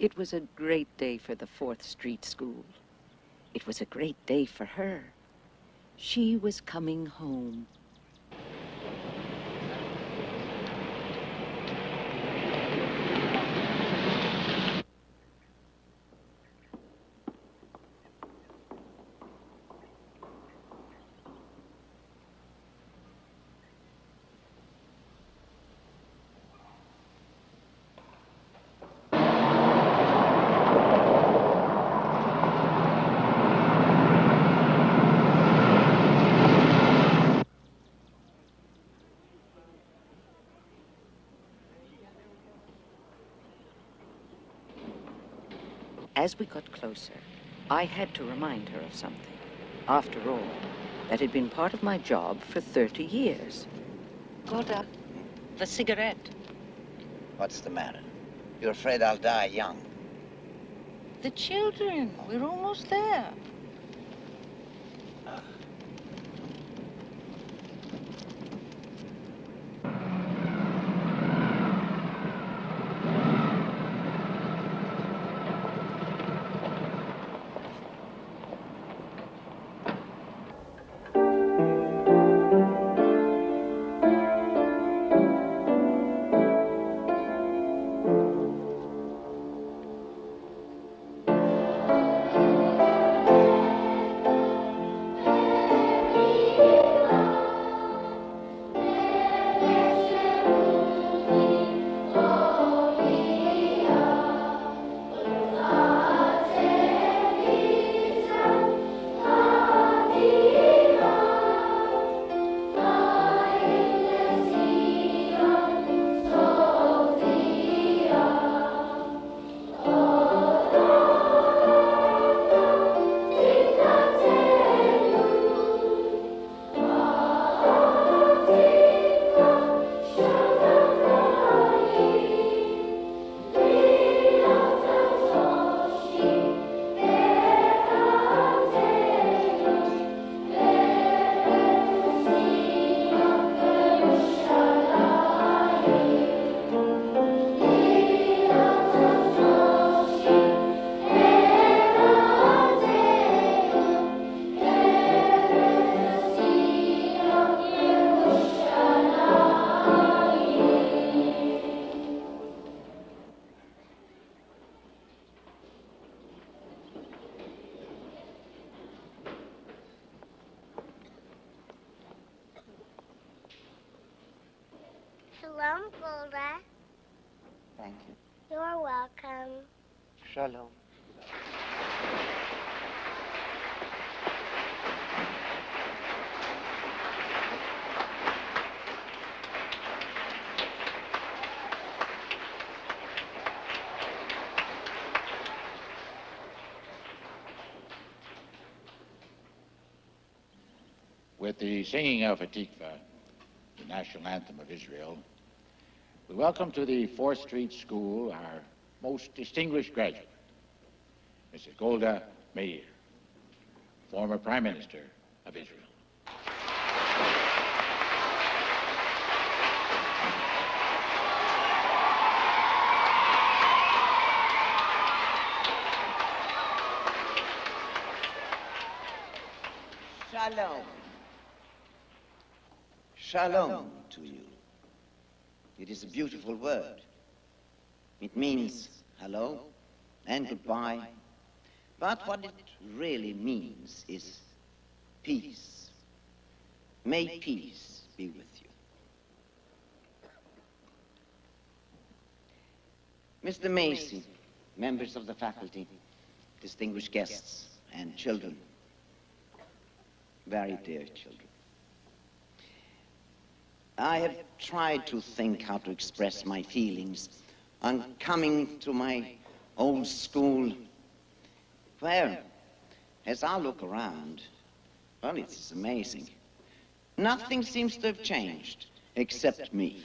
It was a great day for the Fourth Street School. It was a great day for her. She was coming home. As we got closer, I had to remind her of something. After all, that had been part of my job for 30 years. Golda, the cigarette. What's the matter? You're afraid I'll die young. The children. We're almost there. Shalom. With the singing of Hatikva, the national anthem of Israel, we welcome to the 4th Street School our most distinguished graduate, Mrs. Golda Meir, former Prime Minister of Israel. Shalom. Shalom to you. It is a beautiful word. It means hello and goodbye. But what it really means is peace. May peace be with you. Mr. Macy, members of the faculty, distinguished guests, and children, very dear children. I have tried to think how to express my feelings on coming to my old school where, as I look around, well, it's amazing. Nothing seems to have changed except me.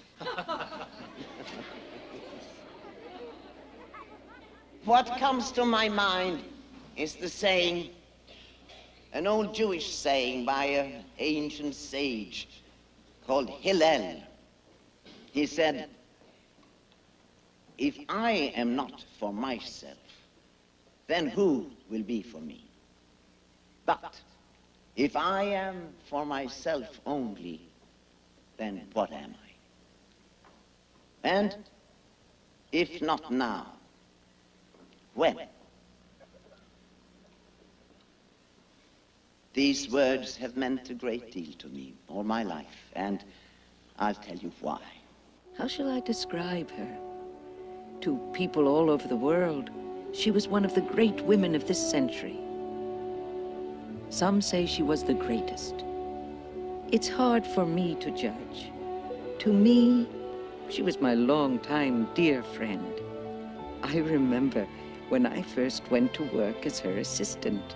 what comes to my mind is the saying, an old Jewish saying by an ancient sage called Hillel. He said, if I am not for myself, then who will be for me? But if I am for myself only, then what am I? And if not now, when? These words have meant a great deal to me all my life, and I'll tell you why. How shall I describe her? To people all over the world, she was one of the great women of this century. Some say she was the greatest. It's hard for me to judge. To me, she was my long-time dear friend. I remember when I first went to work as her assistant.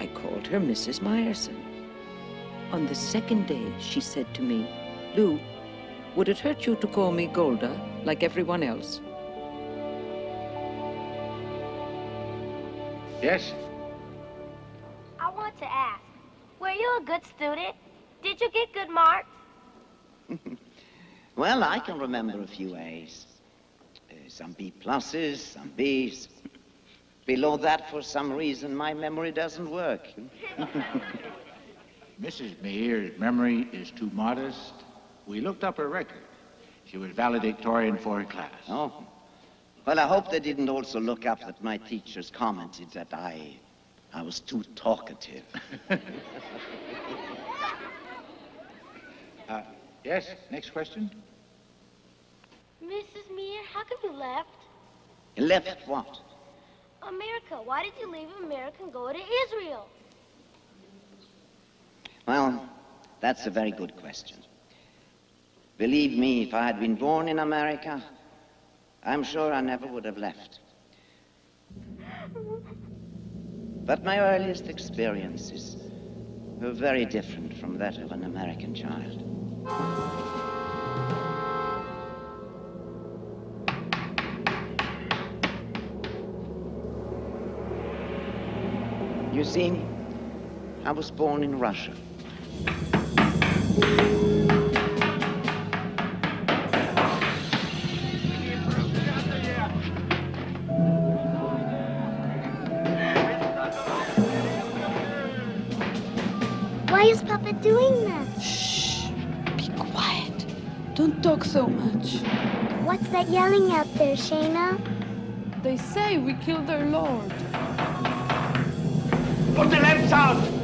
I called her Mrs. Myerson. On the second day, she said to me, Lou, would it hurt you to call me Golda, like everyone else? Yes? I want to ask, were you a good student? Did you get good marks? Well, I can remember a few A's. Uh, some B pluses, some B's. Below that, for some reason, my memory doesn't work. Mrs. Meir's memory is too modest. We looked up her record. She was valedictorian for her class. Oh. Well, I hope they didn't also look up that my teachers commented that I, I was too talkative. Uh, yes, next question? Mrs. Meir, how come you left? You Left what? America. Why did you leave America and go to Israel? Well, that's a very good question. Believe me, if I had been born in America, I'm sure I never would have left. But my earliest experiences were very different from that of an American child. You see, I was born in Russia. Talk so much. What's that yelling out there, Shayna? They say we killed their lord. Put the lamps out!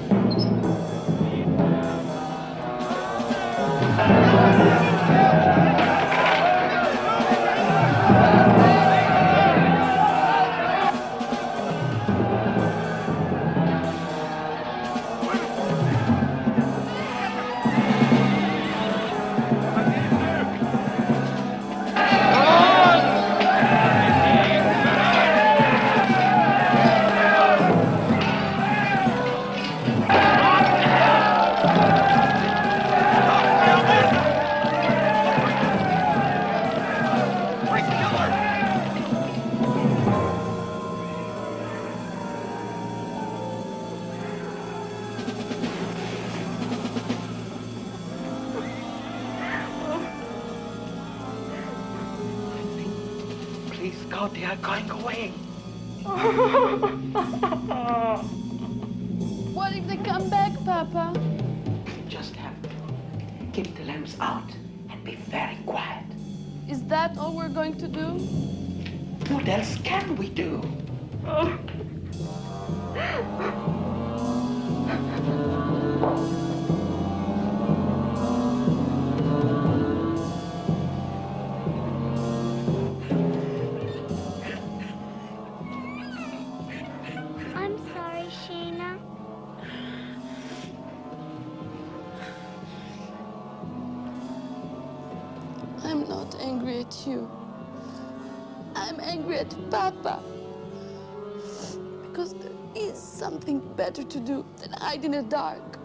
Better to do than hide in the dark.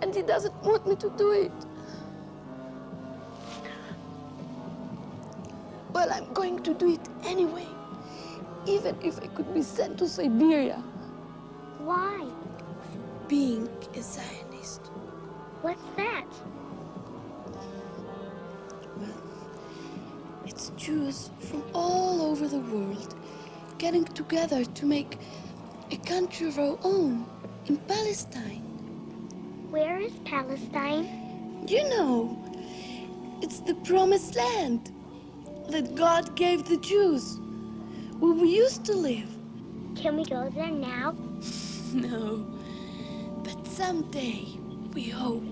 And he doesn't want me to do it. Well, I'm going to do it anyway. Even if I could be sent to Siberia. Why? Being a Zionist. What's that? Well, it's Jews from all over the world getting together to make a country of our own in Palestine. Where is Palestine? You know, it's the promised land that God gave the Jews, where we used to live. Can we go there now? No, but someday we hope.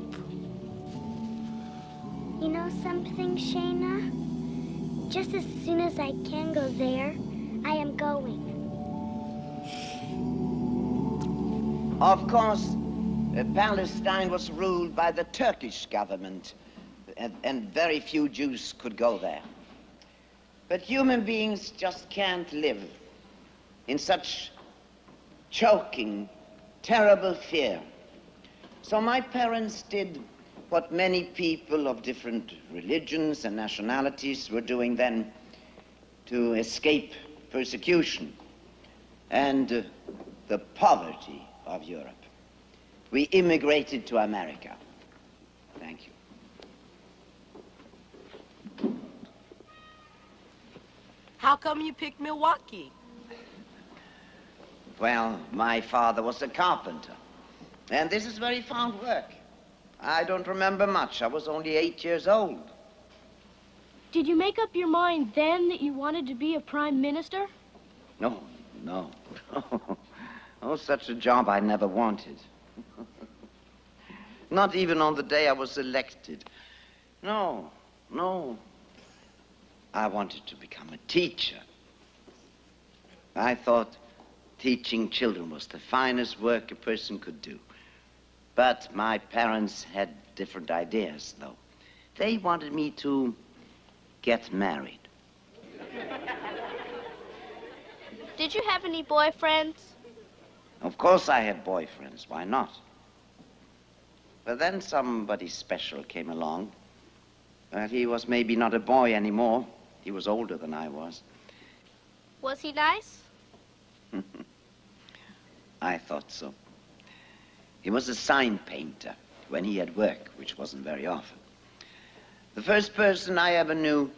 You know something, Shayna? Just as soon as I can go there, I am going. Of course, uh, Palestine was ruled by the Turkish government, and, and very few Jews could go there. But human beings just can't live in such choking, terrible fear. So my parents did what many people of different religions and nationalities were doing then to escape persecution and uh, the poverty of Europe. We immigrated to America. Thank you. How come you picked Milwaukee? Well, my father was a carpenter, and this is where he found work. I don't remember much. I was only eight years old. Did you make up your mind then that you wanted to be a prime minister? No, no. oh, such a job I never wanted. Not even on the day I was elected. No, no. I wanted to become a teacher. I thought teaching children was the finest work a person could do. But my parents had different ideas, though. They wanted me to get married. Did you have any boyfriends? Of course I had boyfriends. Why not? But then somebody special came along. Well, he was maybe not a boy anymore. He was older than I was. Was he nice? I thought so. He was a sign painter when he had work, which wasn't very often. The first person I ever knew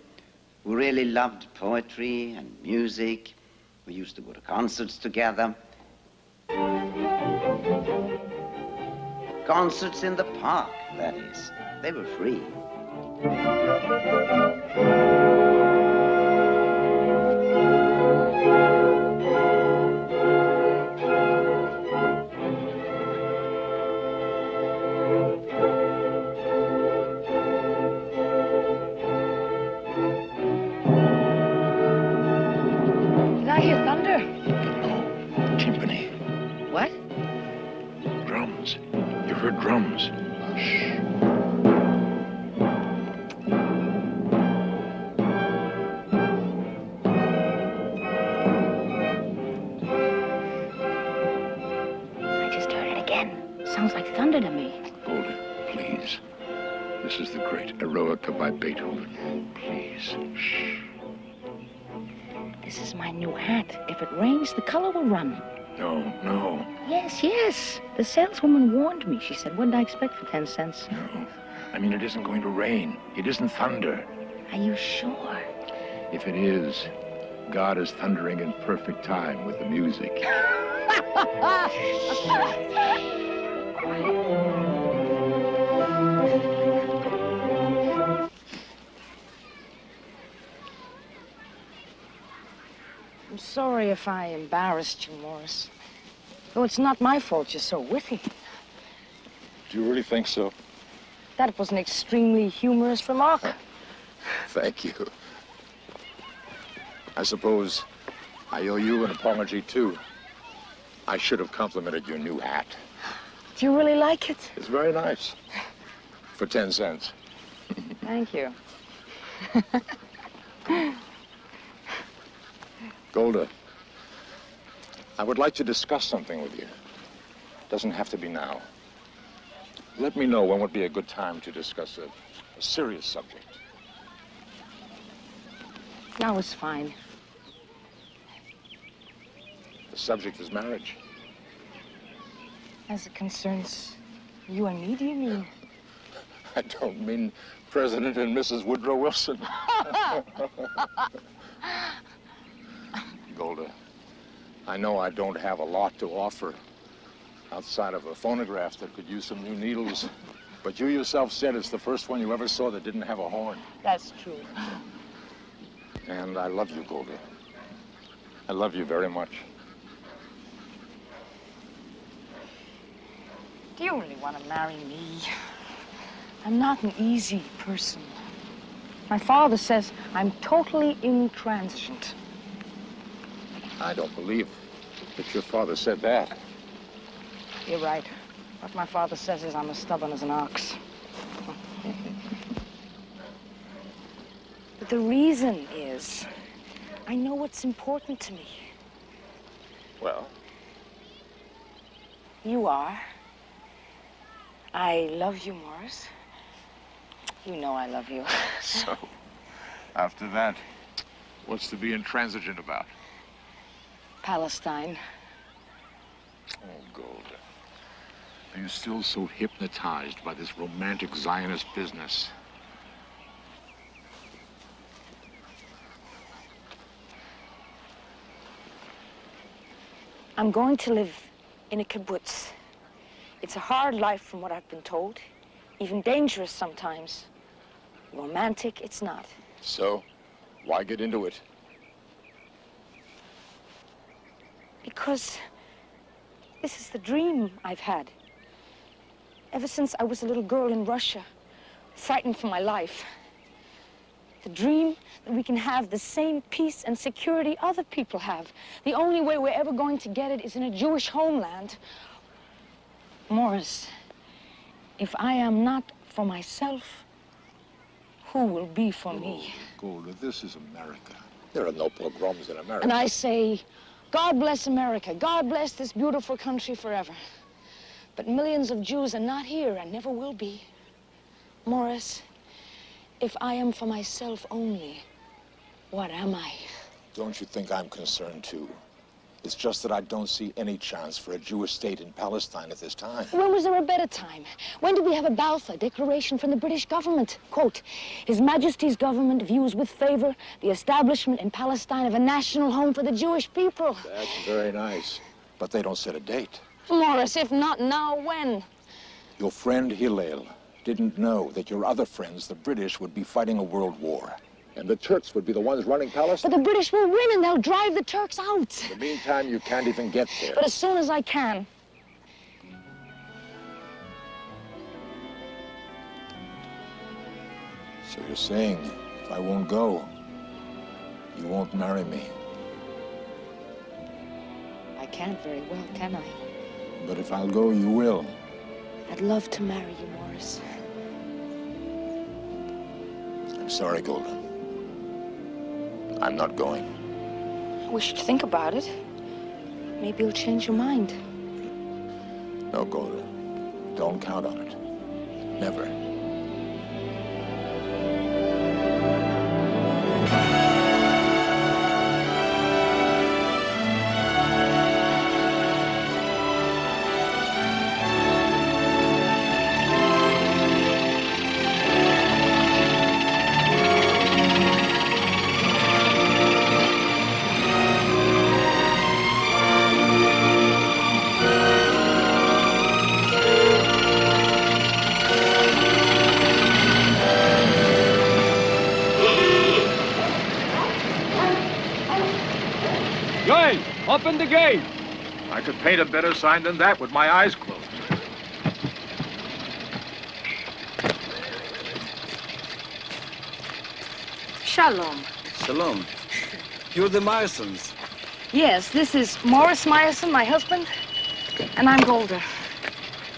who really loved poetry and music. We used to go to concerts together. Concerts in the park, that is. They were free. You heard drums. Shh. I just heard it again. Sounds like thunder to me. Golda, please. This is the great Eroica by Beethoven. Please. Shh. This is my new hat. If it rains, the color will run. No, no, Yes, yes. The saleswoman warned me. She said, what did I expect for 10 cents? no. I mean, it isn't going to rain. It isn't thunder. Are you sure? If it is, God is thundering in perfect time with the music. sorry if I embarrassed you, Morris. Though it's not my fault you're so witty. Do you really think so? That was an extremely humorous remark. Thank you. I suppose I owe you an apology, too. I should have complimented your new hat. Do you really like it? It's very nice. For 10 cents. Thank you. Golda, I would like to discuss something with you. Doesn't have to be now. Let me know when would be a good time to discuss a, a serious subject. Now is fine. The subject is marriage. As it concerns you and me, do you mean? I don't mean President and Mrs. Woodrow Wilson. Golda, I know I don't have a lot to offer outside of a phonograph that could use some new needles. But you yourself said it's the first one you ever saw that didn't have a horn. That's true. And I love you, Golda. I love you very much. Do you really want to marry me? I'm not an easy person. My father says I'm totally intransigent. I don't believe that your father said that. You're right. What my father says is I'm as stubborn as an ox. but the reason is I know what's important to me. Well, You are. I love you, Morris. You know I love you. so after that, what's to be intransigent about? Palestine. Oh, Golda. Are you still so hypnotized by this romantic Zionist business? I'm going to live in a kibbutz. It's a hard life from what I've been told, even dangerous sometimes. Romantic, it's not. So, why get into it? Because this is the dream I've had. Ever since I was a little girl in Russia, frightened for my life. The dream that we can have the same peace and security other people have. The only way we're ever going to get it is in a Jewish homeland. Morris, if I am not for myself, who will be for me? Golda, this is America. There are no pogroms in America. And I say, God bless America. God bless this beautiful country forever. But millions of Jews are not here and never will be. Morris, if I am for myself only, what am I? Don't you think I'm concerned, too? It's just that I don't see any chance for a Jewish state in Palestine at this time. When was there a better time? When did we have a Balfour Declaration from the British government? Quote, His Majesty's government views with favor the establishment in Palestine of a national home for the Jewish people. That's very nice. But they don't set a date. Morris, if not now, when? Your friend Hillel didn't know that your other friends, the British, would be fighting a world war. And the Turks would be the ones running Palestine. But the British will win and they'll drive the Turks out. In the meantime, you can't even get there. But as soon as I can. So you're saying, if I won't go, you won't marry me. I can't very well, can I? But if I'll go, you will. I'd love to marry you, Morris. I'm sorry, Golda. I'm not going. I wish you'd think about it. Maybe you'll change your mind. No, Golda. Don't count on it. Never. I could paint a better sign than that with my eyes closed. Shalom. Shalom. You're the Myersons. Yes, this is Morris Meyerson, my husband, and I'm Golda.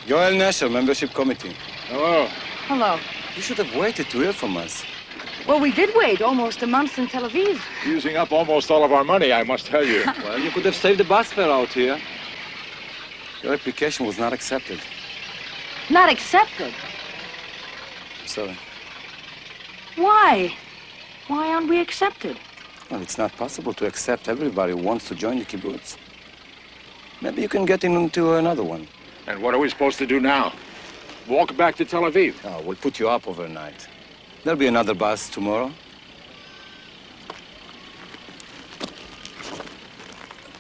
Joel Nasher, membership committee. Hello. Hello. You should have waited to hear from us. Well, we did wait almost a month in Tel Aviv. Using up almost all of our money, I must tell you. Well, you could have saved the bus fare out here. Your application was not accepted. Not accepted? I'm sorry. Why? Why aren't we accepted? Well, it's not possible to accept everybody who wants to join the kibbutz. Maybe you can get into another one. And what are we supposed to do now? Walk back to Tel Aviv? Oh, we'll put you up overnight. There'll be another bus tomorrow.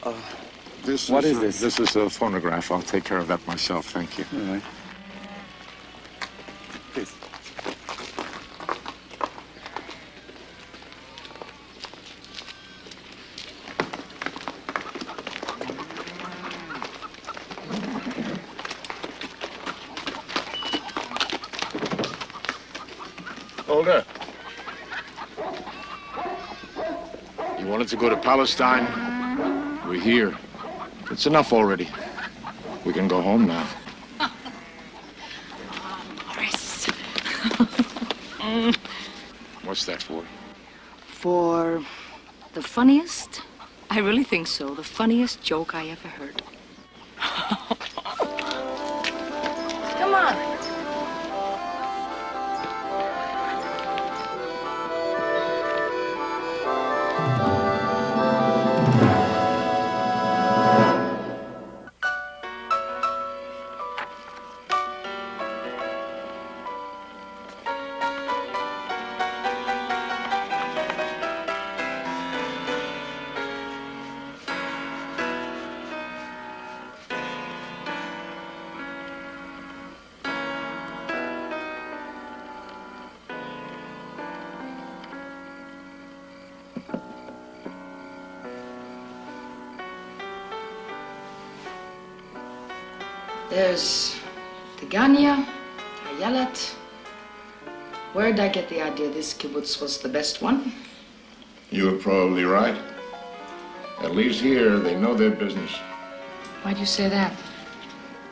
Uh, this What is a- this? This is a phonograph. I'll take care of that myself. Thank you. All right. Please. You wanted to go to Palestine? We're here. It's enough already. We can go home now. Morris. What's that for? For the funniest? I really think so. The funniest joke I ever heard. The idea this kibbutz was the best one? You were probably right. At least here, they know their business. Why do you say that?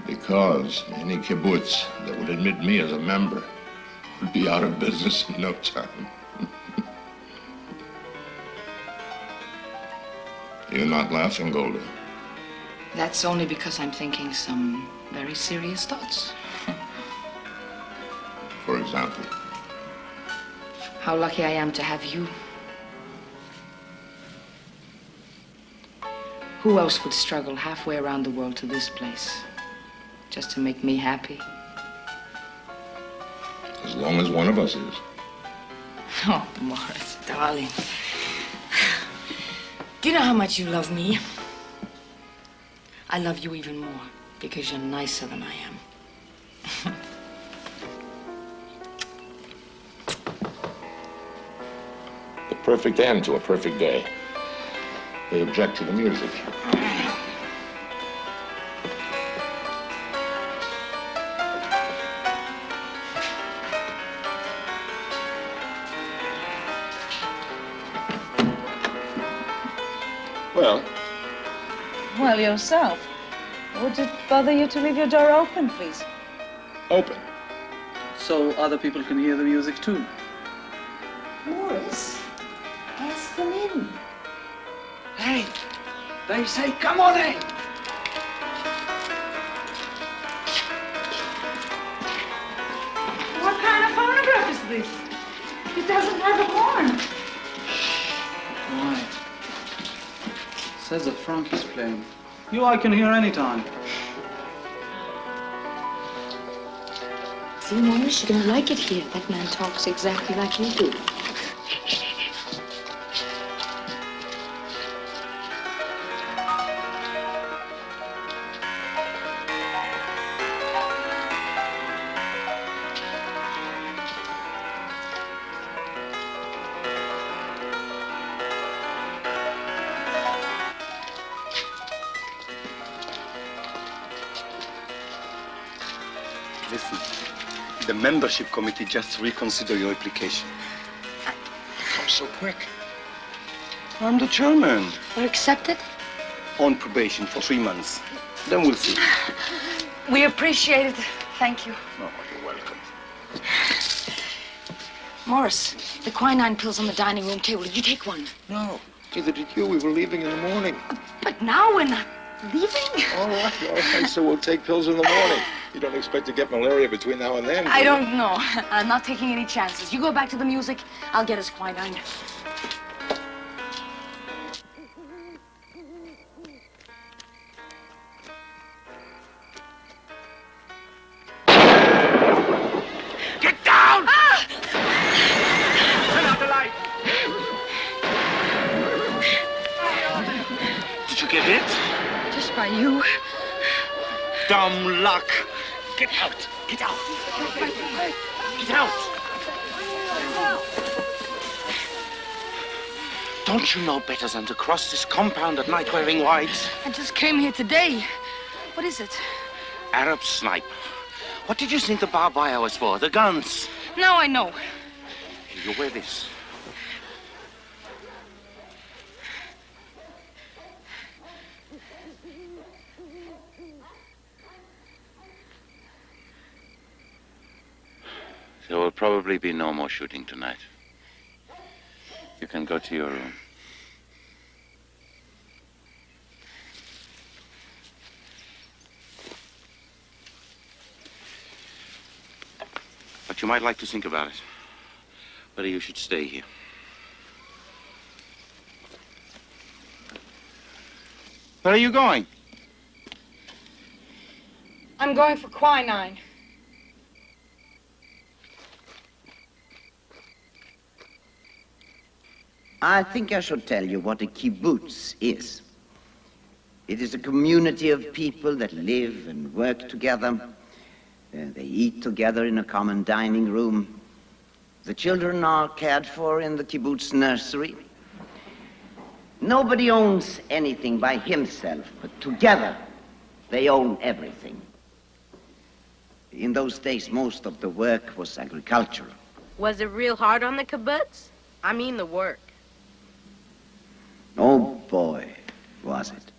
Because any kibbutz that would admit me as a member would be out of business in no time. You're not laughing, Golda. That's only because I'm thinking some very serious thoughts. For example. How lucky I am to have you. Who else would struggle halfway around the world to this place just to make me happy? As long as one of us is. Oh, Morris, darling. Do you know how much you love me? I love you even more because you're nicer than I am. Perfect end to a perfect day. They object to the music. Well, Well, yourself. Would it bother you to leave your door open, please? open. So other people can hear the music too. They say come on in. What kind of phonograph is this? It doesn't have a horn. Shh. Why? Says that Frank is playing. You I can hear anytime. See, Morris, you're gonna like it here. That man talks exactly like you do. Membership committee just reconsider your application. I come so quick. I'm the chairman. You're accepted? On probation for three months. Then we'll see. We appreciate it. Thank you. Oh, you're welcome. Morris, the quinine pills on the dining room table. Did you take one? No, neither did you. We were leaving in the morning. But now we're not leaving. All right, all right. So we'll take pills in the morning. You don't expect to get malaria between now and then? do I don't know. I'm not taking any chances. You go back to the music. I'll get us quinine. Don't you know better than to cross this compound at night wearing white? I just came here today. What is it? Arab sniper. What did you think the barbed wire was for? The guns. Now I know. You wear this. There will probably be no more shooting tonight. You can go to your room. But you might like to think about it. Whether you should stay here. Where are you going? I'm going for quinine. I think I should tell you what a kibbutz is. It is a community of people that live and work together. Uh, they eat together in a common dining room. The children are cared for in the kibbutz nursery. Nobody owns anything by himself, but together they own everything. In those days, most of the work was agricultural. Was it real hard on the kibbutz? I mean the work. Oh boy, was it.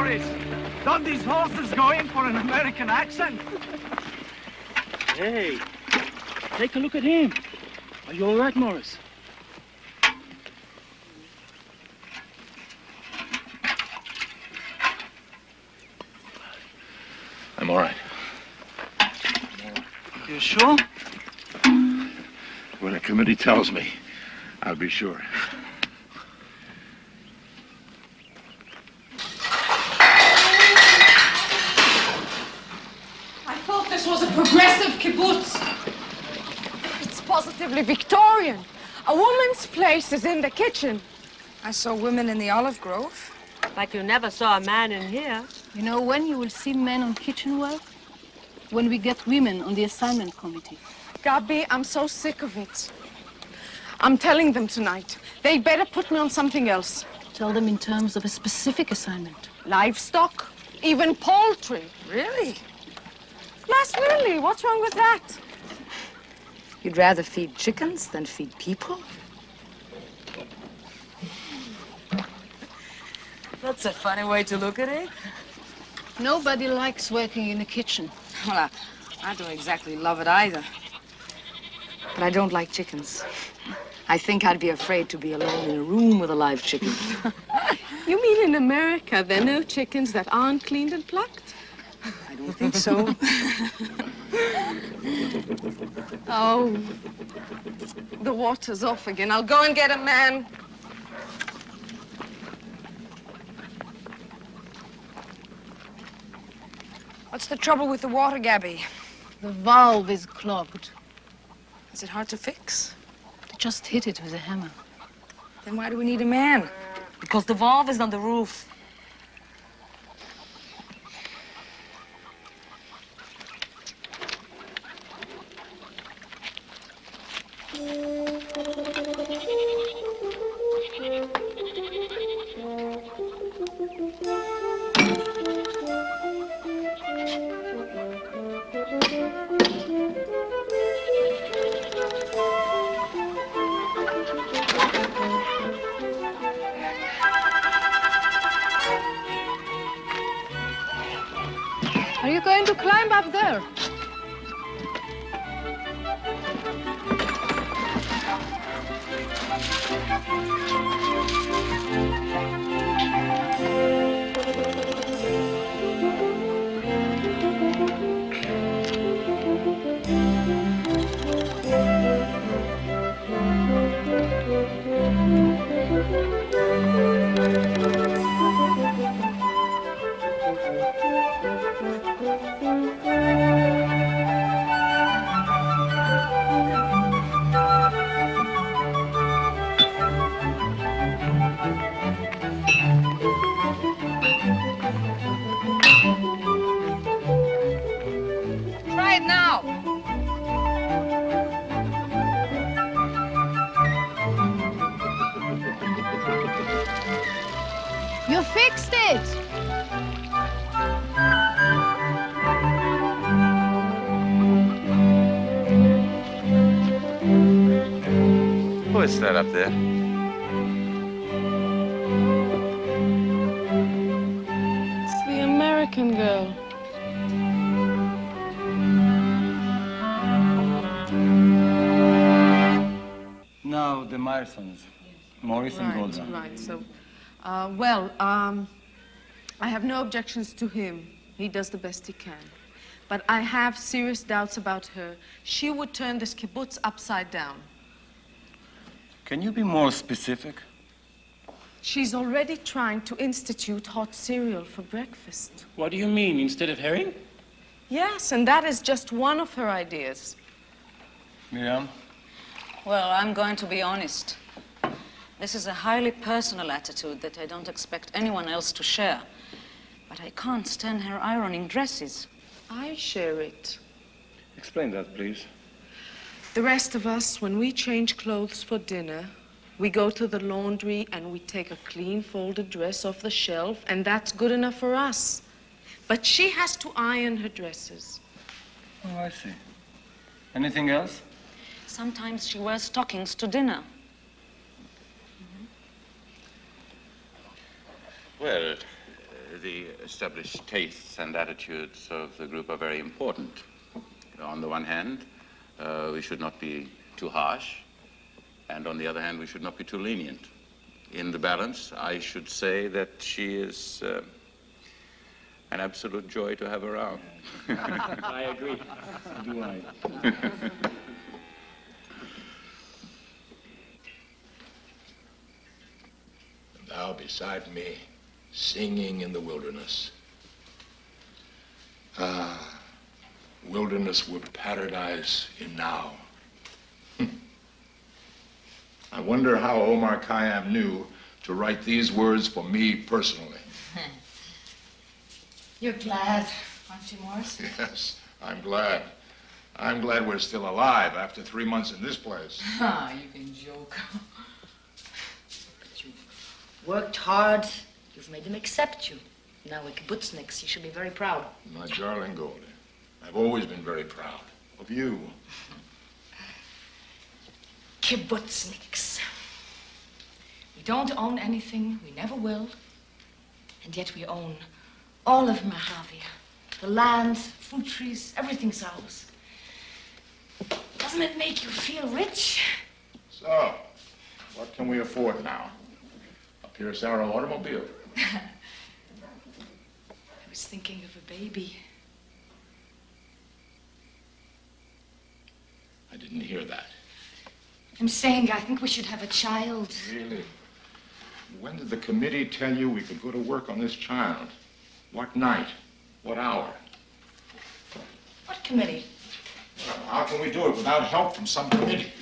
Morris? Don't these horses go in for an American accent? Hey, take a look at him. Are you all right, Morris? I'm all right. You sure? When the committee tells me, I'll be sure. I thought this was a progressive kibbutz. It's positively Victorian. A woman's place is in the kitchen. I saw women in the olive grove. But you never saw a man in here. You know when you will see men on kitchen work? When we get women on the assignment committee. Gabi, I'm so sick of it. I'm telling them tonight. They better put me on something else. Tell them in terms of a specific assignment. Livestock, even poultry. Really? Yes, really. What's wrong with that? You'd rather feed chickens than feed people? That's a funny way to look at it. Nobody likes working in the kitchen. Well, I, I don't exactly love it either. But I don't like chickens. I think I'd be afraid to be alone in a room with a live chicken. You mean in America there are no chickens that aren't cleaned and plucked? Don't think so. Oh, the water's off again. I'll go and get a man. What's the trouble with the water, Gabby? The valve is clogged. Is it hard to fix? Just hit it with a hammer. Then why do we need a man? Because the valve is on the roof. Objections to him. He does the best he can. But I have serious doubts about her. She would turn this kibbutz upside down. Can you be more specific? She's already trying to institute hot cereal for breakfast. What do you mean, instead of herring? Yes, and that is just one of her ideas. Miriam? Well, I'm going to be honest. This is a highly personal attitude that I don't expect anyone else to share. But I can't stand her ironing dresses. I share it. Explain that, please. The rest of us, when we change clothes for dinner, we go to the laundry and we take a clean folded dress off the shelf, and that's good enough for us. But she has to iron her dresses. Oh, I see. Anything else? Sometimes she wears stockings to dinner. Well, uh, the established tastes and attitudes of the group are very important. On the one hand, uh, we should not be too harsh, and on the other hand, we should not be too lenient. In the balance, I should say that she is uh, an absolute joy to have around. I agree. So do I. Thou beside me, singing in the wilderness. Ah, wilderness were paradise in now. Hmm. I wonder how Omar Khayyam knew to write these words for me personally. You're glad, aren't you, Morris? Yes, I'm glad. I'm glad we're still alive after three months in this place. Ah, you can joke. but you worked hard. You've made them accept you. Now we're kibbutzniks. You should be very proud. My darling Goldie, I've always been very proud of you. Kibbutzniks. We don't own anything. We never will. And yet we own all of Merhavia. The land, fruit trees, everything's ours. Doesn't it make you feel rich? So, what can we afford now? A Pierce Arrow automobile. I was thinking of a baby. I didn't hear that. I'm saying I think we should have a child. Really? When did the committee tell you we could go to work on this child? What night? What hour? What committee? Well, how can we do it without help from some committee?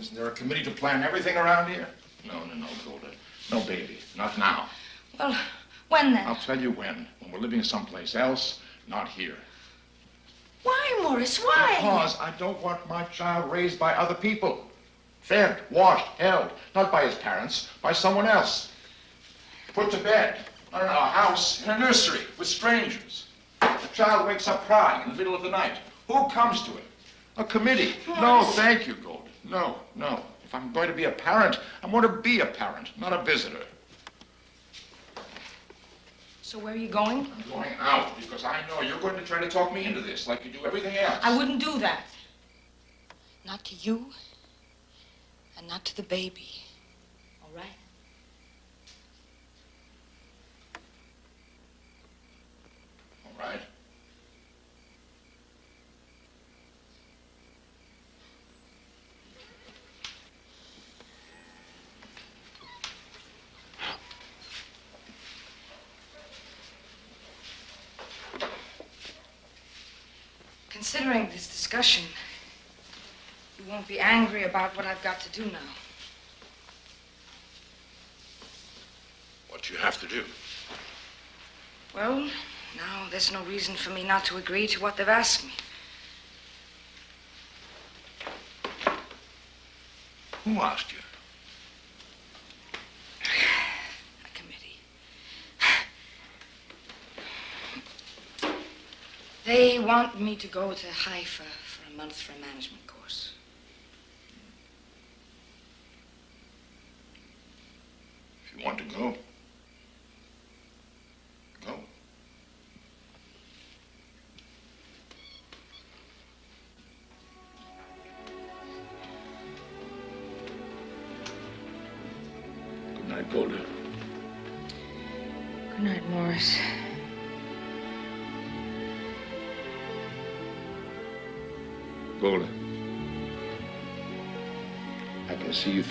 Isn't there a committee to plan everything around here? No, no, no, Golda. No baby. Not now. Well, when then? I'll tell you when. When we're living someplace else, not here. Why, Morris? Why? Because I don't want my child raised by other people. Fed, washed, held. Not by his parents, by someone else. Put to bed. Not in a house, in a nursery, with strangers. The child wakes up crying in the middle of the night. Who comes to it? A committee. No, thank you, Golden. No, no. If I'm going to be a parent, I want to be a parent, not a visitor. So where are you going? I'm going out because I know you're going to try to talk me into this like you do everything else. I wouldn't do that. Not to you, and not to the baby. All right? All right. Considering this discussion, you won't be angry about what I've got to do now. What you have to do. Well, now there's no reason for me not to agree to what they've asked me. Who asked you? A committee. They want me to go to Haifa for a month for a management course.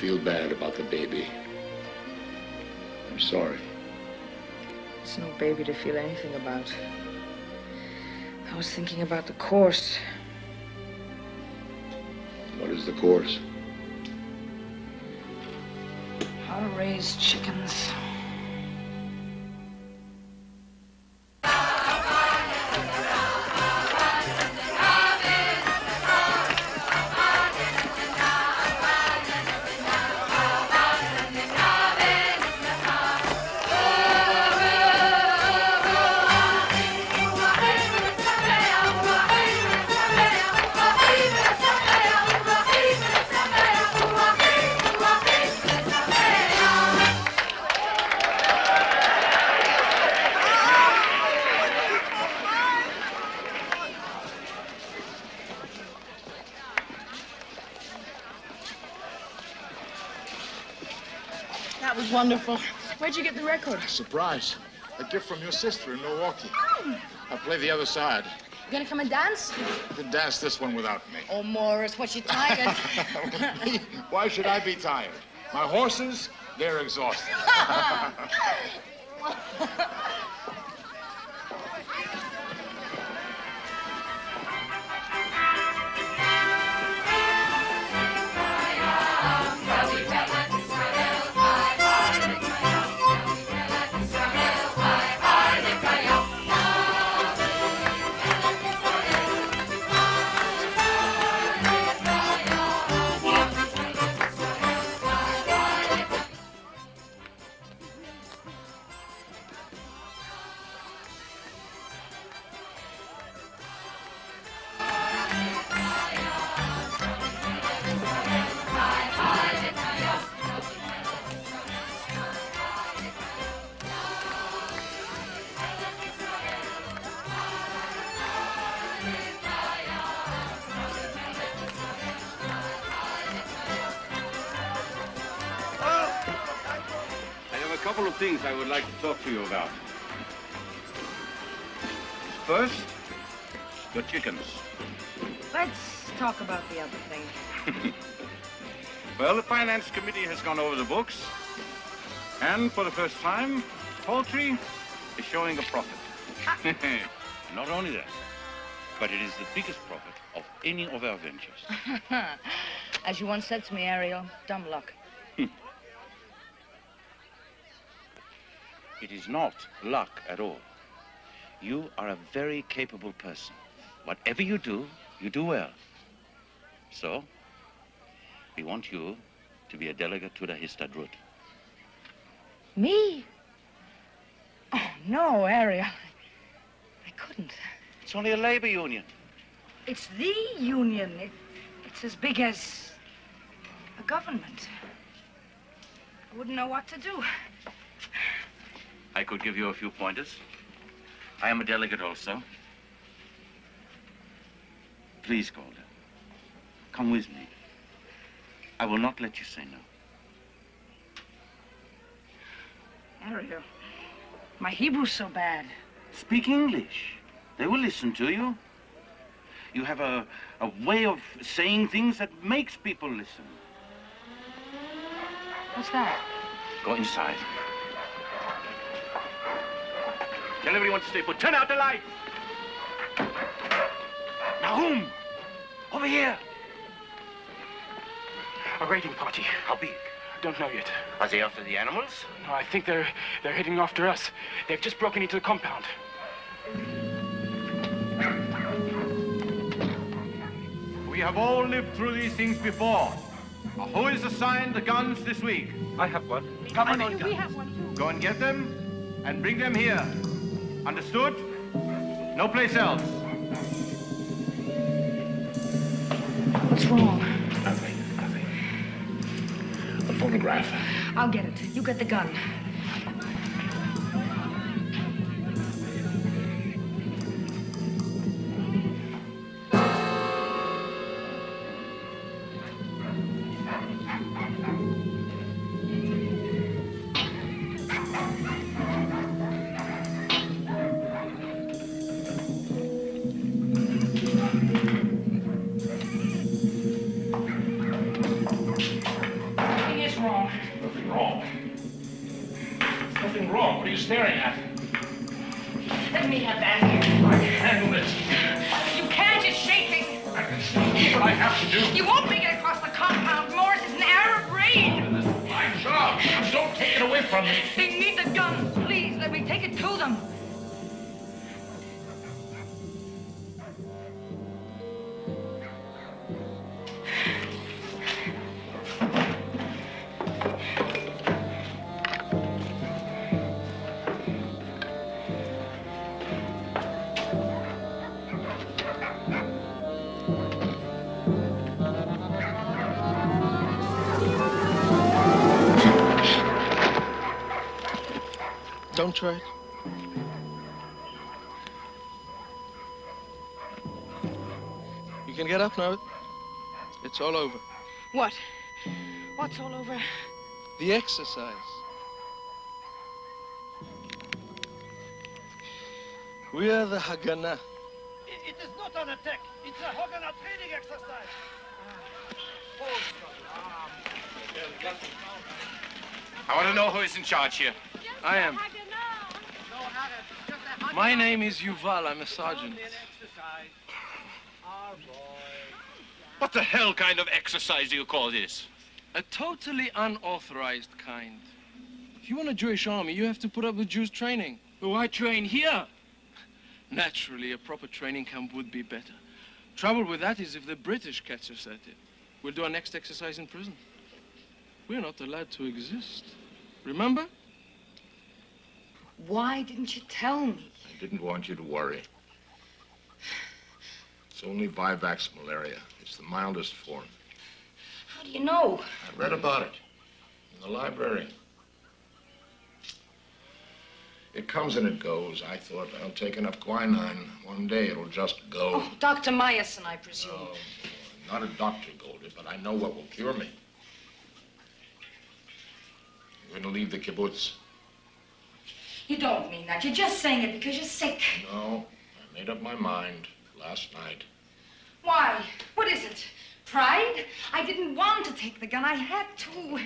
Feel bad about the baby. I'm sorry. It's no baby to feel anything about. I was thinking about the course. What is the course? How to raise chickens. Wonderful. Where'd you get the record? Surprise. A gift from your sister in Milwaukee. Oh. I'll play the other side. You gonna come and dance? You can dance this one without me. Oh, Morris, what you tired? Why should I be tired? My horses, they're exhausted. first time, poultry is showing a profit. Not only that, but it is the biggest profit of any of our ventures. As you once said to me, Ariel, dumb luck. Hmm. It is not luck at all. You are a very capable person. Whatever you do, you do well. So, we want you to be a delegate to the Histadrut. Me? Oh, no, Ariel. I couldn't. It's only a labor union. It's the union. It, it's as big as a government. I wouldn't know what to do. I could give you a few pointers. I am a delegate also. Please, Golda, come with me. I will not let you say no. Ariel, my Hebrew's so bad. Speak English. They will listen to you. You have a, a way of saying things that makes people listen. What's that? Go inside. Tell everyone to stay put. Turn out the light. Nahum! Over here! A raiding party. How big? Don't know yet. Are they after the animals? No, I think they're they're heading after us. They've just broken into the compound. We have all lived through these things before. Who is assigned the guns this week? I have one. Come on, I, we have one too. Go and get them and bring them here. Understood? No place else. What's wrong? Phonograph. I'll get it. You get the gun. Don't try it. You can get up now. It's all over. What? What's all over? The exercise. We are the Haganah. It is not an attack. It's a Haganah training exercise. I want to know who is in charge here. I am. My name is Yuval. I'm a sergeant. What the hell kind of exercise do you call this? A totally unauthorized kind. If you want a Jewish army, you have to put up with Jews training. Why train here? Naturally, a proper training camp would be better. Trouble with that is if the British catch us at it, we'll do our next exercise in prison. We're not allowed to exist. Remember? Why didn't you tell me? I didn't want you to worry. It's only Vivax malaria. It's the mildest form. How do you know? I read about it in the library. It comes and it goes. I thought I'll take enough quinine. One day it'll just go. Oh, Dr. Myerson, I presume. Oh, not a doctor, Goldie, but I know what will cure me. You're going to leave the kibbutz? You don't mean that. You're just saying it because you're sick. No, I made up my mind last night. Why? What is it? Pride? I didn't want to take the gun. I had to. The gun,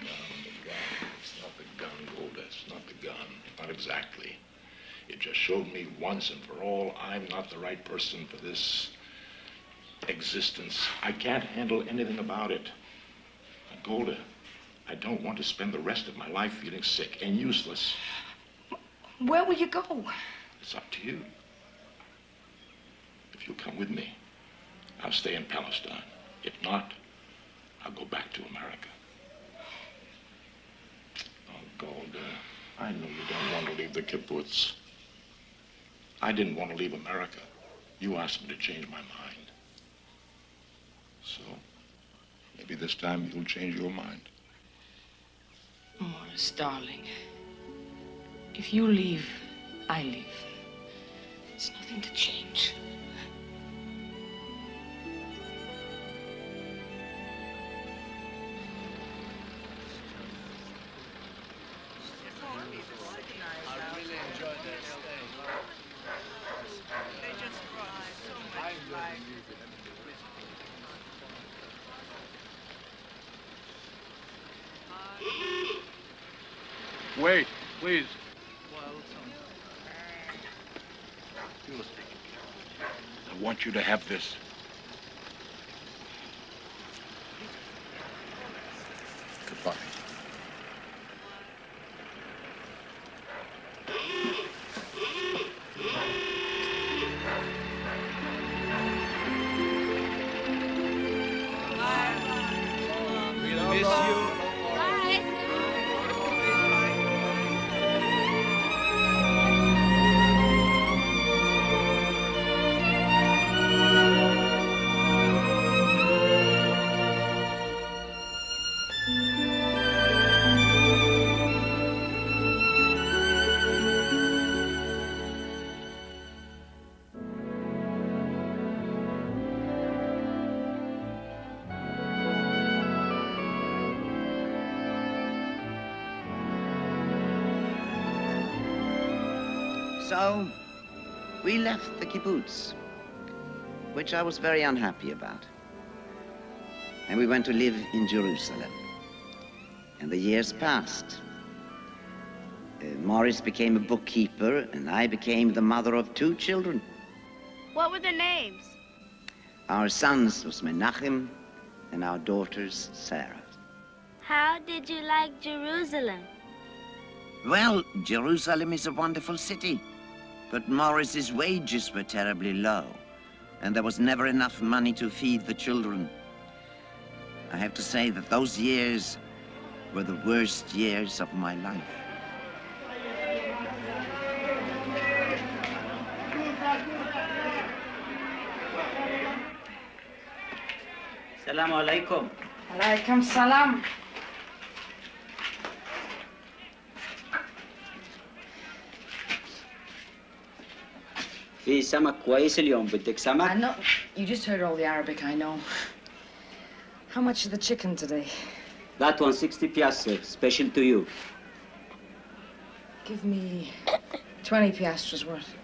the gun. It's not the gun, Golda. It's not the gun. Not exactly. It just showed me once and for all I'm not the right person for this existence. I can't handle anything about it. Golda, I don't want to spend the rest of my life feeling sick and useless. Where will you go? It's up to you. If you'll come with me, I'll stay in Palestine. If not, I'll go back to America. Oh, Golda, uh, I know you don't want to leave the kibbutz. I didn't want to leave America. You asked me to change my mind. So, maybe this time you'll change your mind. Morris, darling. If you leave, I leave. It's nothing to change. Have this. So, we left the kibbutz, which I was very unhappy about. And we went to live in Jerusalem. And the years passed. Uh, Morris became a bookkeeper, and I became the mother of two children. What were their names? Our sons was Menachem, and our daughters Sarah. How did you like Jerusalem? Well, Jerusalem is a wonderful city, but Morris's wages were terribly low, and there was never enough money to feed the children. I have to say that those years were the worst years of my life. Salam alaikum. Alaikum salam. في سمك كويس اليوم بدك I سمك؟ know. You just heard all the Arabic, I know. How much is the chicken today? That one 60 piastres, special to you. Give me 20 piastres worth.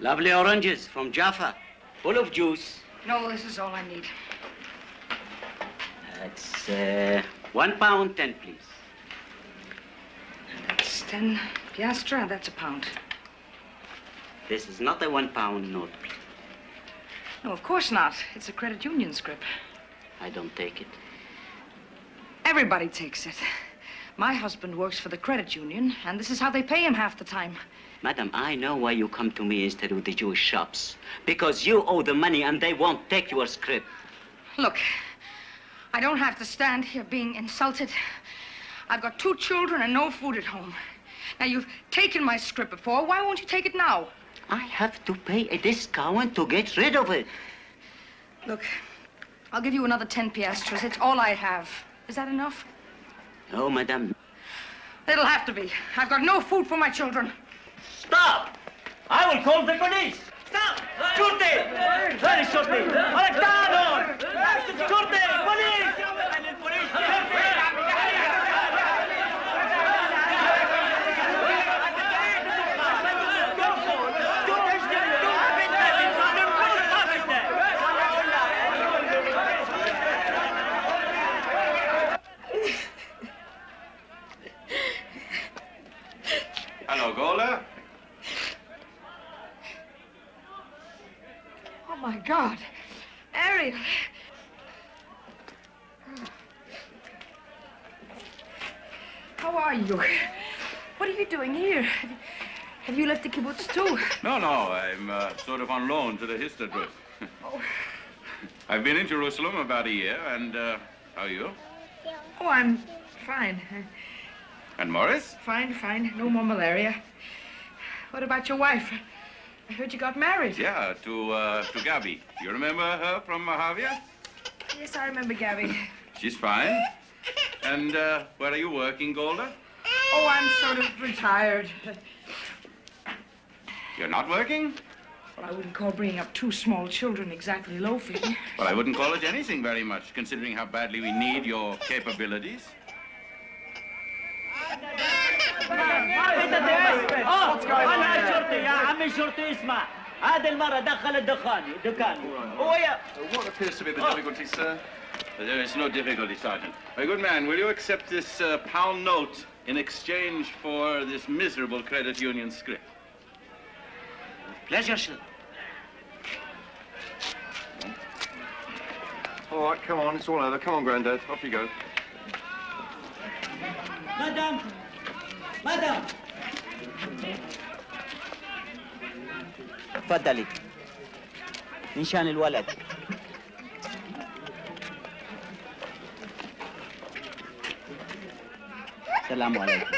Lovely oranges from Jaffa, full of juice. No, this is all I need. That's uh, one pound ten, please. That's 10 piastra, that's a pound. This is not a one pound note. please. No, of course not. It's a credit union scrip. I don't take it. Everybody takes it. My husband works for the credit union, and this is how they pay him half the time. Madam, I know why you come to me instead of the Jewish shops. Because you owe the money and they won't take your script. Look, I don't have to stand here being insulted. I've got two children and no food at home. Now, you've taken my script before. Why won't you take it now? I have to pay a discount to get rid of it. Look, I'll give you another 10 piastres. It's all I have. Is that enough? No, madam. It'll have to be. I've got no food for my children. Stop! I will call the police. Stop! Shoot it! Very shortly. Arrestado! Shoot it! Police! Hello, my God. Ariel. How are you? What are you doing here? Have you, left the kibbutz too? No, no, I'm uh, sort of on loan to the Histadrut. Oh. I've been in Jerusalem about a year, and uh, how are you? Oh, I'm fine. And Morris? Fine, fine. No more malaria. What about your wife? I heard you got married. Yeah, to uh, to Gabby. You remember her from Merhavia? Yes, I remember Gabby. She's fine. And uh, where are you working, Golda? Oh, I'm sort of retired. You're not working? Well, I wouldn't call bringing up two small children exactly loafing. Well, I wouldn't call it anything very much, considering how badly we need your capabilities. اه انا شرطي يا عمي شرطي اسمع هذه المرة دخلت دخاني دكاني هو يا What appears to be the difficulty, sir? There is no difficulty, Sergeant. A good man, will you accept this uh, pound note in exchange for this miserable credit union script? Pleasure, sir. All right, come on, it's all over. Come on, Grandad, off you go. مدام مدام تفضلي نشان الولد السلام عليكم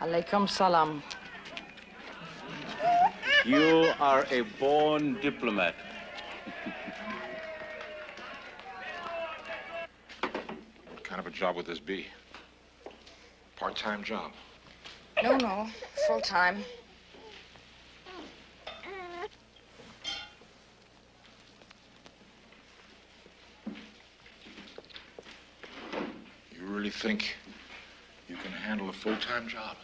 Alaikum salam. You are a born diplomat. What kind of a job would this be? Part-time job. No, no. Full time. You really think you can handle a full-time job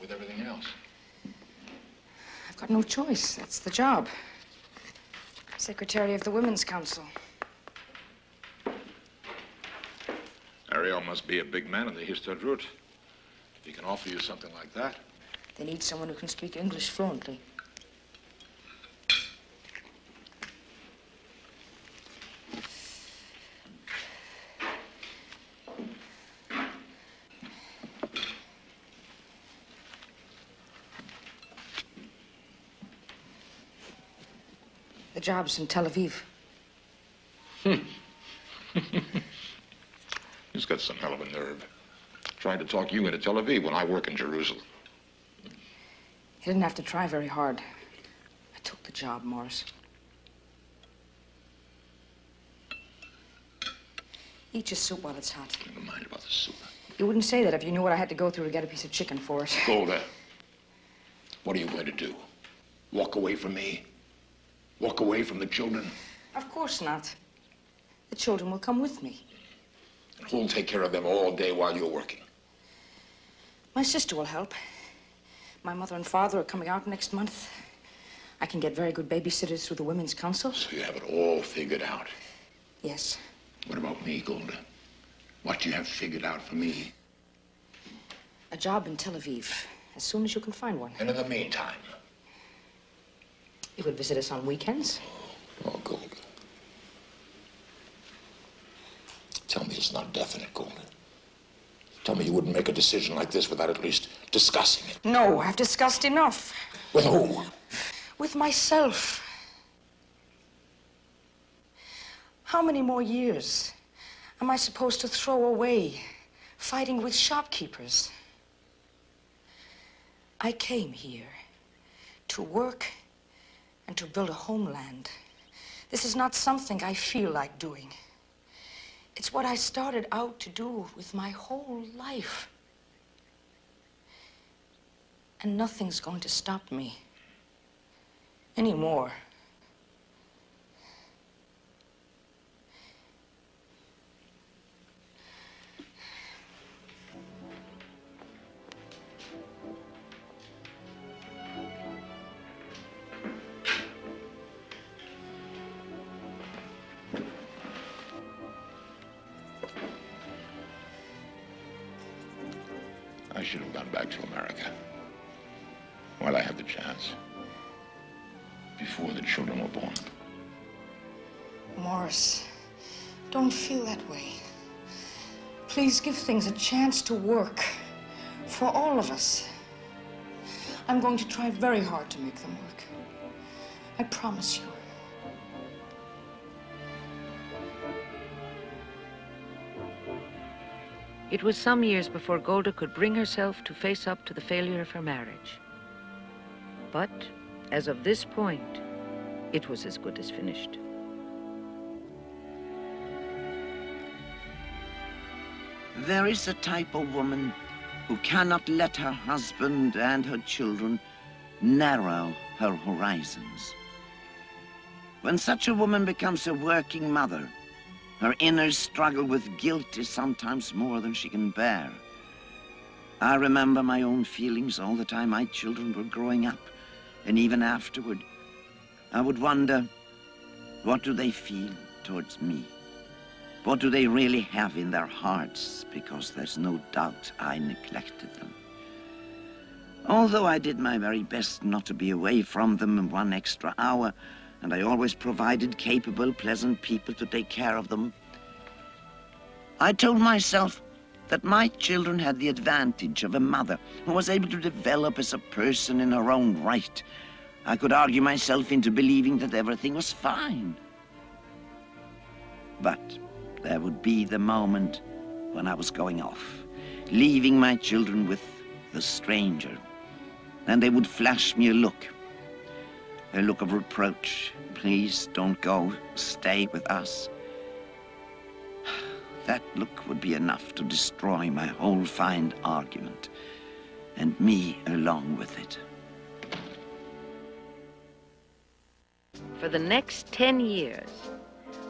with everything else? I've got no choice. That's the job. Secretary of the Women's Council. Ariel must be a big man in the Histadrut. He can offer you something like that. They need someone who can speak English fluently. The job's in Tel Aviv. He's got some hell of a nerve. Trying to talk you into Tel Aviv when I work in Jerusalem. He didn't have to try very hard. I took the job, Morris. Eat your soup while it's hot. Never mind about the soup. You wouldn't say that if you knew what I had to go through to get a piece of chicken for it. Golda, what are you going to do? Walk away from me? Walk away from the children? Of course not. The children will come with me. Who'll take care of them all day while you're working? My sister will help. My mother and father are coming out next month. I can get very good babysitters through the Women's Council. So you have it all figured out. Yes. What about me, Golda? What do you have figured out for me? A job in Tel Aviv, as soon as you can find one. And in the meantime? You could visit us on weekends. Oh, Golda. Tell me it's not definite, Golda. Tell me you wouldn't make a decision like this without at least discussing it. No, I've discussed enough. With whom? With myself. How many more years am I supposed to throw away fighting with shopkeepers? I came here to work and to build a homeland. This is not something I feel like doing. It's what I started out to do with my whole life. And nothing's going to stop me anymore. Don't feel that way. Please give things a chance to work for all of us. I'm going to try very hard to make them work. I promise you. It was some years before Golda could bring herself to face up to the failure of her marriage. But as of this point, it was as good as finished. There is a type of woman who cannot let her husband and her children narrow her horizons. When such a woman becomes a working mother, her inner struggle with guilt is sometimes more than she can bear. I remember my own feelings all the time my children were growing up, and even afterward. I would wonder, what do they feel towards me? What do they really have in their hearts? Because there's no doubt I neglected them. Although I did my very best not to be away from them one extra hour, and I always provided capable, pleasant people to take care of them, I told myself that my children had the advantage of a mother who was able to develop as a person in her own right. I could argue myself into believing that everything was fine. But there would be the moment when I was going off, leaving my children with the stranger. And they would flash me a look, a look of reproach. Please don't go, stay with us. That look would be enough to destroy my whole fine argument, and me along with it. For the next 10 years,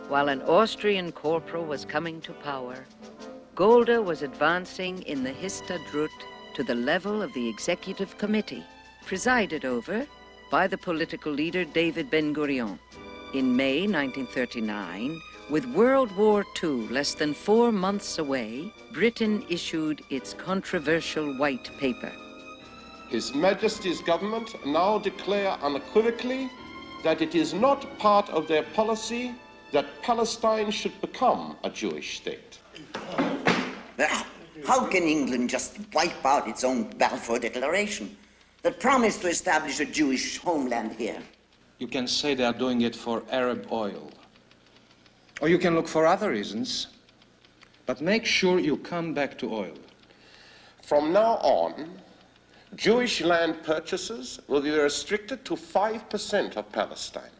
while an Austrian corporal was coming to power, Golda was advancing in the Histadrut to the level of the executive committee, presided over by the political leader David Ben-Gurion. In May 1939, with World War II less than four months away, Britain issued its controversial white paper. His Majesty's government now declare unequivocally that it is not part of their policy that Palestine should become a Jewish state. How can England just wipe out its own Balfour Declaration that promised to establish a Jewish homeland here? You can say they are doing it for Arab oil. Or you can look for other reasons. But make sure you come back to oil. From now on, Jewish land purchases will be restricted to 5% of Palestine.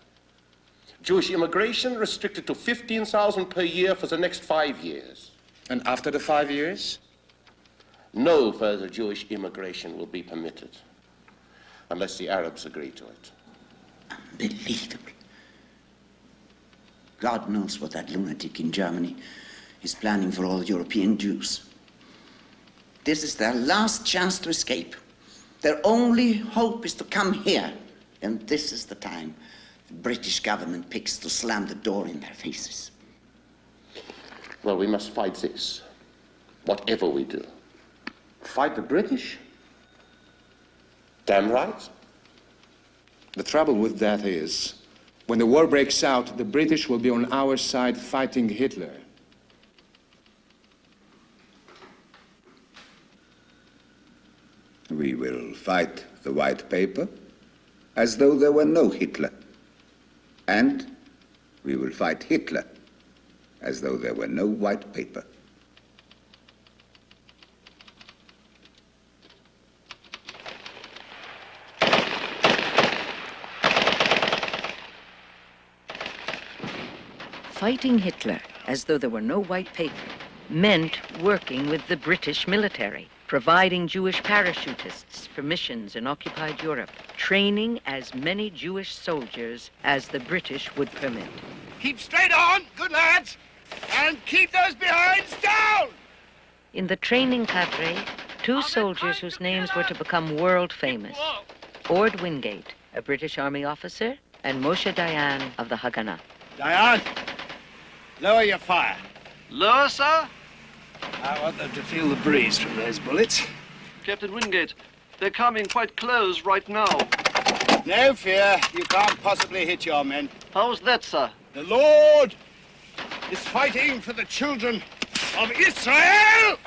Jewish immigration restricted to 15,000 per year for the next five years. And after the five years? No further Jewish immigration will be permitted unless the Arabs agree to it. Unbelievable. God knows what that lunatic in Germany is planning for all European Jews. This is their last chance to escape. Their only hope is to come here. And this is the time the British government picks to slam the door in their faces. Well, we must fight this, whatever we do. Fight the British? Damn right. The trouble with that is, when the war breaks out, the British will be on our side fighting Hitler. We will fight the white paper as though there were no Hitler. And we will fight Hitler as though there were no white paper. Fighting Hitler as though there were no white paper meant working with the British military, providing Jewish parachutists for missions in occupied Europe, training as many Jewish soldiers as the British would permit. Keep straight on, good lads, and keep those behinds down! In the training cadre, two soldiers whose names were to become world famous Orde Wingate, a British Army officer, and Moshe Dayan of the Haganah. Dayan, lower your fire. Lower, sir? I want them to feel the breeze from those bullets. Captain Wingate, they're coming quite close right now. No fear, you can't possibly hit your men. How's that, sir? The Lord is fighting for the children of Israel!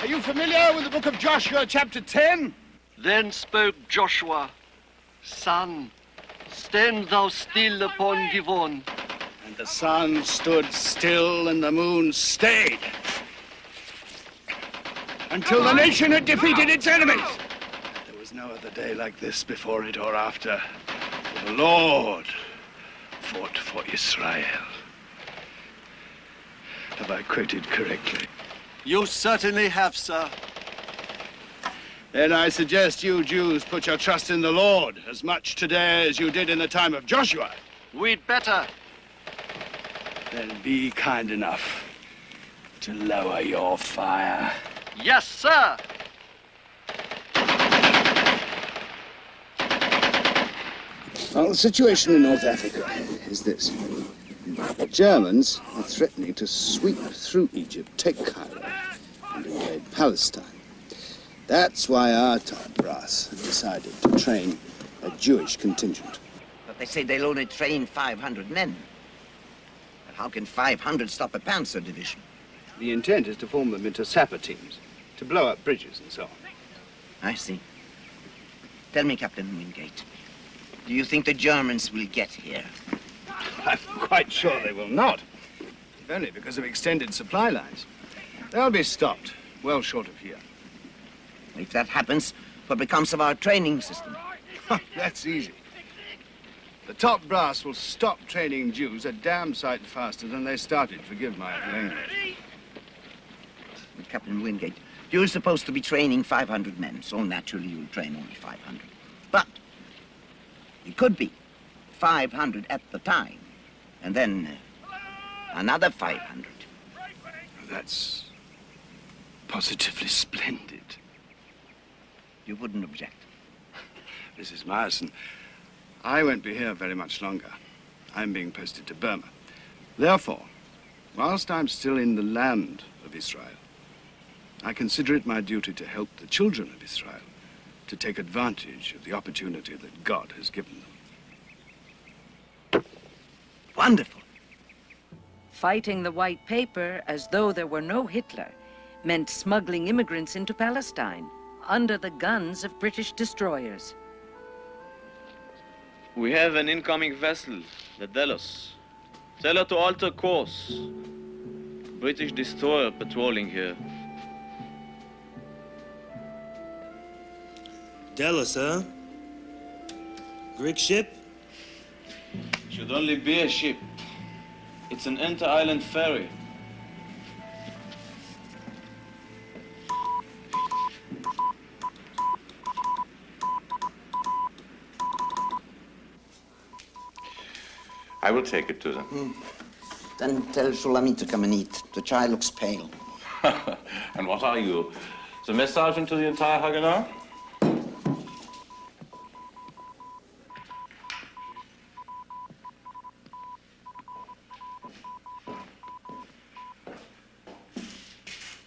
Are you familiar with the book of Joshua, chapter 10? Then spoke Joshua, Sun, stand thou still upon Givon. The sun stood still and the moon stayed. Until the nation had defeated its enemies. There was no other day like this before it or after. For the Lord fought for Israel. Have I quoted correctly? You certainly have, sir. Then I suggest you Jews put your trust in the Lord as much today as you did in the time of Joshua. We'd better. Then be kind enough to lower your fire. Yes, sir. Well, the situation in North Africa is this. The Germans are threatening to sweep through Egypt, take Cairo, and invade Palestine. That's why our top brass have decided to train a Jewish contingent. But they say they'll only train 500 men. How can 500 stop a panzer division? The intent is to form them into sapper teams, to blow up bridges and so on. I see. Tell me, Captain Wingate, do you think the Germans will get here? I'm quite sure they will not. If only because of extended supply lines. They'll be stopped, well short of here. If that happens, what becomes of our training system? That's easy. The top brass will stop training Jews a damn sight faster than they started, forgive my language. Captain Wingate, you're supposed to be training 500 men, so naturally you'll train only 500. But it could be 500 at the time, and then uh, another 500. That's positively splendid. You wouldn't object. Mrs. Myerson, I won't be here very much longer. I'm being posted to Burma. Therefore, whilst I'm still in the land of Israel, I consider it my duty to help the children of Israel to take advantage of the opportunity that God has given them. Wonderful. Fighting the white paper as though there were no Hitler meant smuggling immigrants into Palestine under the guns of British destroyers. We have an incoming vessel, the Delos. Tell her to alter course. British destroyer patrolling here. Delos, huh? Greek ship? Should only be a ship. It's an inter-island ferry. I will take it to them. Hmm. Then tell Shulamit to come and eat. The child looks pale. and what are you? The mess sergeant to the entire Haganah?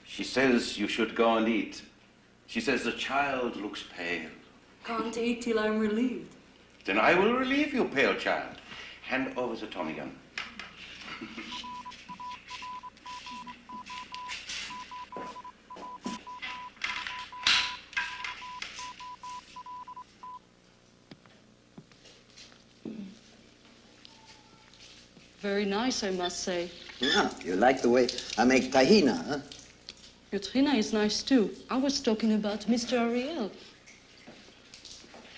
She says you should go and eat. She says the child looks pale. Can't eat till I'm relieved. Then I will relieve you, pale child. Hand over the Tommy gun. Very nice, I must say. Yeah, you like the way I make tahina, huh? Your trina is nice too. I was talking about Mr. Ariel.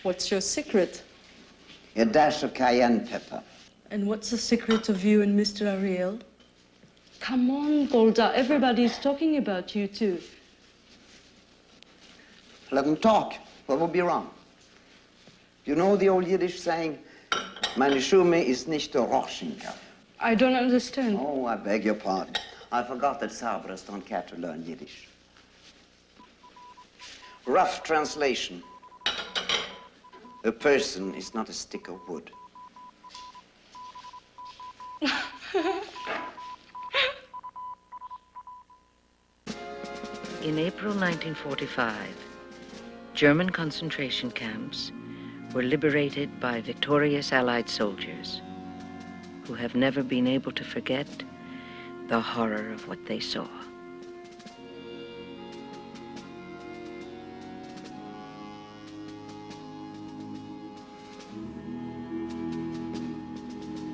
What's your secret? A dash of cayenne pepper. And what's the secret of you and Mr. Ariel? Come on, Golda. Everybody's talking about you too. Let them talk. What would be wrong? You know the old Yiddish saying, meine Schume ist nicht der Rochenka. I don't understand. Oh, I beg your pardon. I forgot that Sabras don't care to learn Yiddish. Rough translation. A person is not a stick of wood. In April 1945, German concentration camps were liberated by victorious Allied soldiers who have never been able to forget the horror of what they saw.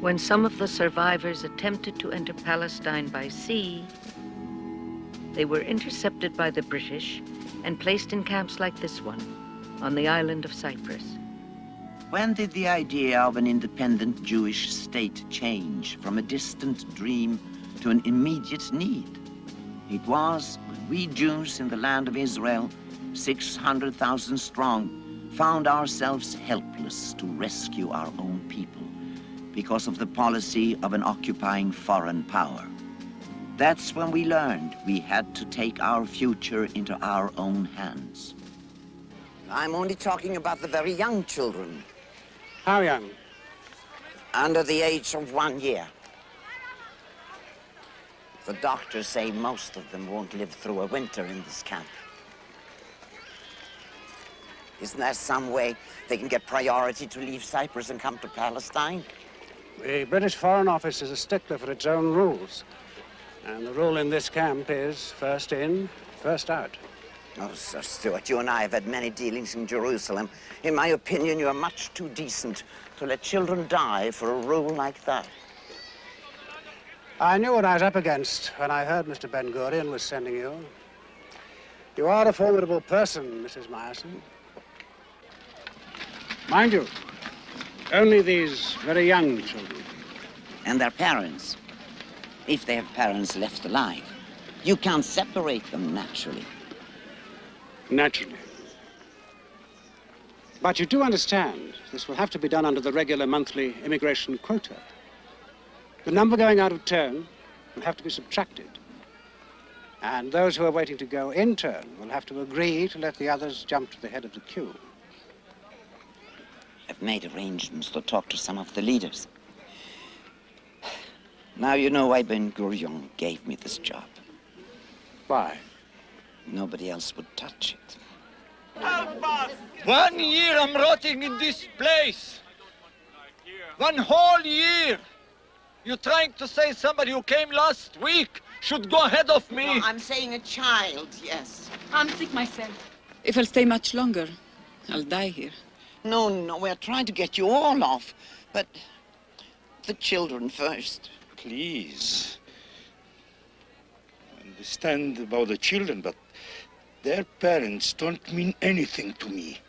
When some of the survivors attempted to enter Palestine by sea, they were intercepted by the British and placed in camps like this one on the island of Cyprus. When did the idea of an independent Jewish state change from a distant dream to an immediate need? It was when we Jews in the land of Israel, 600,000 strong, found ourselves helpless to rescue our own people because of the policy of an occupying foreign power. That's when we learned we had to take our future into our own hands. I'm only talking about the very young children. How young? Under the age of one year. The doctors say most of them won't live through a winter in this camp. Isn't there some way they can get priority to leave Cyprus and come to Palestine? The British Foreign Office is a stickler for its own rules. And the rule in this camp is first in, first out. Oh, Sir Stuart, you and I have had many dealings in Jerusalem. In my opinion, you are much too decent to let children die for a rule like that. I knew what I was up against when I heard Mr. Ben Gurion was sending you. You are a formidable person, Mrs. Myerson. Mind you, only these very young children. And their parents, if they have parents left alive. You can't separate them naturally. Naturally. But you do understand this will have to be done under the regular monthly immigration quota. The number going out of turn will have to be subtracted. And those who are waiting to go in turn will have to agree to let the others jump to the head of the queue. I've made arrangements to talk to some of the leaders. Now you know why Ben Gurion gave me this job. Why? Nobody else would touch it. Help us! One year I'm rotting in this place. One whole year. You're trying to say somebody who came last week should go ahead of me. No, I'm saying a child, yes. I'm sick myself. If I'll stay much longer, I'll die here. No, no, we're trying to get you all off. But the children first. Please. I Understand about the children, but their parents don't mean anything to me.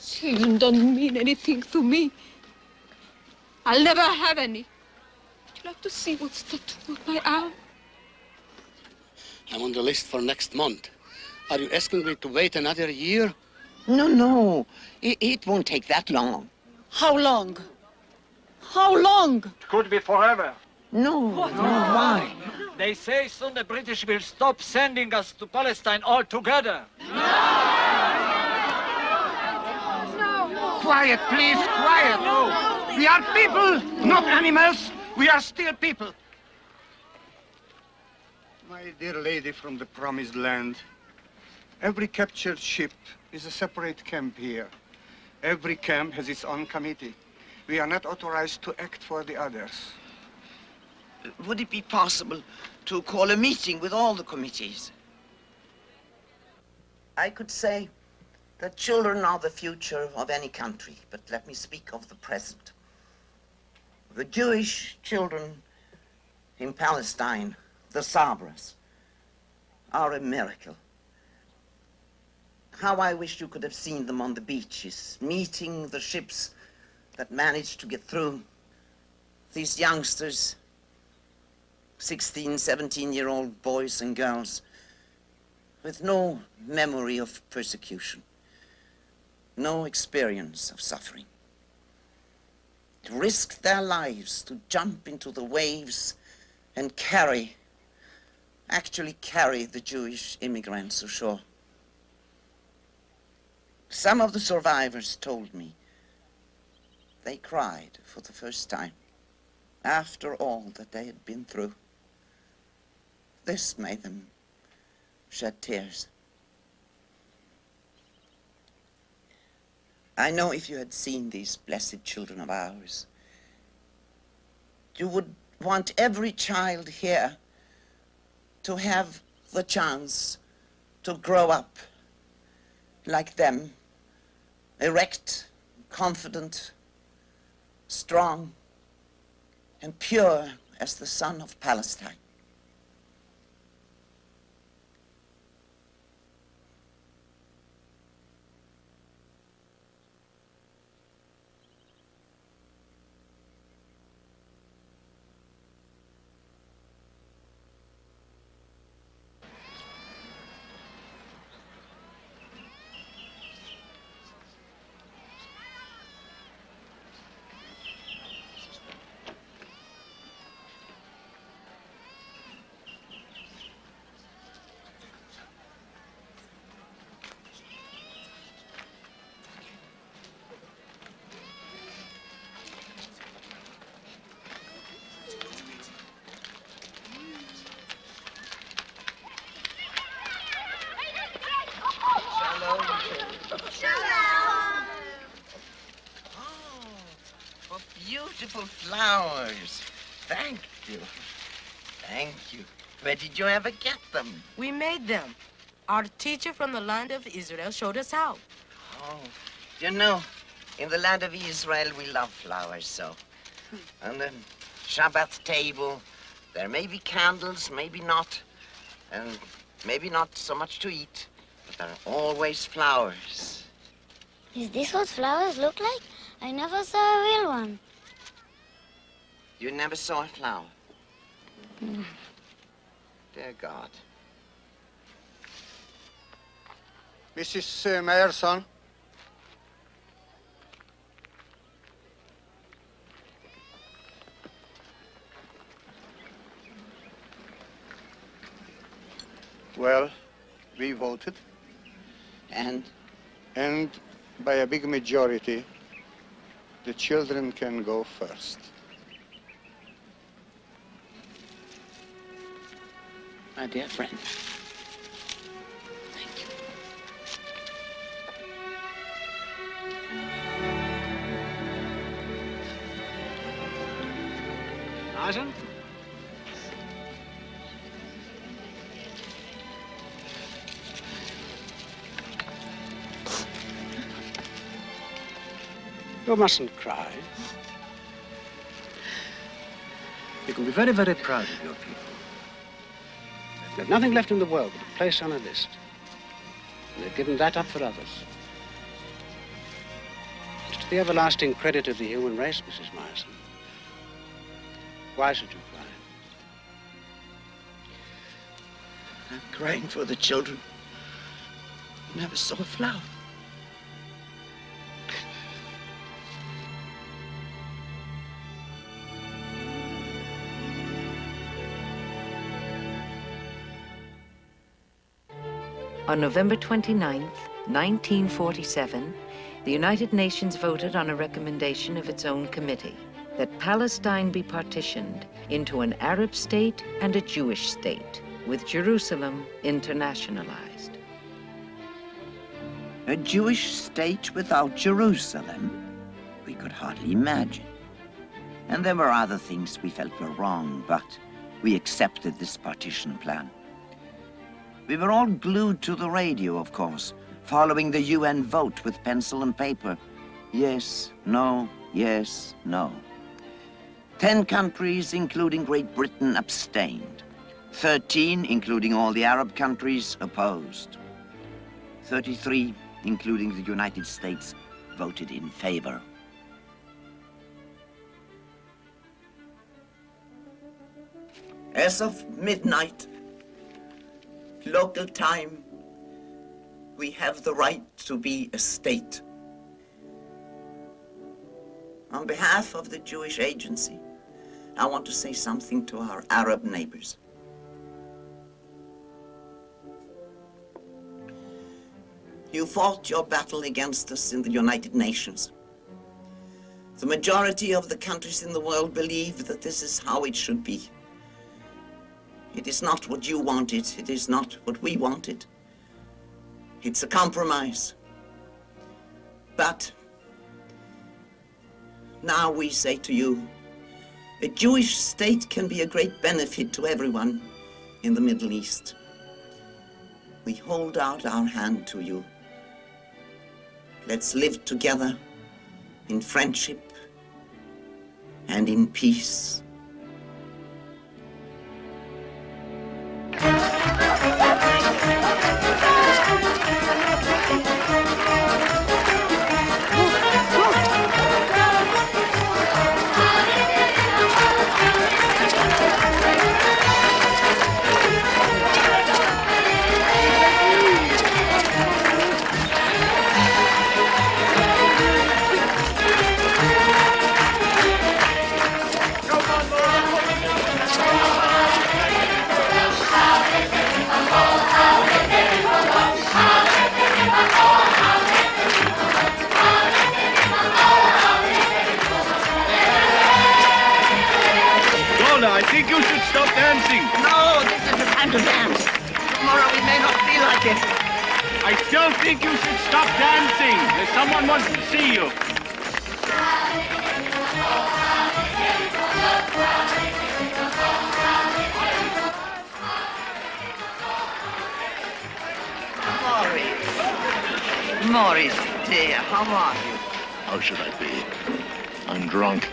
Children don't mean anything to me. I'll never have any. Would you like to see what's tattooed on my arm? I'm on the list for next month. Are you asking me to wait another year? No, no. It, it won't take that long. How long? How long? It could be forever. No, no, why? They say soon the British will stop sending us to Palestine altogether. No! Quiet, please, quiet. No. We are people, not animals. We are still people. My dear lady from the promised land, every captured ship is a separate camp here. Every camp has its own committee. We are not authorized to act for the others. Would it be possible to call a meeting with all the committees? I could say that children are the future of any country, but let me speak of the present. The Jewish children in Palestine, the Sabras, are a miracle. How I wish you could have seen them on the beaches, meeting the ships that managed to get through. These youngsters 16, 17 year old boys and girls with no memory of persecution, no experience of suffering. To risk their lives to jump into the waves and carry, actually carry the Jewish immigrants ashore. Some of the survivors told me they cried for the first time after all that they had been through. This made them shed tears. I know if you had seen these blessed children of ours, you would want every child here to have the chance to grow up like them, erect, confident, strong, and pure as the sun of Palestine. For beautiful flowers. Thank you. Thank you. Where did you ever get them? We made them. Our teacher from the land of Israel showed us how. Oh, you know, in the land of Israel, we love flowers so. On the Shabbat table, there may be candles, maybe not, and maybe not so much to eat, but there are always flowers. Is this what flowers look like? I never saw a real one. You never saw a flower? Dear God. Mrs. Uh, Myerson? Well, we voted. And? And by a big majority, the children can go first. My dear friend. Martin? You mustn't cry. You can be very, very proud of your people. They've nothing left in the world but a place on a list. And they've given that up for others. It's to the everlasting credit of the human race, Mrs. Myerson. Why should you cry? I'm crying for the children. Never saw a flower. On November 29, 1947, the United Nations voted on a recommendation of its own committee that Palestine be partitioned into an Arab state and a Jewish state, with Jerusalem internationalized. A Jewish state without Jerusalem? We could hardly imagine. And there were other things we felt were wrong, but we accepted this partition plan. We were all glued to the radio, of course, following the UN vote with pencil and paper. Yes, no, yes, no. Ten countries, including Great Britain, abstained. Thirteen, including all the Arab countries, opposed. Thirty-three, including the United States, voted in favor. As of midnight, local time, we have the right to be a state. On behalf of the Jewish Agency, I want to say something to our Arab neighbors. You fought your battle against us in the United Nations. The majority of the countries in the world believe that this is how it should be. It is not what you wanted. It is not what we wanted. It's a compromise. But now we say to you, a Jewish state can be a great benefit to everyone in the Middle East. We hold out our hand to you. Let's live together in friendship and in peace to dance. Tomorrow we may not feel like it. I still think you should stop dancing. There's someone wants to see you. Morris. Morris, dear, how are you? How should I be? I'm drunk.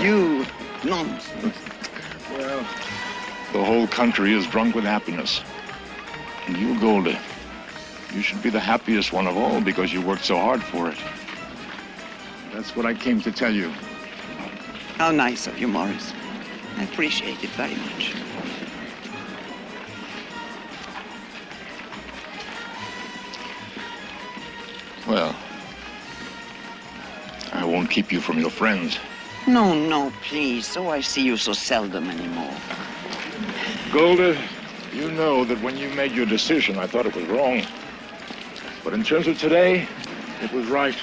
You? Nonsense. Well, the whole country is drunk with happiness. And you, Golda, you should be the happiest one of all because you worked so hard for it. That's what I came to tell you. How nice of you, Morris. I appreciate it very much. Well, I won't keep you from your friends. No, no, please. Oh, I see you so seldom anymore. Golda, you know that when you made your decision, I thought it was wrong. But in terms of today, it was right.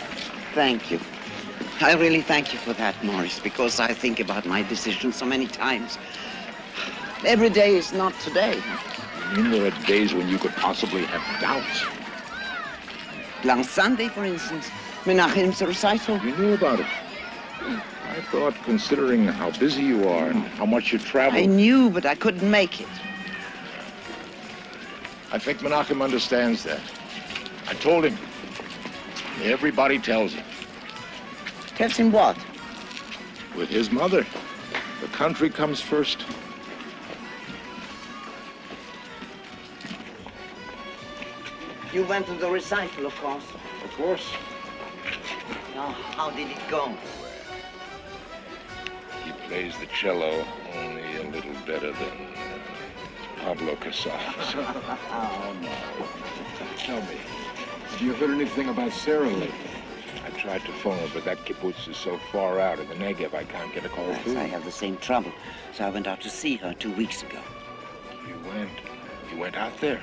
Thank you. I really thank you for that, Morris, because I think about my decision so many times. Every day is not today. You know, there are days when you could possibly have doubts. Last Sunday, for instance, Menachem's recital. You knew about it. Hmm. I thought, considering how busy you are and how much you travel... I knew, but I couldn't make it. I think Menachem understands that. I told him. Everybody tells him. Tells him what? With his mother. The country comes first. You went to the recital, of course. Of course. Now, how did it go? He plays the cello only a little better than uh, Pablo Casals. oh, no. Tell me, have you heard anything about Sarah lately? I tried to phone her, but that kibbutz is so far out in the Negev, I can't get a call Yes, through. I have the same trouble. So I went out to see her two weeks ago. You went? You went out there?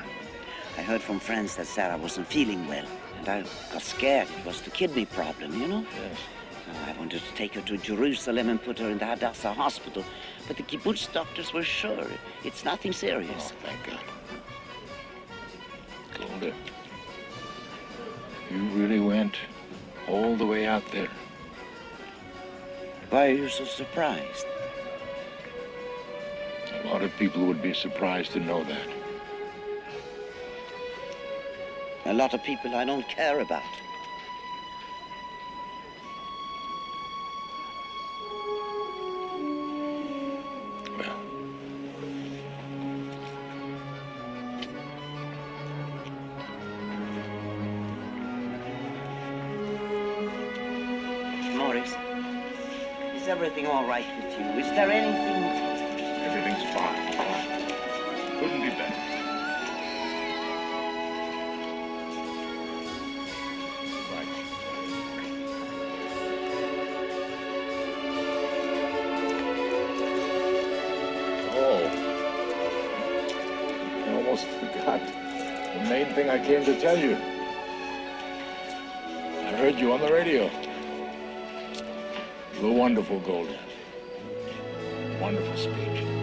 I heard from friends that Sarah wasn't feeling well, and I got scared. It was the kidney problem, you know? Yes. I wanted to take her to Jerusalem and put her in the Hadassah hospital, but the kibbutz doctors were sure it's nothing serious. Oh, thank God. You really went all the way out there? Why are you so surprised? A lot of people would be surprised to know that. A lot of people I don't care about. All right with you? Is there anything... everything's fine. Couldn't be better. Oh. I almost forgot the main thing I came to tell you. I heard you on the radio. Wonderful, Golda. Wonderful speech.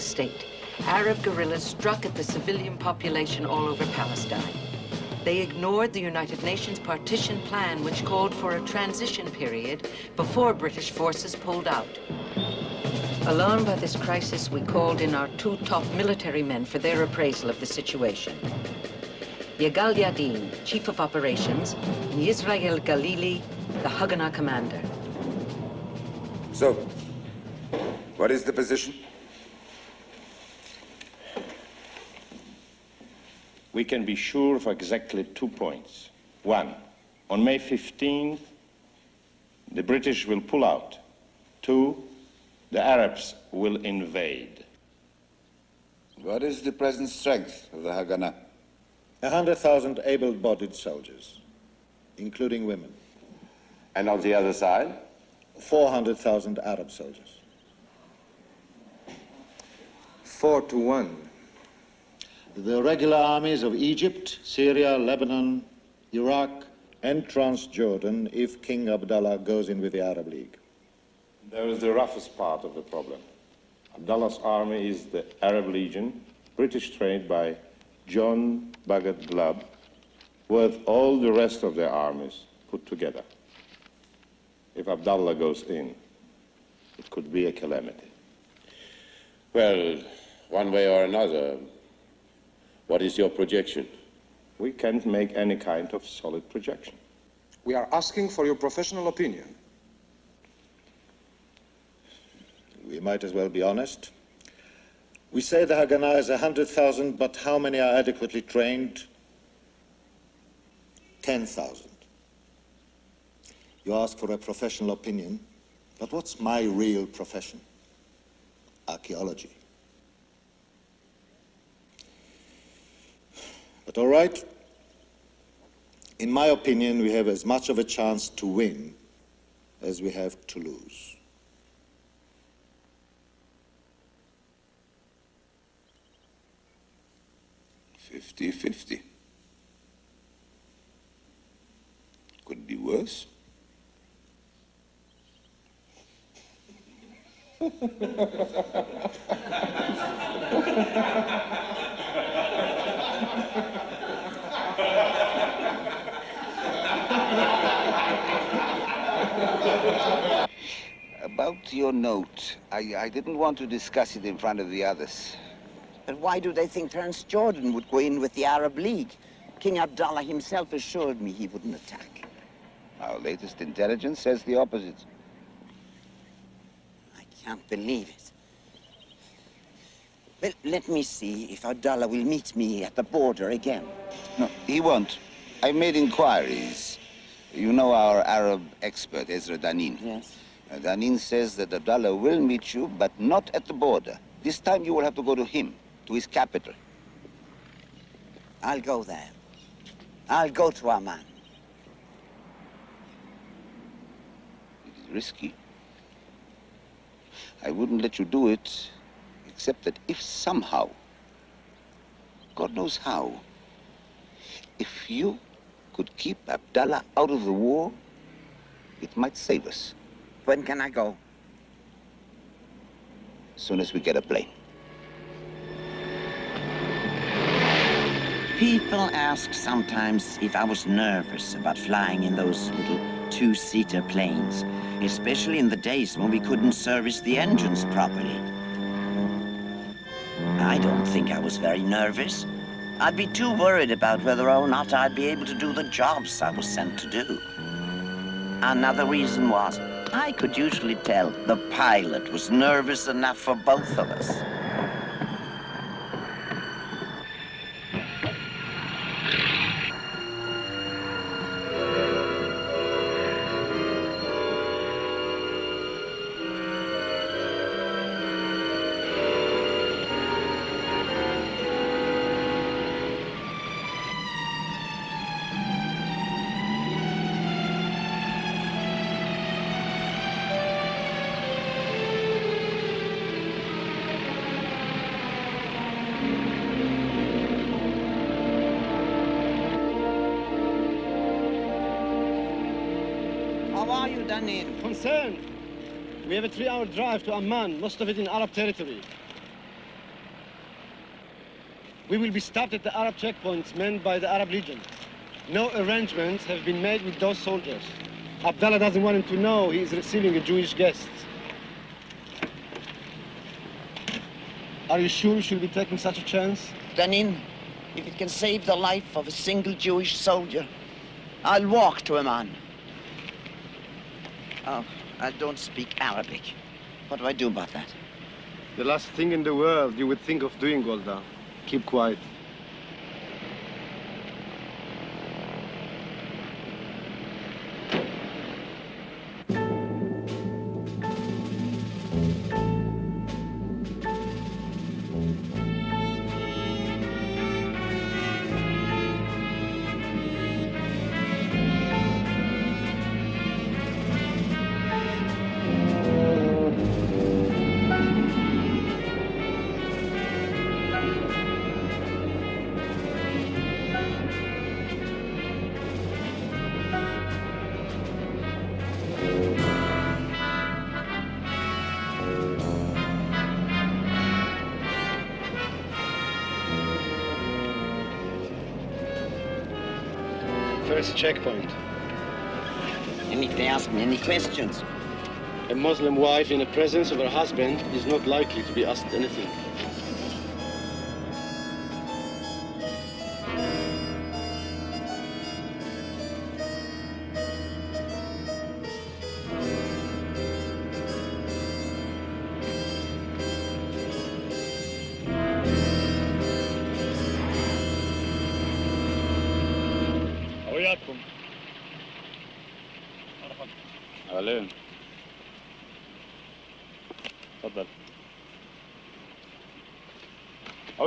State, Arab guerrillas struck at the civilian population all over Palestine. They ignored the United Nations partition plan, which called for a transition period before British forces pulled out. Alarmed by this crisis, we called in our two top military men for their appraisal of the situation. Yigal Yadin, Chief of Operations, and Yisrael Galili, the Haganah commander. So, what is the position? We can be sure of exactly two points. One, on May 15th, the British will pull out. Two, the Arabs will invade. What is the present strength of the Haganah? A hundred thousand able-bodied soldiers, including women. And on the other side? Four hundred thousand Arab soldiers. Four to one. The regular armies of Egypt, Syria, Lebanon, Iraq, and Transjordan if King Abdullah goes in with the Arab League. There is the roughest part of the problem. Abdullah's army is the Arab Legion, British trained by John Bagot Glubb, worth all the rest of their armies put together. If Abdullah goes in, it could be a calamity. Well, one way or another, what is your projection? We can't make any kind of solid projection. We are asking for your professional opinion. We might as well be honest. We say the Haganah is a hundred thousand, but how many are adequately trained? Ten thousand. You ask for a professional opinion, but what's my real profession? Archaeology. But all right, in my opinion, we have as much of a chance to win as we have to lose. Fifty-fifty. Could be worse. About your note, I, I didn't want to discuss it in front of the others. But why do they think Transjordan would go in with the Arab League? King Abdullah himself assured me he wouldn't attack. Our latest intelligence says the opposite. I can't believe it. Well, let me see if Abdullah will meet me at the border again. No, he won't. I've made inquiries. You know our Arab expert, Ezra Danin. Yes. Danin says that Abdallah will meet you, but not at the border. This time you will have to go to him, to his capital. I'll go there. I'll go to Amman. It is risky. I wouldn't let you do it, except that if somehow, God knows how, if you could keep Abdallah out of the war, it might save us. When can I go? As soon as we get a plane. People ask sometimes if I was nervous about flying in those little two-seater planes, especially in the days when we couldn't service the engines properly. I don't think I was very nervous. I'd be too worried about whether or not I'd be able to do the jobs I was sent to do. Another reason was I could usually tell the pilot was nervous enough for both of us. Have a three-hour drive to Amman, most of it in Arab territory. We will be stopped at the Arab checkpoints manned by the Arab Legion. No arrangements have been made with those soldiers. Abdallah doesn't want him to know he is receiving a Jewish guest. Are you sure you should be taking such a chance? Danin, if it can save the life of a single Jewish soldier, I'll walk to Amman. Oh, I don't speak Arabic. What do I do about that? The last thing in the world you would think of doing, Golda. Keep quiet. Checkpoint. And if they ask me any questions? A Muslim wife in the presence of her husband is not likely to be asked anything.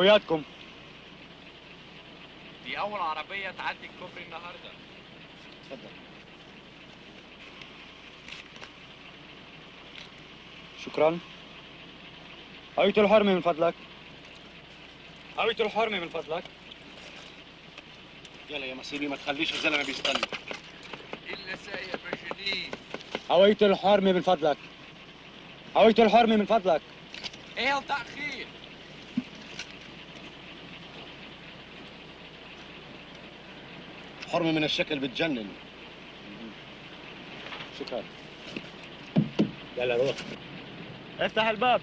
هوياتكم دي أول عربية تعدي الكوبري النهاردة. تفضل شكرا. هوية الحرمة من فضلك. هوية الحرمة من فضلك. يلا يا مصيري ما تخليش الزلمة بيستنى. إلا سايق بشديد هوية الحرمة من فضلك. هوية الحرمة من فضلك. إيه التأخير؟ حرمه من الشكل بتجنن. شكرا. يلا روح. افتح الباب.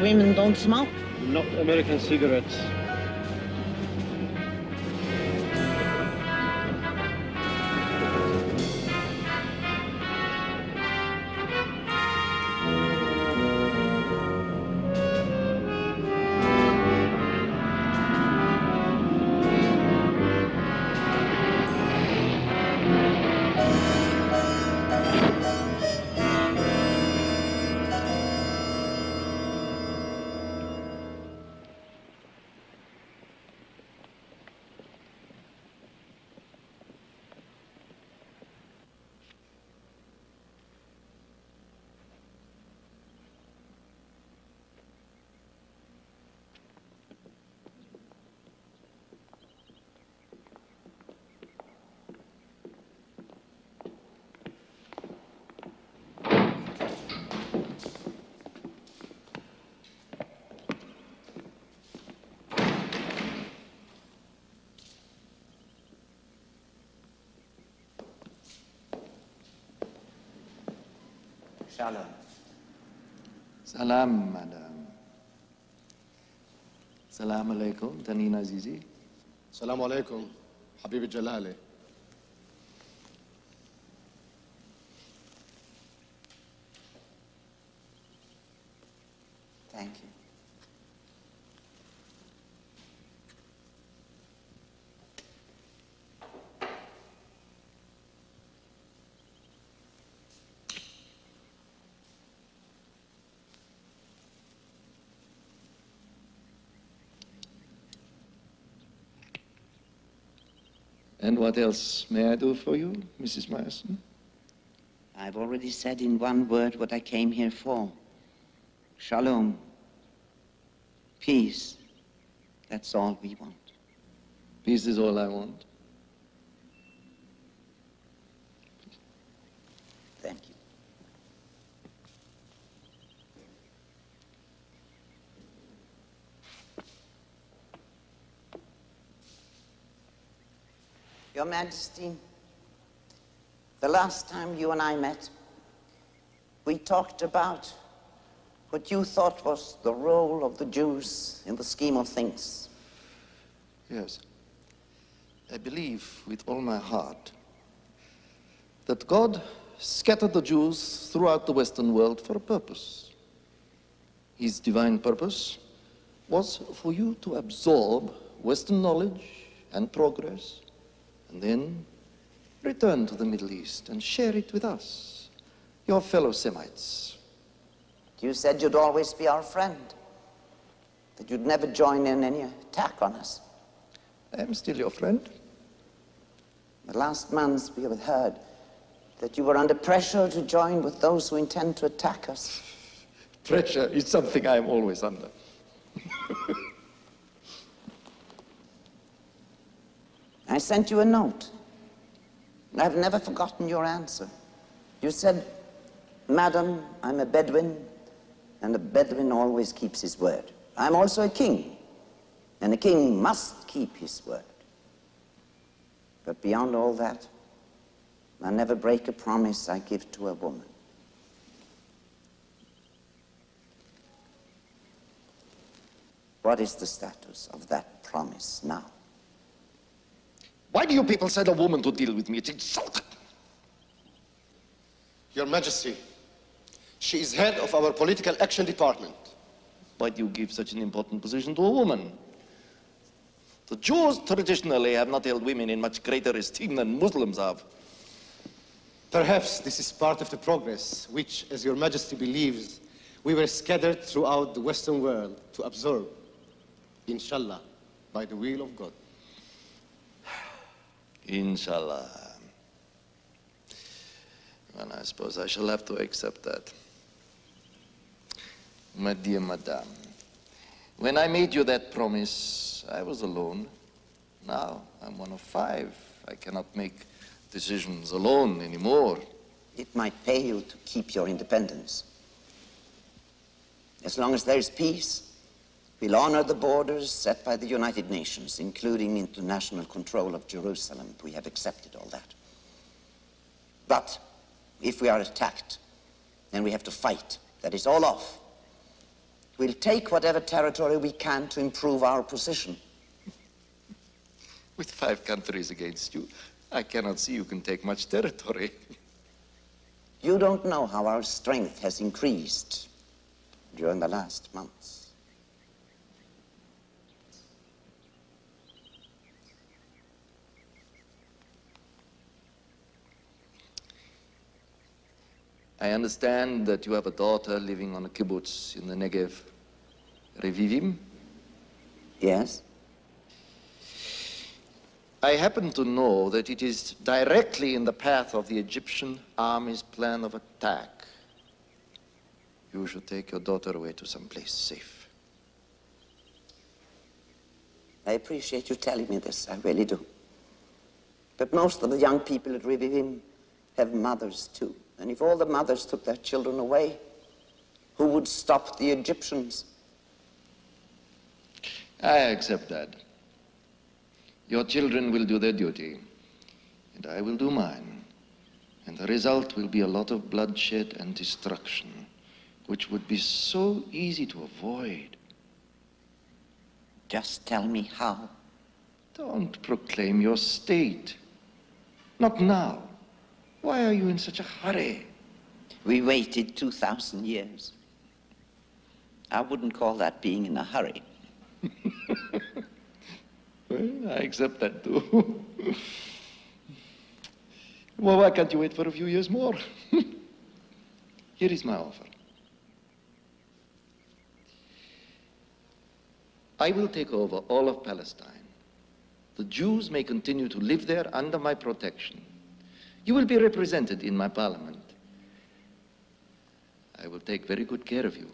Women don't smoke? Not American cigarettes. Salam, Salam, madam. Assalamualaikum, Tanina Zizi. alaikum, Habib Jalali. And what else may I do for you, Mrs. Myerson? I've already said in one word what I came here for. Shalom. Peace. That's all we want. Peace is all I want. Thank you. Your Majesty, the last time you and I met, we talked about what you thought was the role of the Jews in the scheme of things. Yes. I believe with all my heart that God scattered the Jews throughout the Western world for a purpose. His divine purpose was for you to absorb Western knowledge and progress, and then return to the Middle East and share it with us, your fellow Semites. You said you'd always be our friend, that you'd never join in any attack on us. I am still your friend. The last months we have heard that you were under pressure to join with those who intend to attack us. Pressure is something I am always under. I sent you a note. I've never forgotten your answer. You said, Madam, I'm a Bedouin, and a Bedouin always keeps his word. I'm also a king, and a king must keep his word. But beyond all that, I never break a promise I give to a woman. What is the status of that promise now? Why do you people send a woman to deal with me? It's insulting. Your Majesty, she is head of our political action department. Why do you give such an important position to a woman? The Jews traditionally have not held women in much greater esteem than Muslims have. Perhaps this is part of the progress which, as Your Majesty believes, we were scattered throughout the Western world to absorb, inshallah, by the will of God. Inshallah. And I suppose I shall have to accept that. My dear madame, when I made you that promise, I was alone. Now I'm one of five. I cannot make decisions alone anymore. It might pay you to keep your independence. As long as there is peace, we'll honor the borders set by the United Nations, including international control of Jerusalem. We have accepted all that. But if we are attacked, then we have to fight. That is all off. We'll take whatever territory we can to improve our position. With five countries against you, I cannot see you can take much territory. You don't know how our strength has increased during the last months. I understand that you have a daughter living on a kibbutz in the Negev. Revivim? Yes. I happen to know that it is directly in the path of the Egyptian army's plan of attack. You should take your daughter away to some place safe. I appreciate you telling me this, I really do. But most of the young people at Revivim have mothers too. And if all the mothers took their children away, who would stop the Egyptians? I accept that. Your children will do their duty, and I will do mine. And the result will be a lot of bloodshed and destruction, which would be so easy to avoid. Just tell me how. Don't proclaim your state. Not now. Why are you in such a hurry? We waited 2,000 years. I wouldn't call that being in a hurry. Well, I accept that too. well, why can't you wait for a few years more? Here is my offer. I will take over all of Palestine. The Jews may continue to live there under my protection. You will be represented in my parliament. I will take very good care of you.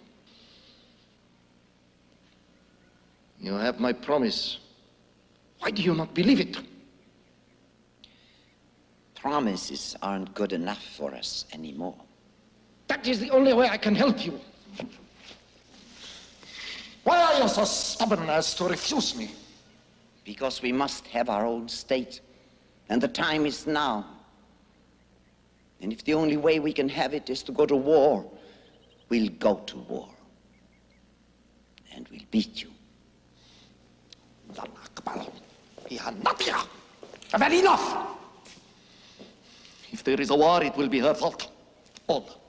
You have my promise. Why do you not believe it? Promises aren't good enough for us anymore. That is the only way I can help you. Why are you so stubborn as to refuse me? Because we must have our own state, and the time is now. And if the only way we can have it is to go to war, we'll go to war. And we'll beat you. I've enough! If there is a war, it will be her fault. All.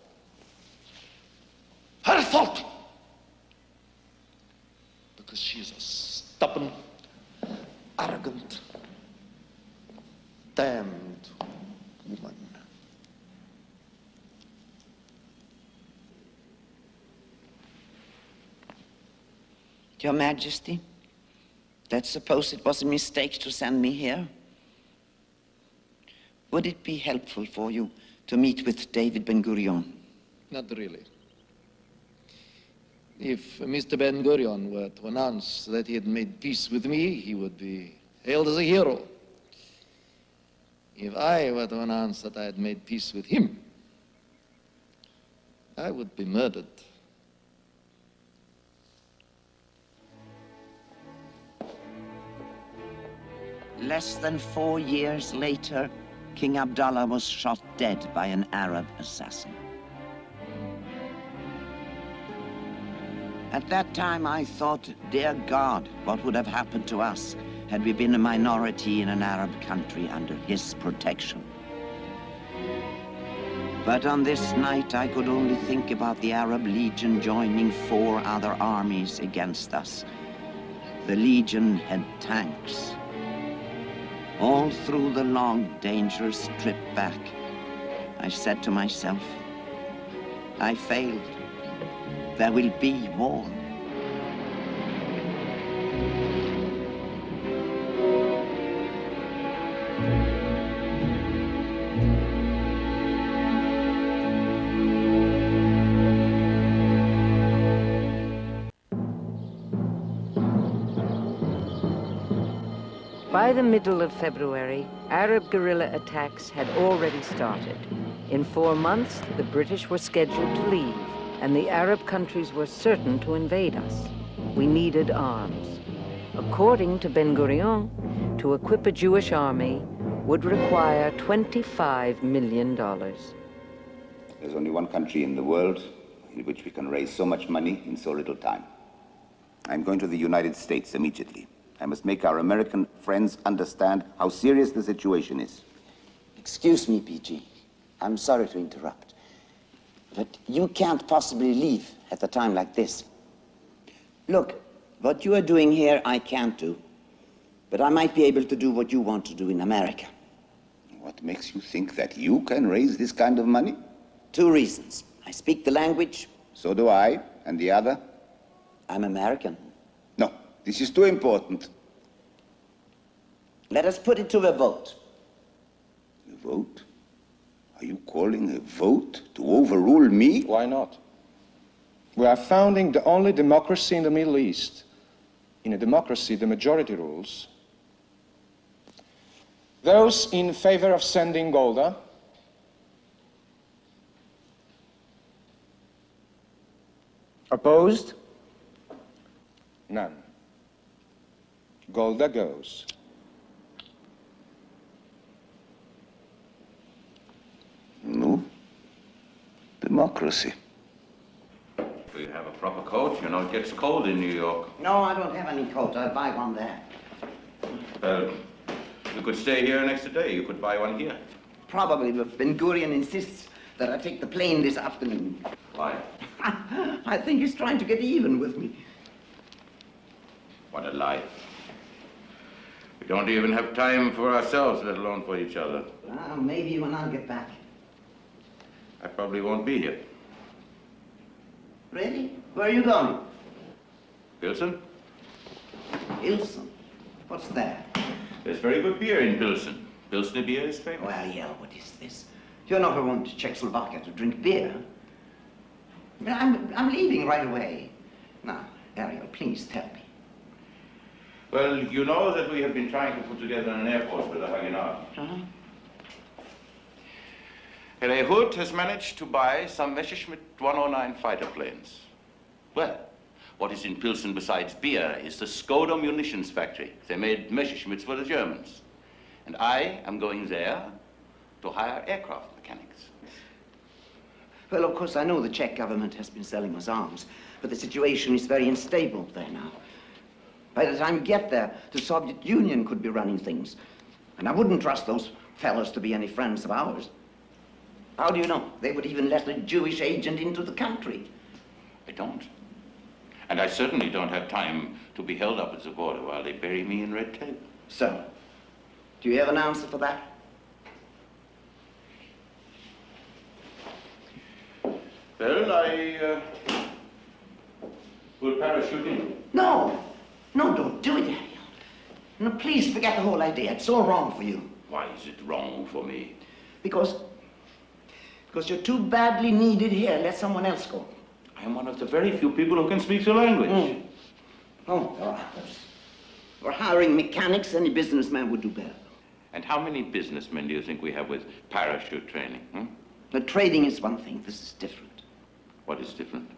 Her fault! Because she is a stubborn, arrogant, damned woman. Your Majesty, let's suppose it was a mistake to send me here. Would it be helpful for you to meet with David Ben Gurion? Not really. If Mr. Ben Gurion were to announce that he had made peace with me, he would be hailed as a hero. If I were to announce that I had made peace with him, I would be murdered. Less than four years later, King Abdullah was shot dead by an Arab assassin. At that time, I thought, dear God, what would have happened to us had we been a minority in an Arab country under his protection? But on this night, I could only think about the Arab Legion joining four other armies against us. The Legion had tanks. All through the long, dangerous trip back, I said to myself, I failed. There will be war. By the middle of February, Arab guerrilla attacks had already started. In four months, the British were scheduled to leave, and the Arab countries were certain to invade us. We needed arms. According to Ben Gurion, to equip a Jewish army would require $25 million. There's only one country in the world in which we can raise so much money in so little time. I'm going to the United States immediately. I must make our American friends understand how serious the situation is. Excuse me, BG. I'm sorry to interrupt. But you can't possibly leave at a time like this. Look, what you are doing here, I can't do. But I might be able to do what you want to do in America. What makes you think that you can raise this kind of money? Two reasons. I speak the language. So do I. And the other? I'm American. No, this is too important. Let us put it to a vote. A vote? Are you calling a vote to overrule me? Why not? We are founding the only democracy in the Middle East. In a democracy, the majority rules. Those in favor of sending Golda? Opposed? None. Golda goes. No. Democracy. Do you have a proper coat? You know, it gets cold in New York. No, I don't have any coat. I'll buy one there. Well, you could stay here an extra day. You could buy one here. Probably, but Ben Gurion insists that I take the plane this afternoon. Why? I think he's trying to get even with me. What a life. We don't even have time for ourselves, let alone for each other. Ah, maybe when I get back. I probably won't be here. Really? Where are you going? Pilsen? Ilson. What's that? There's very good beer in Pilsen. Pilsner beer is famous. Well, yeah, what is this? You're not going to Czechoslovakia to drink beer. I'm, I'm leaving right away. Now, Ariel, please tell me. Well, you know that we have been trying to put together an air force with the Haganah. Uh-huh. Herr Hood has managed to buy some Messerschmitt 109 fighter planes. Well, what is in Pilsen besides beer is the Skoda munitions factory. They made Messerschmitts for the Germans. And I am going there to hire aircraft mechanics. Well, of course, I know the Czech government has been selling us arms, but the situation is very unstable there now. By the time you get there, the Soviet Union could be running things. And I wouldn't trust those fellows to be any friends of ours. How do you know? They would even let a Jewish agent into the country. I don't. And I certainly don't have time to be held up at the border while they bury me in red tape. So, do you have an answer for that? Well, I uh, will parachute in. No! No, don't do it, Ariel. No, please forget the whole idea. It's all wrong for you. Why is it wrong for me? Because, because you're too badly needed here. Let someone else go. I am one of the very few people who can speak the language. Mm. Oh, there are others. For hiring mechanics, any businessman would do better. And how many businessmen do you think we have with parachute training? Hmm? The trading is one thing. This is different. What is different?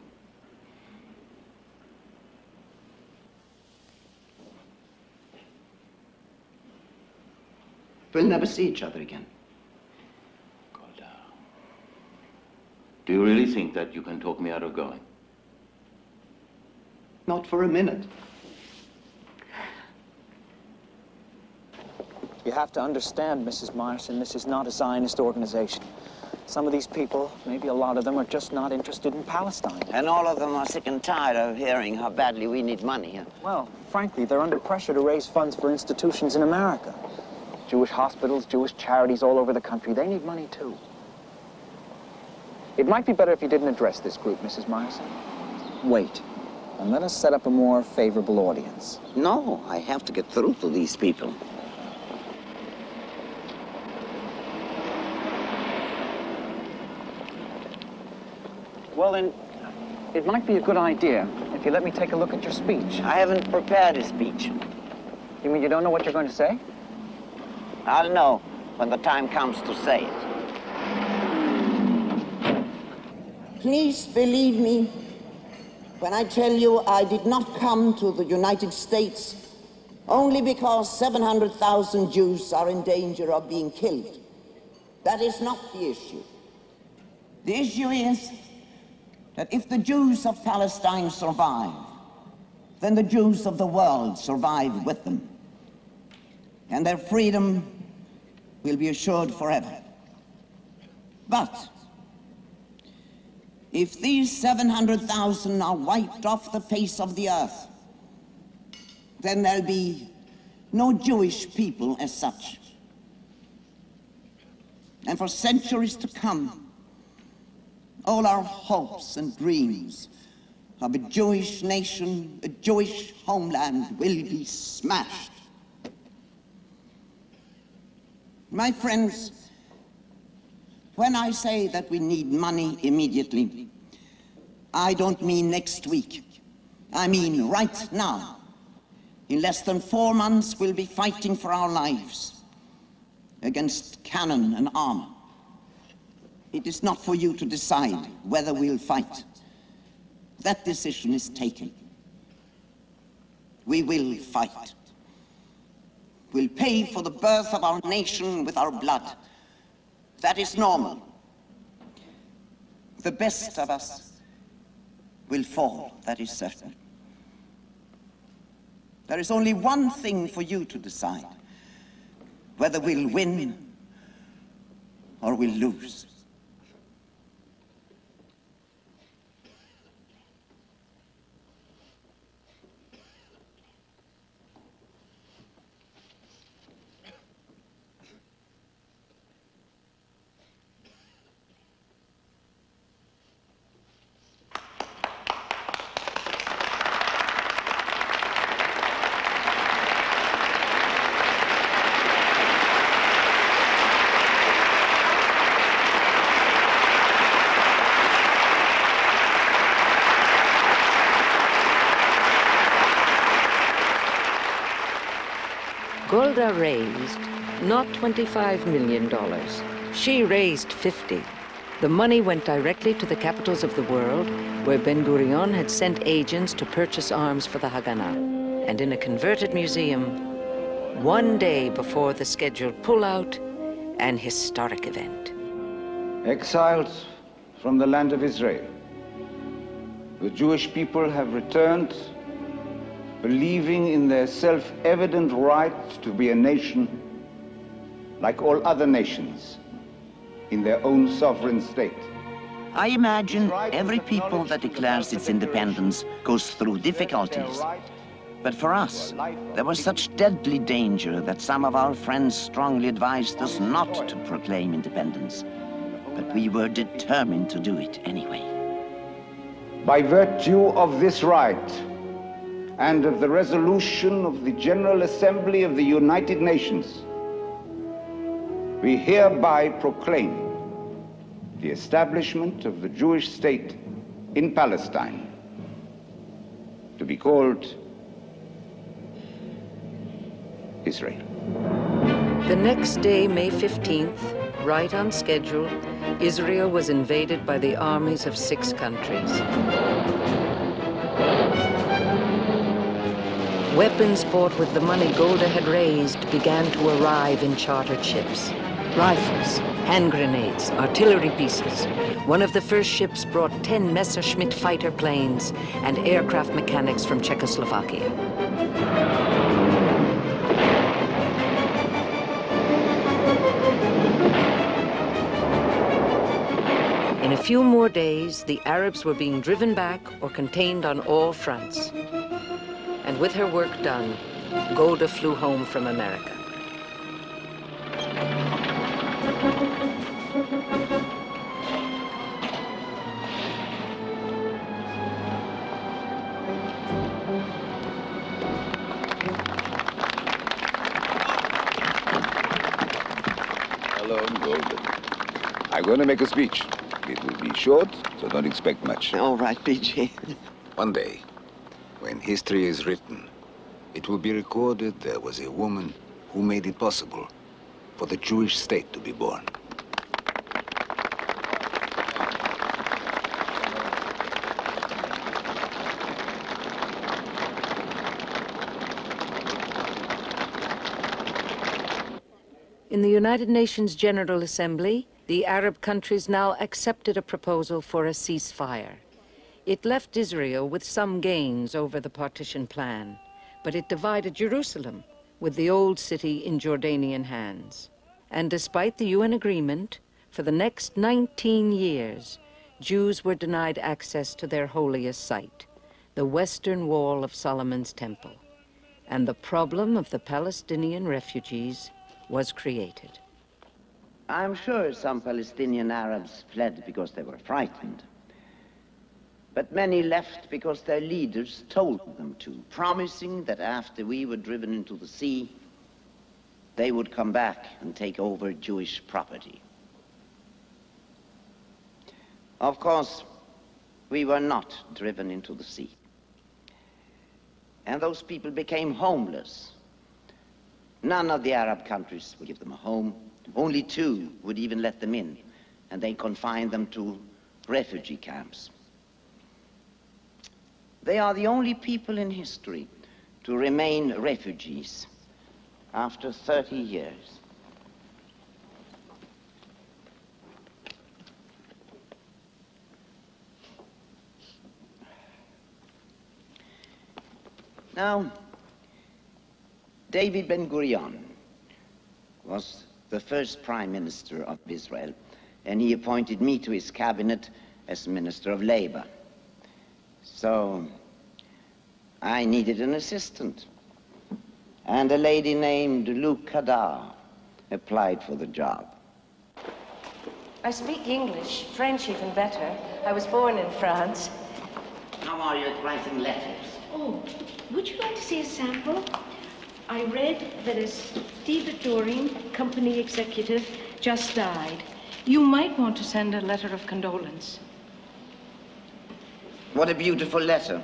We'll never see each other again. Do you really think that you can talk me out of going? Not for a minute. You have to understand, Mrs. Myerson, this is not a Zionist organization. Some of these people, maybe a lot of them, are just not interested in Palestine. And all of them are sick and tired of hearing how badly we need money. Well, frankly, they're under pressure to raise funds for institutions in America. Jewish hospitals, Jewish charities all over the country, they need money too. It might be better if you didn't address this group, Mrs. Myerson. Wait, and let us set up a more favorable audience. No, I have to get through to these people. Well, then, it might be a good idea if you let me take a look at your speech. I haven't prepared a speech. You mean you don't know what you're going to say? I'll know when the time comes to say it. Please believe me when I tell you I did not come to the United States only because 700,000 Jews are in danger of being killed. That is not the issue. The issue is that if the Jews of Palestine survive, then the Jews of the world survive with them. And their freedom will be assured forever. But if these 700,000 are wiped off the face of the earth, then there'll be no Jewish people as such. And for centuries to come, all our hopes and dreams of a Jewish nation, a Jewish homeland will be smashed. My friends, when I say that we need money immediately, I don't mean next week. I mean right now. In less than four months, we'll be fighting for our lives against cannon and armor. It is not for you to decide whether we'll fight. That decision is taken. We will fight. We'll pay for the birth of our nation with our blood. That is normal. The best of us will fall, that is certain. There is only one thing for you to decide, whether we'll win or we'll lose. Golda raised not $25 million. She raised 50. The money went directly to the capitals of the world, where Ben Gurion had sent agents to purchase arms for the Haganah. And in a converted museum, one day before the scheduled pullout, an historic event. Exiles from the land of Israel. The Jewish people have returned believing in their self-evident right to be a nation like all other nations in their own sovereign state. I imagine every people that declares its independence goes through difficulties. But for us, there was such deadly danger that some of our friends strongly advised us not to proclaim independence. But we were determined to do it anyway. By virtue of this right, and of the resolution of the General Assembly of the United Nations, we hereby proclaim the establishment of the Jewish state in Palestine to be called Israel. The next day, May 15th, right on schedule, Israel was invaded by the armies of six countries. Weapons bought with the money Golda had raised began to arrive in chartered ships. Rifles, hand grenades, artillery pieces. One of the first ships brought 10 Messerschmitt fighter planes and aircraft mechanics from Czechoslovakia. In a few more days, the Arabs were being driven back or contained on all fronts. And with her work done, Golda flew home from America. Hello, Golden. I'm going to make a speech. It will be short, so don't expect much. All right, BG. One day, when history is written, it will be recorded there was a woman who made it possible for the Jewish state to be born. In the United Nations General Assembly, the Arab countries now accepted a proposal for a ceasefire. It left Israel with some gains over the partition plan, but it divided Jerusalem with the old city in Jordanian hands. And despite the UN agreement, for the next 19 years, Jews were denied access to their holiest site, the western wall of Solomon's temple. And the problem of the Palestinian refugees was created. I'm sure some Palestinian Arabs fled because they were frightened. But many left because their leaders told them to, promising that after we were driven into the sea, they would come back and take over Jewish property. Of course, we were not driven into the sea. And those people became homeless. None of the Arab countries would give them a home. Only two would even let them in, and they confined them to refugee camps. They are the only people in history to remain refugees after 30 years. Now, David Ben Gurion was the first prime minister of Israel, and he appointed me to his cabinet as minister of labor. So I needed an assistant, and a lady named Lou Kadar applied for the job. I speak English, French even better. I was born in France. How are you at writing letters? Oh, would you like to see a sample? I read that a stevedoring company executive just died. You might want to send a letter of condolence. What a beautiful letter.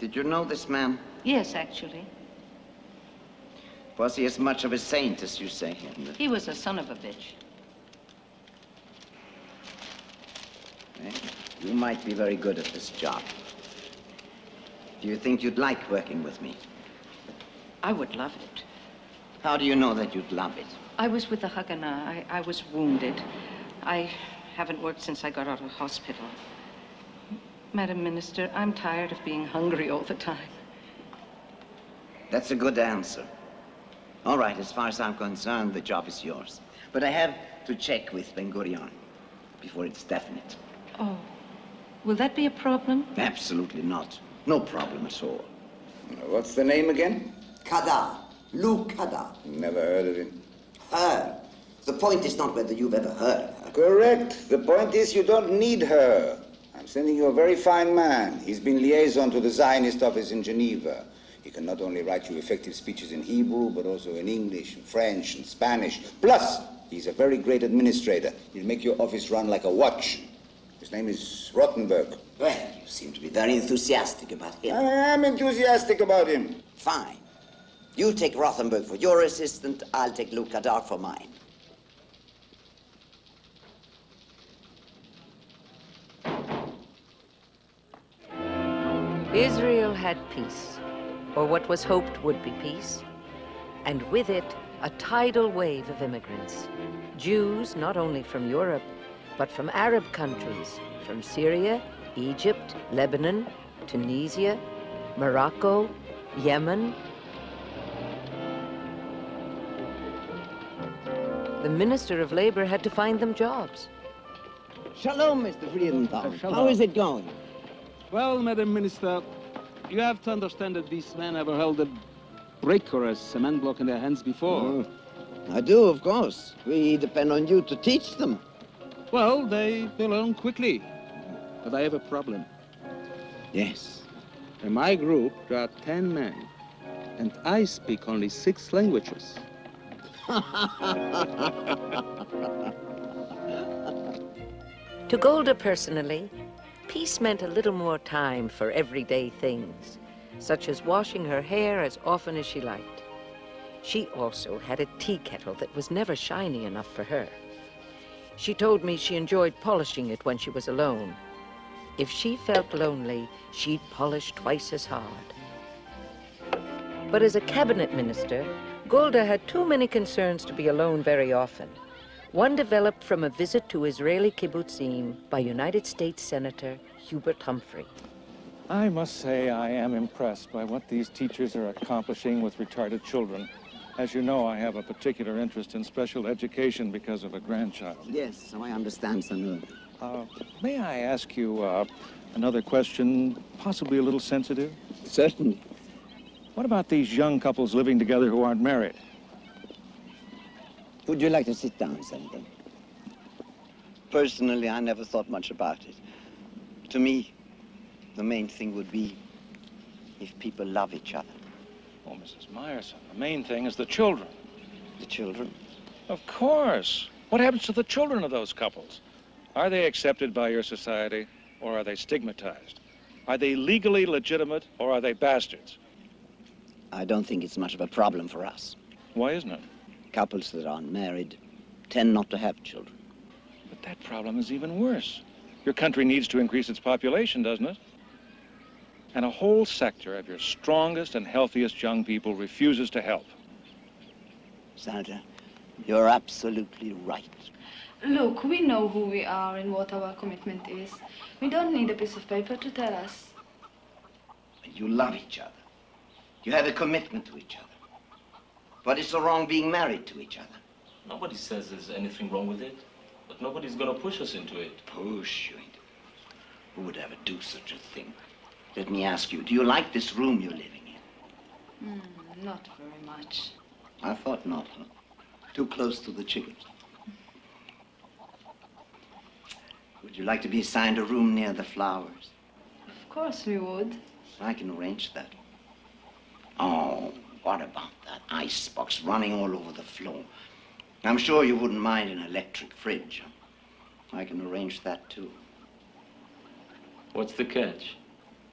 Did you know this man? Yes, actually. Was he as much of a saint as you say? He was a son of a bitch. Eh? You might be very good at this job. Do you think you'd like working with me? I would love it. How do you know that you'd love it? I was with the Haganah. I, I was wounded. I haven't worked since I got out of hospital. Madam Minister, I'm tired of being hungry all the time. That's a good answer. All right, as far as I'm concerned, the job is yours. But I have to check with Ben Gurion before it's definite. Oh, will that be a problem? Absolutely not. No problem at all. What's the name again? Kadar. Lou Kadar. Never heard of him. Her. The point is not whether you've ever heard of her. Correct. The point is you don't need her. I'm sending you a very fine man. He's been liaison to the Zionist office in Geneva. He can not only write you effective speeches in Hebrew, but also in English, and French, and Spanish. Plus, he's a very great administrator. He'll make your office run like a watch. His name is Rottenberg. Well, you seem to be very enthusiastic about him. I am enthusiastic about him. Fine. You take Rothenberg for your assistant, I'll take Lou Kadar for mine. Israel had peace, or what was hoped would be peace, and with it, a tidal wave of immigrants. Jews not only from Europe, but from Arab countries, from Syria, Egypt, Lebanon, Tunisia, Morocco, Yemen. The Minister of Labor had to find them jobs. Shalom, Mr. Friedenthal. Shalom. How is it going? Well, Madam Minister, you have to understand that these men ever held a brick or a cement block in their hands before. Oh, I do, of course. We depend on you to teach them. Well, they, they learn quickly. But I have a problem. Yes. In my group, there are 10 men, and I speak only six languages. To Golda personally, peace meant a little more time for everyday things, such as washing her hair as often as she liked. She also had a tea kettle that was never shiny enough for her. She told me she enjoyed polishing it when she was alone. If she felt lonely, she'd polish twice as hard. But as a cabinet minister, Golda had too many concerns to be alone very often. One developed from a visit to Israeli kibbutzim by United States Senator Hubert Humphrey. I must say I am impressed by what these teachers are accomplishing with retarded children. As you know, I have a particular interest in special education because of a grandchild. Yes, so I understand, Sanur. Uh, may I ask you uh, another question, possibly a little sensitive? Certainly. What about these young couples living together who aren't married? Would you like to sit down, Senator? Personally, I never thought much about it. To me, the main thing would be if people love each other. Oh, Mrs. Myerson, the main thing is the children. The children? Of course. What happens to the children of those couples? Are they accepted by your society or are they stigmatized? Are they legally legitimate or are they bastards? I don't think it's much of a problem for us. Why isn't it? Couples that aren't married tend not to have children. But that problem is even worse. Your country needs to increase its population, doesn't it? And a whole sector of your strongest and healthiest young people refuses to help. Senator, you're absolutely right. Look, we know who we are and what our commitment is. We don't need a piece of paper to tell us. You love each other. You have a commitment to each other. What is so wrong being married to each other? Nobody says there's anything wrong with it, but nobody's gonna push us into it. Push you into it? Who would ever do such a thing? Let me ask you, do you like this room you're living in? Mm, not very much. I thought not, huh? Too close to the chickens. Would you like to be assigned a room near the flowers? Of course we would. I can arrange that. Oh, what about that icebox running all over the floor? I'm sure you wouldn't mind an electric fridge. I can arrange that too. What's the catch?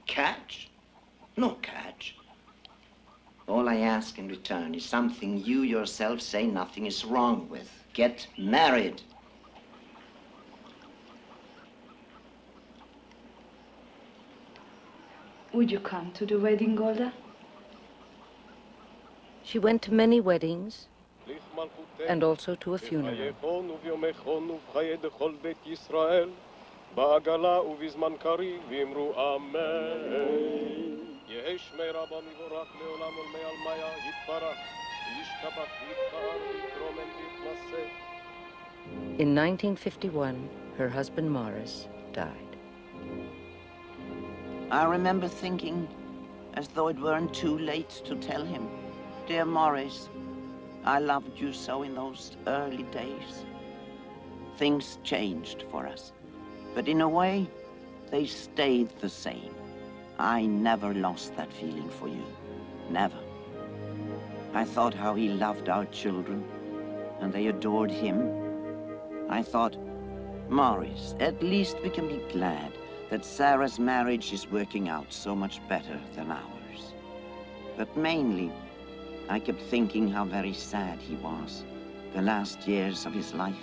Catch? No catch. All I ask in return is something you yourself say nothing is wrong with. Get married. Would you come to the wedding, Golda? She went to many weddings and also to a funeral. In 1951, her husband Morris died. I remember thinking as though it weren't too late to tell him. Dear Morris, I loved you so in those early days. Things changed for us, but in a way, they stayed the same. I never lost that feeling for you. never. I thought how he loved our children, and they adored him. I thought, Morris, at least we can be glad that Sarah's marriage is working out so much better than ours. But mainly, I kept thinking how very sad he was the last years of his life.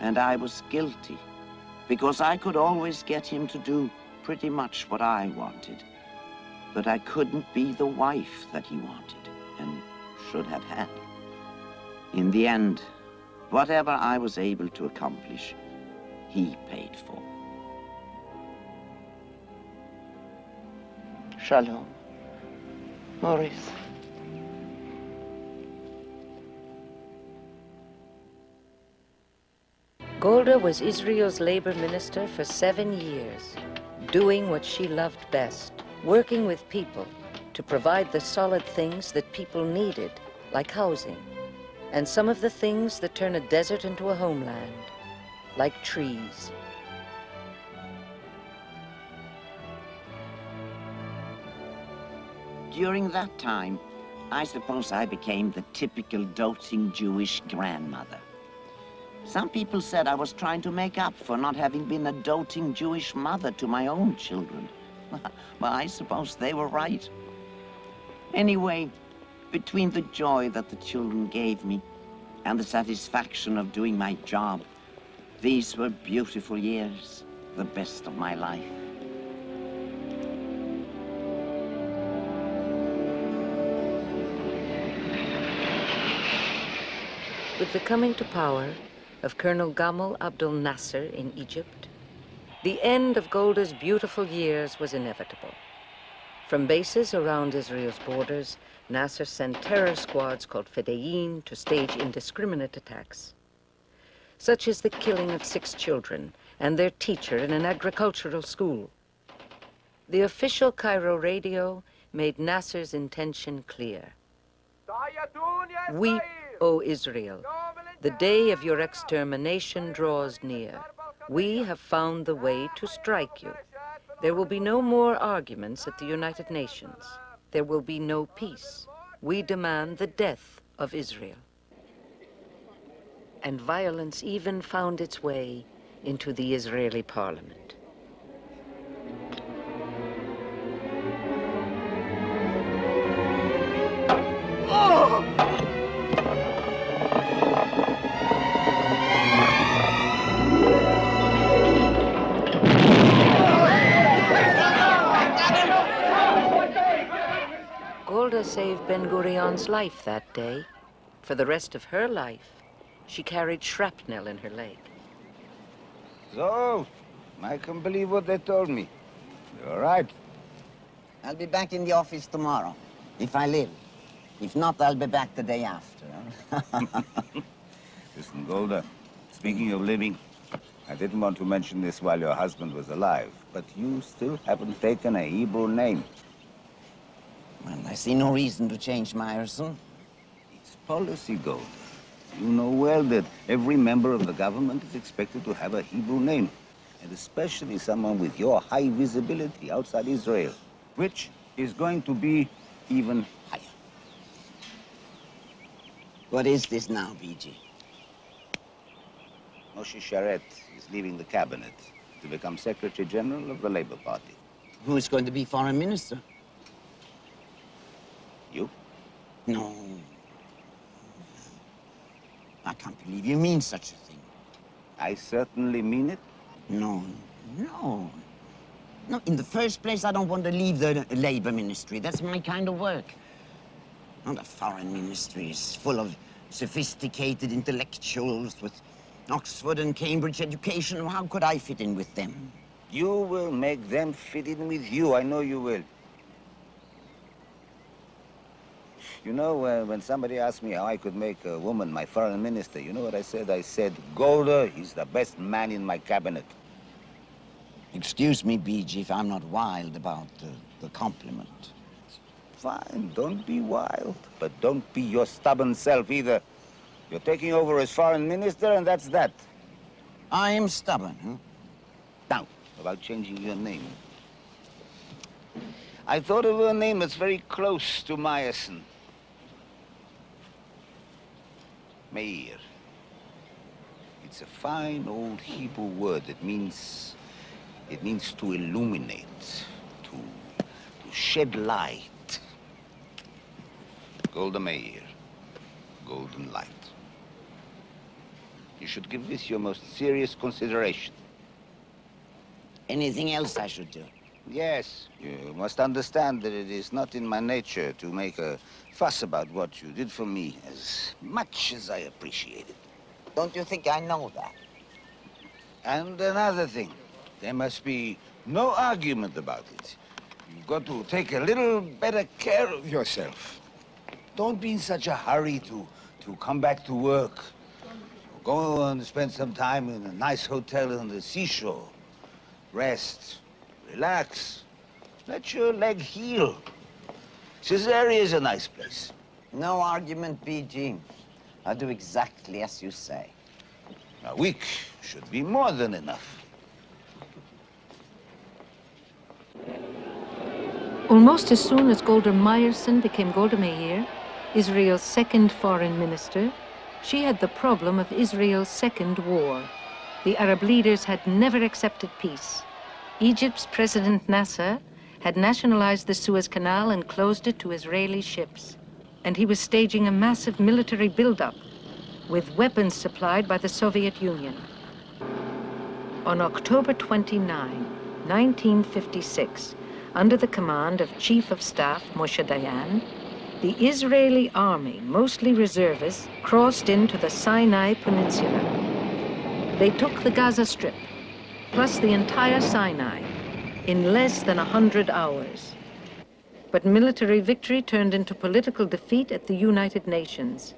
And I was guilty, because I could always get him to do pretty much what I wanted. But I couldn't be the wife that he wanted and should have had. In the end, whatever I was able to accomplish, he paid for. Shalom, Morris. Golda was Israel's labor minister for seven years, doing what she loved best, working with people to provide the solid things that people needed, like housing, and some of the things that turn a desert into a homeland, like trees. During that time, I suppose I became the typical doting Jewish grandmother. Some people said I was trying to make up for not having been a doting Jewish mother to my own children. well, I suppose they were right. Anyway, between the joy that the children gave me and the satisfaction of doing my job, these were beautiful years, the best of my life. With the coming to power of Colonel Gamal Abdel Nasser in Egypt, the end of Golda's beautiful years was inevitable. From bases around Israel's borders, Nasser sent terror squads called Fedayeen to stage indiscriminate attacks, such as the killing of six children and their teacher in an agricultural school. The official Cairo radio made Nasser's intention clear. Weep, O Israel. The day of your extermination draws near. We have found the way to strike you. There will be no more arguments at the United Nations. There will be no peace. We demand the death of Israel. And violence even found its way into the Israeli parliament. Golda saved Ben Gurion's life that day. For the rest of her life, she carried shrapnel in her leg. So, I can believe what they told me. You're right. I'll be back in the office tomorrow, if I live. If not, I'll be back the day after. Listen, Golda, speaking of living, I didn't want to mention this while your husband was alive, but you still haven't taken a Hebrew name. Well, I see no reason to change Myerson. It's policy, Golda. You know well that every member of the government is expected to have a Hebrew name, and especially someone with your high visibility outside Israel, which is going to be even higher. What is this now, BG? Moshe Sharett is leaving the cabinet to become Secretary General of the Labour Party. Who is going to be foreign minister? You? No. I can't believe you mean such a thing. I certainly mean it. No, no. No, in the first place, I don't want to leave the labor ministry. That's my kind of work. Not a foreign ministry is full of sophisticated intellectuals with Oxford and Cambridge education. How could I fit in with them? You will make them fit in with you. I know you will. You know, uh, when somebody asked me how I could make a woman my foreign minister, you know what I said? I said, Golda is the best man in my cabinet. Excuse me, BG, if I'm not wild about uh, the compliment. Fine, don't be wild, but don't be your stubborn self either. You're taking over as foreign minister, and that's that. I am stubborn, huh? Now, about changing your name. I thought of a name that's very close to Myerson. Meir. It's a fine old Hebrew word. It means, it means to illuminate, to, to shed light. Golda Meir, golden light. You should give this your most serious consideration. Anything else I should do? Yes, you must understand that it is not in my nature to make a fuss about what you did for me, as much as I appreciate it. Don't you think I know that? And another thing, there must be no argument about it. You've got to take a little better care of yourself. Don't be in such a hurry to, to come back to work. Go and spend some time in a nice hotel on the seashore. Rest, relax, let your leg heal. Caesarea is a nice place. No argument, BG. I'll do exactly as you say. A week should be more than enough. Almost as soon as Golda Myerson became Golda Meir, Israel's second foreign minister, she had the problem of Israel's second war. The Arab leaders had never accepted peace. Egypt's President Nasser had nationalized the Suez Canal and closed it to Israeli ships. And he was staging a massive military buildup with weapons supplied by the Soviet Union. On October 29, 1956, under the command of Chief of Staff Moshe Dayan, the Israeli army, mostly reservists, crossed into the Sinai Peninsula. They took the Gaza Strip, plus the entire Sinai, in less than a hundred hours. But military victory turned into political defeat at the United Nations.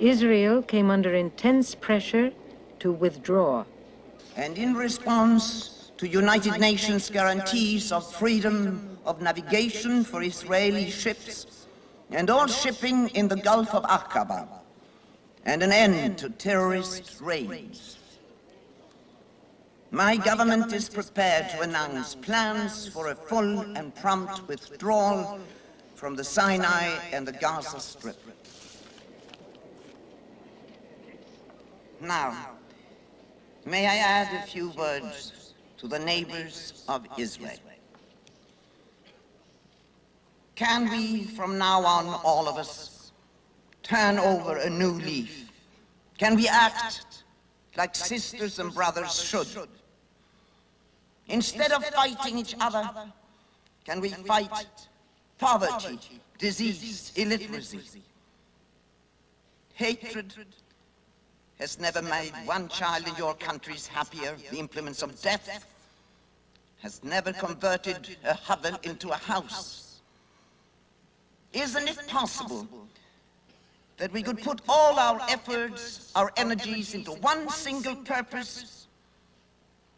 Israel came under intense pressure to withdraw. And in response to United Nations guarantees of freedom of navigation for Israeli ships and all shipping in the Gulf of Aqaba, and an end to terrorist raids. My government is prepared to announce plans for a full and prompt withdrawal from the Sinai and the Gaza Strip. Now, may I add a few words to the neighbors of Israel? Can we, from now on, all of us, turn over a new leaf? Can we act like sisters and brothers should? Instead of fighting each other, can we fight poverty, disease, illiteracy? Hatred has never made one child in your countries happier. The implements of death has never converted a hovel into a house. Isn't it possible that we could put all our efforts, our energies into one single purpose,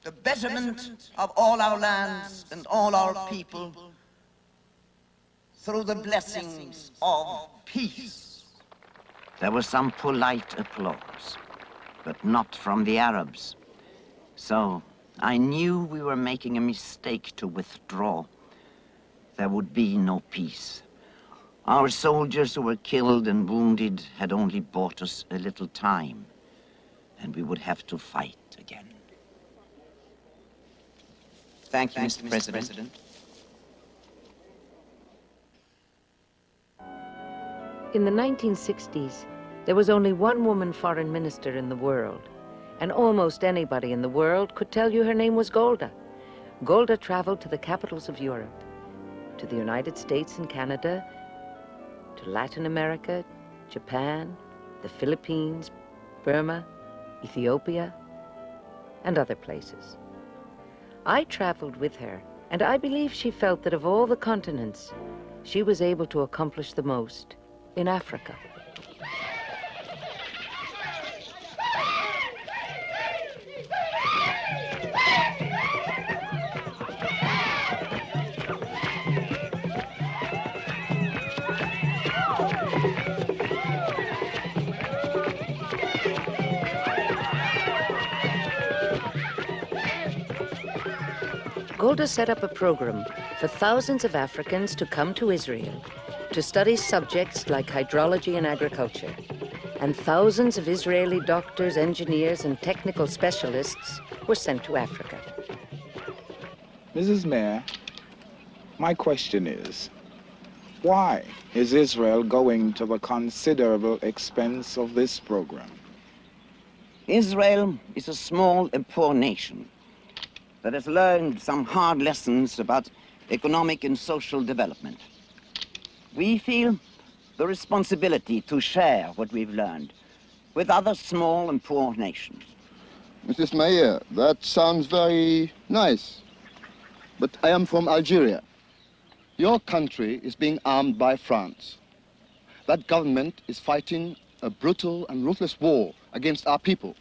the betterment of all our lands and all our people through the blessings of peace. There was some polite applause, but not from the Arabs. So I knew we were making a mistake to withdraw. There would be no peace. Our soldiers who were killed and wounded had only bought us a little time, and we would have to fight again. Thank you, Mr. President. In the 1960s, there was only one woman foreign minister in the world, and almost anybody in the world could tell you her name was Golda. Golda traveled to the capitals of Europe, to the United States and Canada, to Latin America, Japan, the Philippines, Burma, Ethiopia, and other places. I traveled with her, and I believe she felt that of all the continents, she was able to accomplish the most in Africa. Golda set up a program for thousands of Africans to come to Israel to study subjects like hydrology and agriculture. And thousands of Israeli doctors, engineers, and technical specialists were sent to Africa. Mrs. Meir, my question is, why is Israel going to the considerable expense of this program? Israel is a small and poor nation that has learned some hard lessons about economic and social development. We feel the responsibility to share what we've learned with other small and poor nations. Mrs. Meir, that sounds very nice. But I am from Algeria. Your country is being armed by France. That government is fighting a brutal and ruthless war against our people.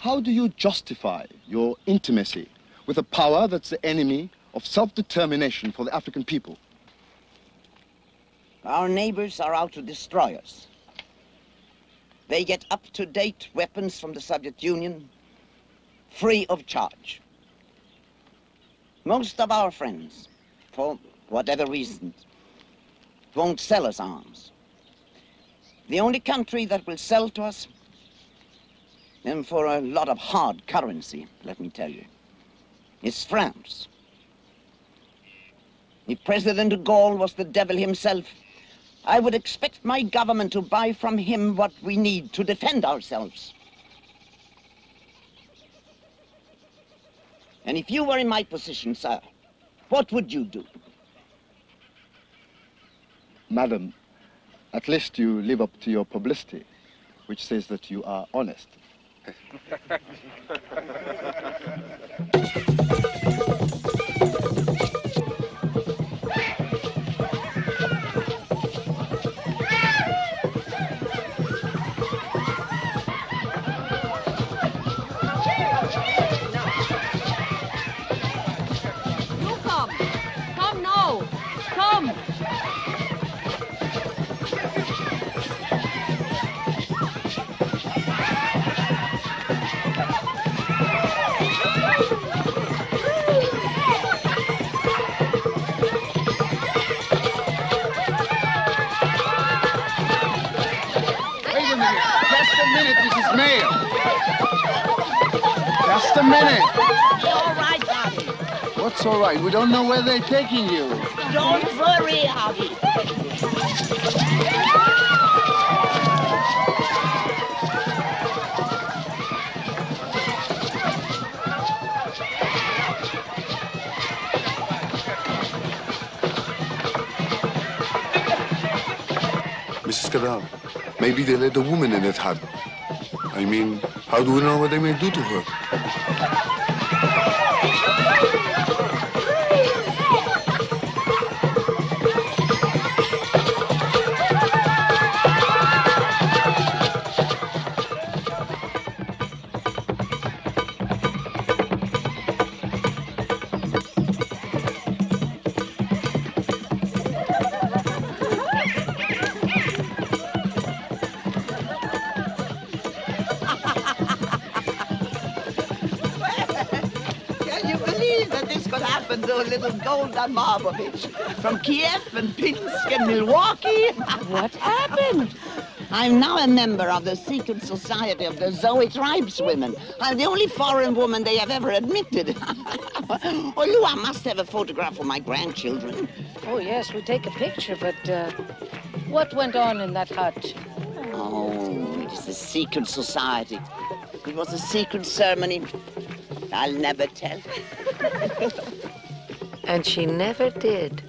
How do you justify your intimacy with a power that's the enemy of self-determination for the African people? Our neighbors are out to destroy us. They get up-to-date weapons from the Soviet Union, free of charge. Most of our friends, for whatever reasons, won't sell us arms. The only country that will sell to us, and for a lot of hard currency, let me tell you, is France. If President de Gaulle was the devil himself, I would expect my government to buy from him what we need to defend ourselves. And if you were in my position, sir, what would you do? Madam, at least you live up to your publicity, which says that you are honest. Thank you. A minute. All right, Harvey. What's all right? We don't know where they're taking you. Don't worry, Harvey. Mrs. Kadar, maybe they let a woman in that hut. I mean, how do we know what they may do to her? Mabovitch from Kiev and Pinsk and Milwaukee? what happened? I'm now a member of the secret society of the Zoe tribeswomen. I'm the only foreign woman they have ever admitted. oh, Lou, I must have a photograph for my grandchildren. Oh, yes, we take a picture, but uh, what went on in that hut? Oh, it is a secret society. It was a secret ceremony. I'll never tell. And she never did.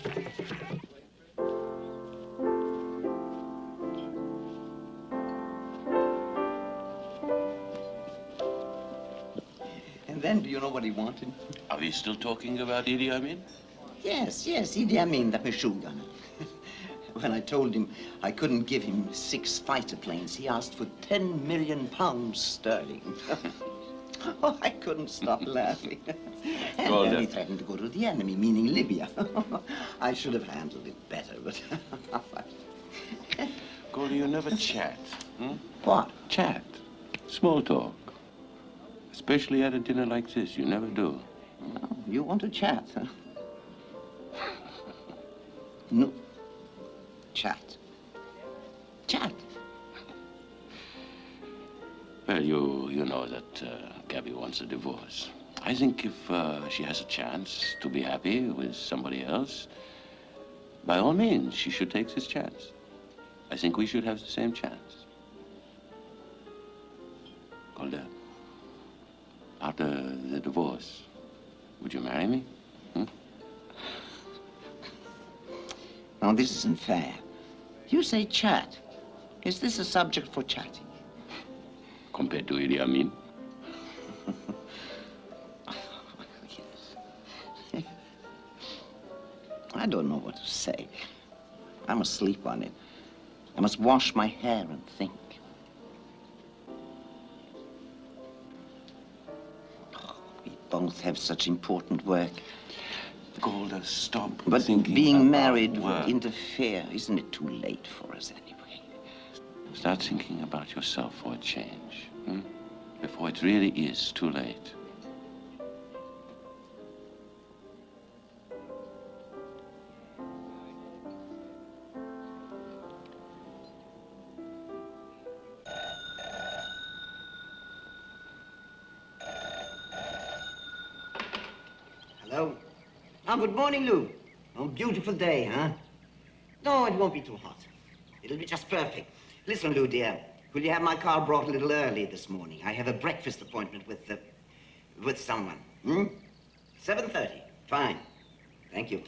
And then, do you know what he wanted? Are we still talking about Idi Amin? Yes, yes, Idi Amin, the machine gunner. when I told him I couldn't give him six fighter planes, he asked for 10 million pounds sterling. oh, I couldn't stop laughing. and Go then he threatened to go to the enemy, meaning Libya. I should have handled it better, but... Goldie, you never chat. Hmm? What? Chat. Small talk. Especially at a dinner like this, you never do. Oh, you want to chat, huh? no. Chat. Chat. Well, you, you know that uh, Gabby wants a divorce. I think if uh, she has a chance to be happy with somebody else, by all means, she should take this chance. I think we should have the same chance. Golda, after the divorce, would you marry me? Hmm? Now, this isn't fair. You say chat. Is this a subject for chatting? Compared to Idi Amin? I don't know what to say. I must sleep on it. I must wash my hair and think. Oh, we both have such important work. Golda, stop But being married would interfere. Isn't it too late for us anyway? Start thinking about yourself for a change, hmm? Before it really is too late. Hello? Oh, good morning, Lou. Oh, beautiful day, huh? No, it won't be too hot. It'll be just perfect. Listen, Lou, dear, will you have my car brought a little early this morning? I have a breakfast appointment with, uh, with someone. Hmm? 7.30. Fine. Thank you.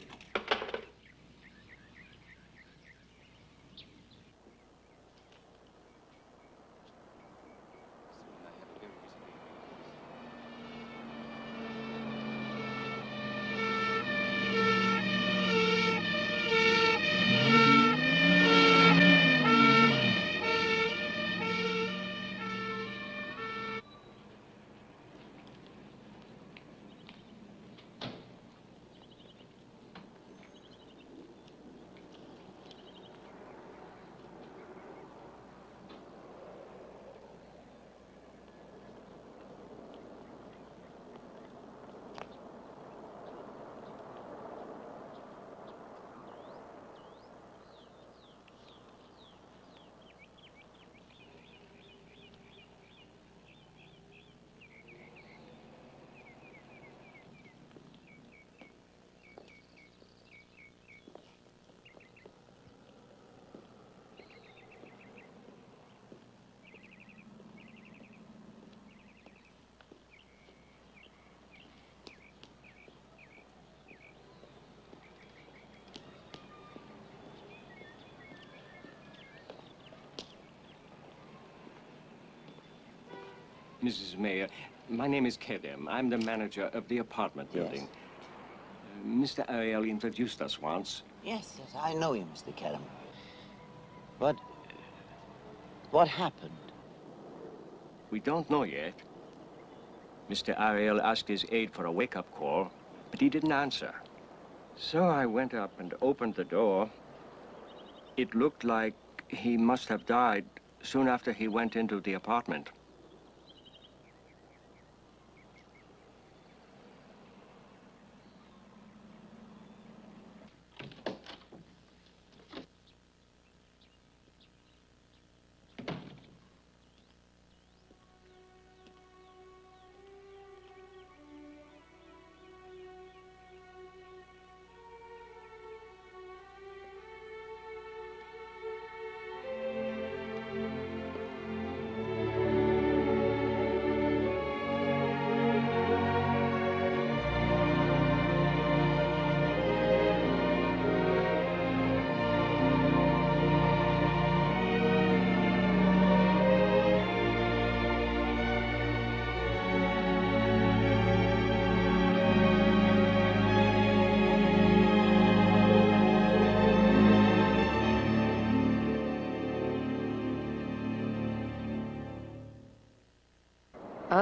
Mrs. Meir, my name is Kedem. I'm the manager of the apartment building. Uh, Mr. Ariel introduced us once. Yes, yes, I know you, Mr. Kerem. But what happened? We don't know yet. Mr. Ariel asked his aide for a wake-up call, but he didn't answer. So I went up and opened the door. It looked like he must have died soon after he went into the apartment.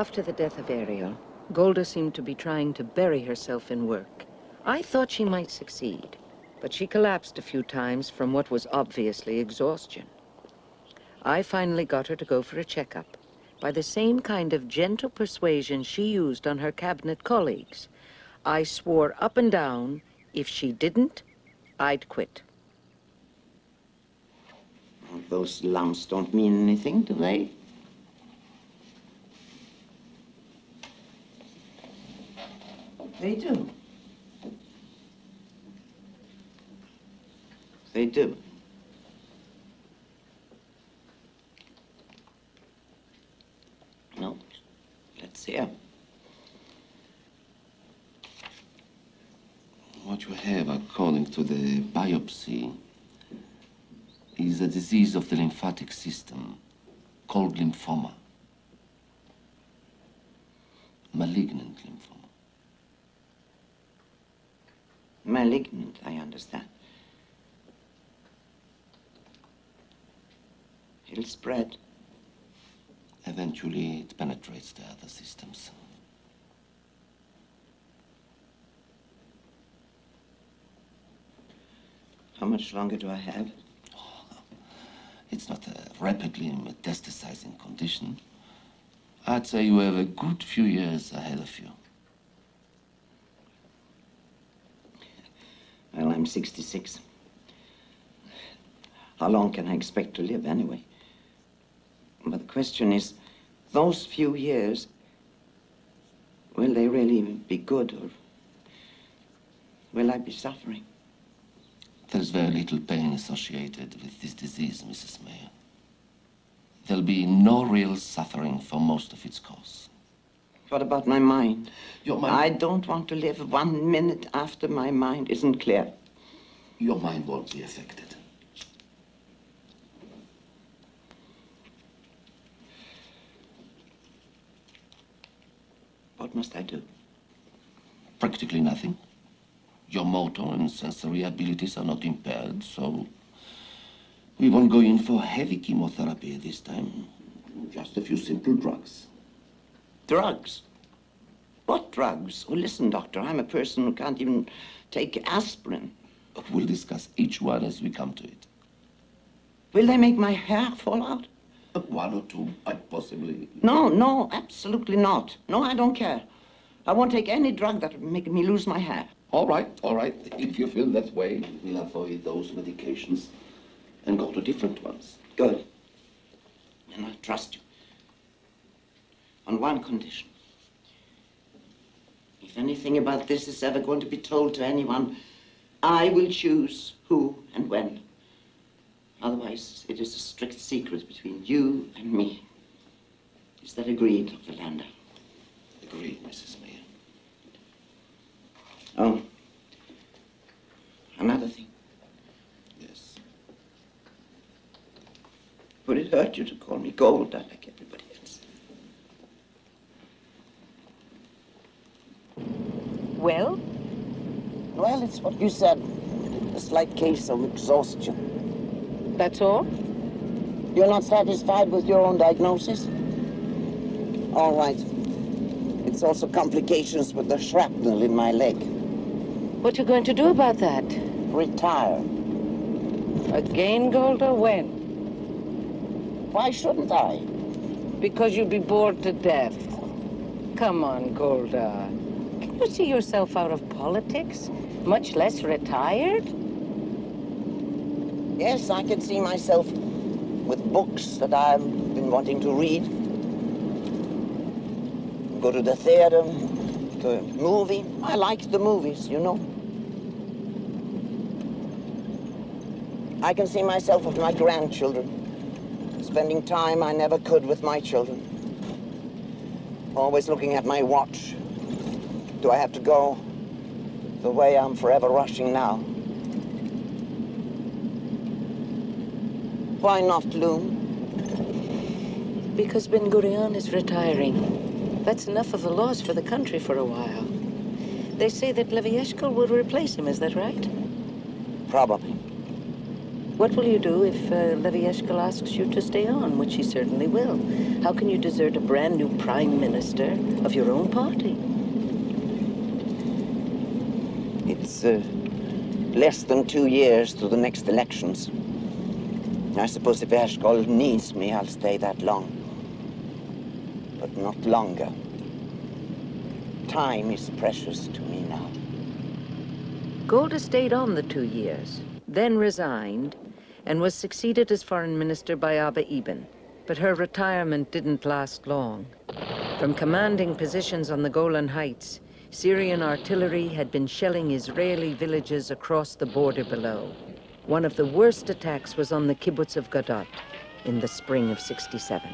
After the death of Ariel, Golda seemed to be trying to bury herself in work. I thought she might succeed, but she collapsed a few times from what was obviously exhaustion. I finally got her to go for a checkup by the same kind of gentle persuasion she used on her cabinet colleagues. I swore up and down if she didn't, I'd quit. Those lumps don't mean anything, do they? They do. They do. No, let's hear. What you have, according to the biopsy, is a disease of the lymphatic system called lymphoma. Malignant lymphoma. Malignant, I understand. It'll spread. Eventually, it penetrates the other systems. How much longer do I have? Oh, it's not a rapidly metastasizing condition. I'd say you have a good few years ahead of you. Well, I'm 66. How long can I expect to live anyway? But the question is, those few years, will they really be good or will I be suffering? There's very little pain associated with this disease, Mrs. Meir. There'll be no real suffering for most of its course. What about my mind? Your mind? I don't want to live one minute after my mind isn't clear. Your mind won't be affected. What must I do? Practically nothing. Your motor and sensory abilities are not impaired, so we won't go in for heavy chemotherapy this time. Just a few simple drugs. Drugs? What drugs? Oh, listen, doctor, I'm a person who can't even take aspirin. We'll discuss each one as we come to it. Will they make my hair fall out? One or two, possibly. No, no, absolutely not. No, I don't care. I won't take any drug that would make me lose my hair. All right, all right. If you feel that way, we'll avoid those medications and go to different ones. Good. And I trust you. On one condition. If anything about this is ever going to be told to anyone, I will choose who and when. Otherwise, it is a strict secret between you and me. Is that agreed, Dr. Lander? Agreed, Mrs. Meir. Oh. Another thing. Yes. Would it hurt you to call me Golda like everybody else? Well? Well, it's what you said. A slight case of exhaustion. That's all? You're not satisfied with your own diagnosis? All right. It's also complications with the shrapnel in my leg. What are you going to do about that? Retire. Again, Golda? When? Why shouldn't I? Because you'd be bored to death. Come on, Golda. See yourself out of politics? Much less retired? Yes, I can see myself with books that I've been wanting to read. Go to the theater, to a movie. I like the movies, you know. I can see myself with my grandchildren, spending time I never could with my children. Always looking at my watch. Do I have to go the way I'm forever rushing now? Why not, Loom? Because Ben Gurion is retiring. That's enough of a loss for the country for a while. They say that Levi Eshkol will replace him, is that right? Probably. What will you do if uh, Levi Eshkol asks you to stay on, which he certainly will? How can you desert a brand new prime minister of your own party? It's uh, less than two years to the next elections. I suppose if Eshkol needs me, I'll stay that long. But not longer. Time is precious to me now. Golda stayed on the two years, then resigned, and was succeeded as foreign minister by Abba Eban. But her retirement didn't last long. From commanding positions on the Golan Heights, Syrian artillery had been shelling Israeli villages across the border below. One of the worst attacks was on the kibbutz of Gadot in the spring of 67.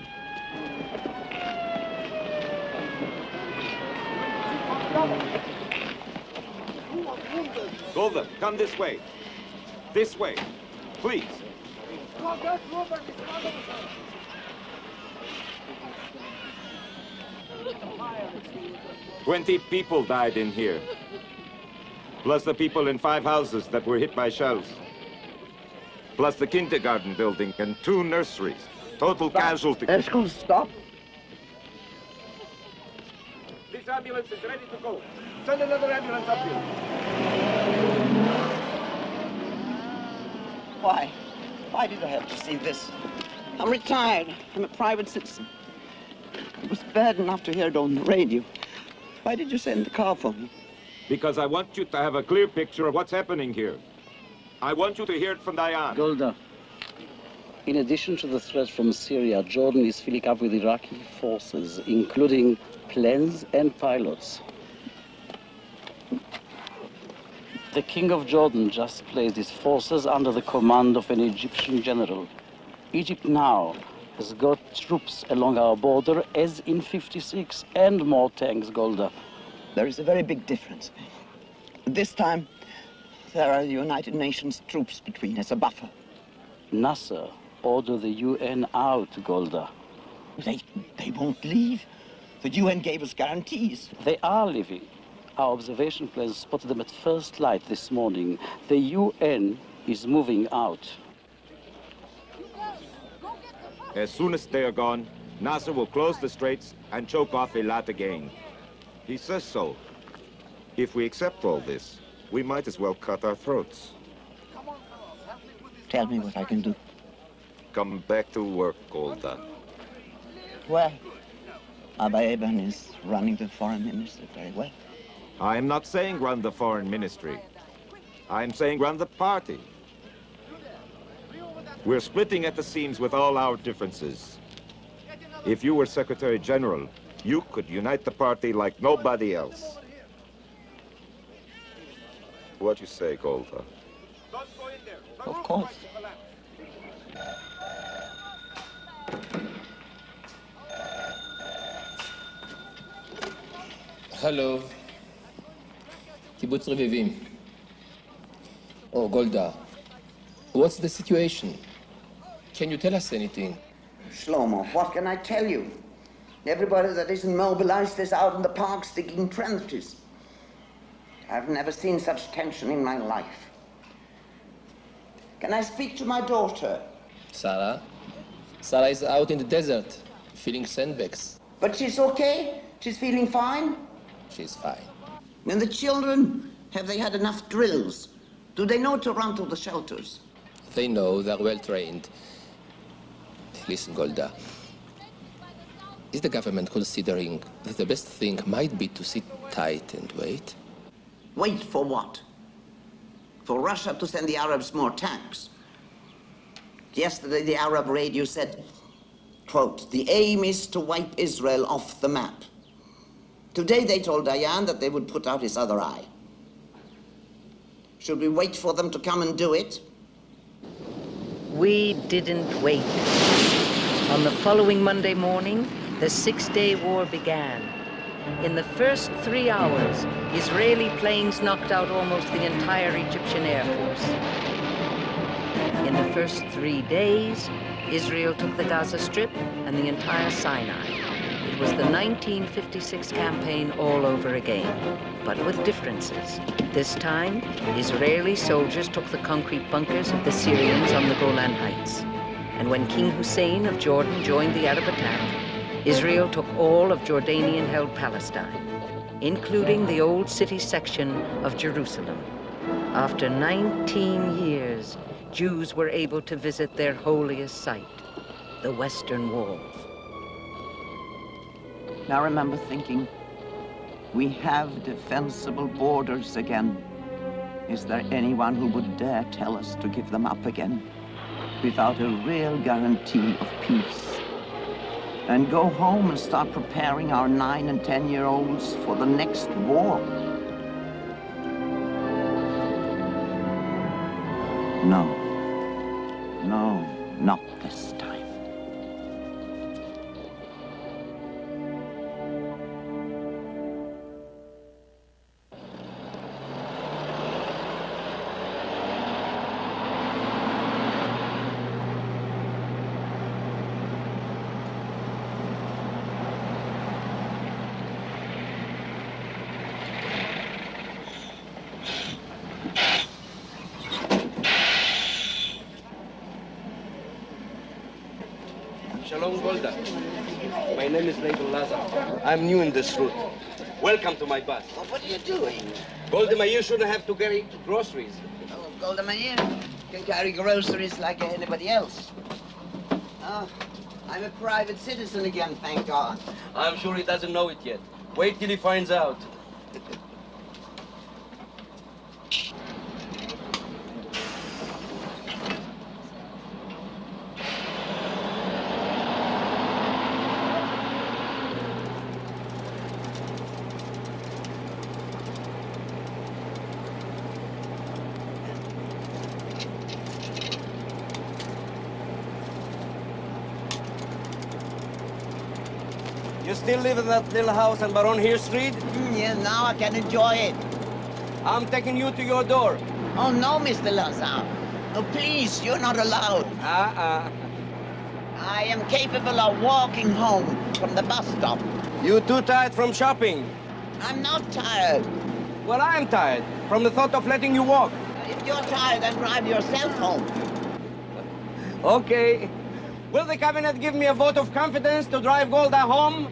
Golda, come this way. This way. Please. Twenty people died in here. Plus the people in five houses that were hit by shells. Plus the kindergarten building and two nurseries. Total casualties. Erskine, stop. This ambulance is ready to go. Send another ambulance up here. Why? Why did I have to see this? I'm retired. I'm a private citizen. It was bad enough to hear it on the radio. Why did you send the car for me? Because I want you to have a clear picture of what's happening here. I want you to hear it from Dayan. Golda, in addition to the threat from Syria, Jordan is filling up with Iraqi forces, including planes and pilots. The King of Jordan just placed his forces under the command of an Egyptian general. Egypt now has got troops along our border, as in 56, and more tanks, Golda. There is a very big difference. This time, there are United Nations troops between us, a buffer. Nasser ordered the UN out, Golda. They, they won't leave. The UN gave us guarantees. They are leaving. Our observation planes spotted them at first light this morning. The UN is moving out. As soon as they are gone, Nasser will close the straits and choke off Eilat again. He says so. If we accept all this, we might as well cut our throats. Tell me what I can do. Come back to work, Golda. Well, Abba Eban is running the foreign ministry very well. I'm not saying run the foreign ministry. I'm saying run the party. We're splitting at the seams with all our differences. If you were Secretary General, you could unite the party like nobody else. What you say, Golda? Of course. Hello. קיבוץ רביבים. Oh, Golda. What's the situation? Can you tell us anything? Shlomo, what can I tell you? Everybody that isn't mobilized is out in the parks digging trenches. I've never seen such tension in my life. Can I speak to my daughter? Sarah? Sarah is out in the desert, feeling sandbags. But she's okay? She's feeling fine? She's fine. And the children, have they had enough drills? Do they know to run to the shelters? They know they're well trained. Listen, Golda. Is the government considering that the best thing might be to sit tight and wait? Wait for what? For Russia to send the Arabs more tanks. Yesterday, the Arab radio said, quote, the aim is to wipe Israel off the map. Today, they told Dayan that they would put out his other eye. Should we wait for them to come and do it? We didn't wait. On the following Monday morning, the Six-Day War began. In the first three hours, Israeli planes knocked out almost the entire Egyptian Air Force. In the first three days, Israel took the Gaza Strip and the entire Sinai. It was the 1956 campaign all over again, but with differences. This time, Israeli soldiers took the concrete bunkers of the Syrians on the Golan Heights. And when King Hussein of Jordan joined the Arab attack, Israel took all of Jordanian-held Palestine, including the old city section of Jerusalem. After 19 years, Jews were able to visit their holiest site, the Western Wall. Now remember thinking, we have defensible borders again, is there anyone who would dare tell us to give them up again without a real guarantee of peace? And go home and start preparing our nine and ten year olds for the next war? No. No, not this I'm new in this route. Welcome to my bus. what are you doing? Golda Meir shouldn't have to carry groceries. Oh, Golda Meir can carry groceries like anybody else. Oh, I'm a private citizen again, thank God. I'm sure he doesn't know it yet. Wait till he finds out. still live in that little house on Baron Hill Street? Mm, yeah, now I can enjoy it. I'm taking you to your door. Oh, no, Mr. Lazar. Oh, please, you're not allowed. Uh-uh. I am capable of walking home from the bus stop. You too tired from shopping? I'm not tired. Well, I'm tired from the thought of letting you walk. Uh, if you're tired, then drive yourself home. Okay. Will the cabinet give me a vote of confidence to drive Golda home?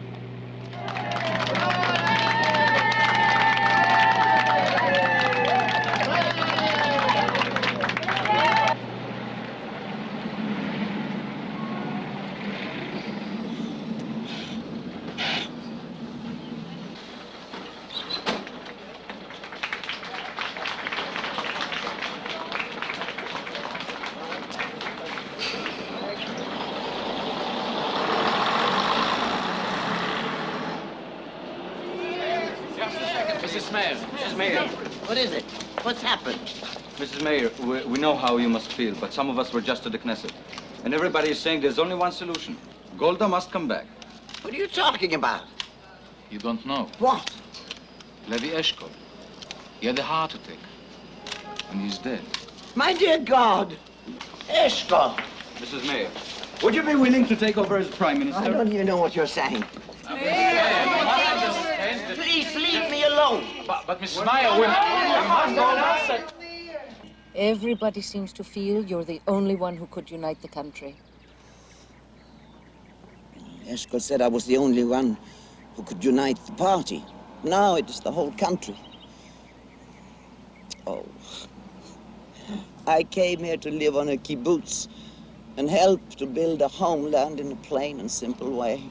Mrs. Meir. Mrs. Meir. What is it? What's happened? Mrs. Meir, we, we know how you must feel, but some of us were just to the Knesset. And everybody is saying there's only one solution. Golda must come back. What are you talking about? You don't know. What? Levi Eshkol. He had a heart attack. And he's dead. My dear God. Eshkol. Mrs. Meir, would you be willing to take over as Prime Minister? I don't even know what you're saying. Please leave me alone. But, but Mrs. Meir, we, must Everybody seems to feel you're the only one who could unite the country. Eshkol said I was the only one who could unite the party. Now it is the whole country. Oh. I came here to live on a kibbutz and help to build a homeland in a plain and simple way.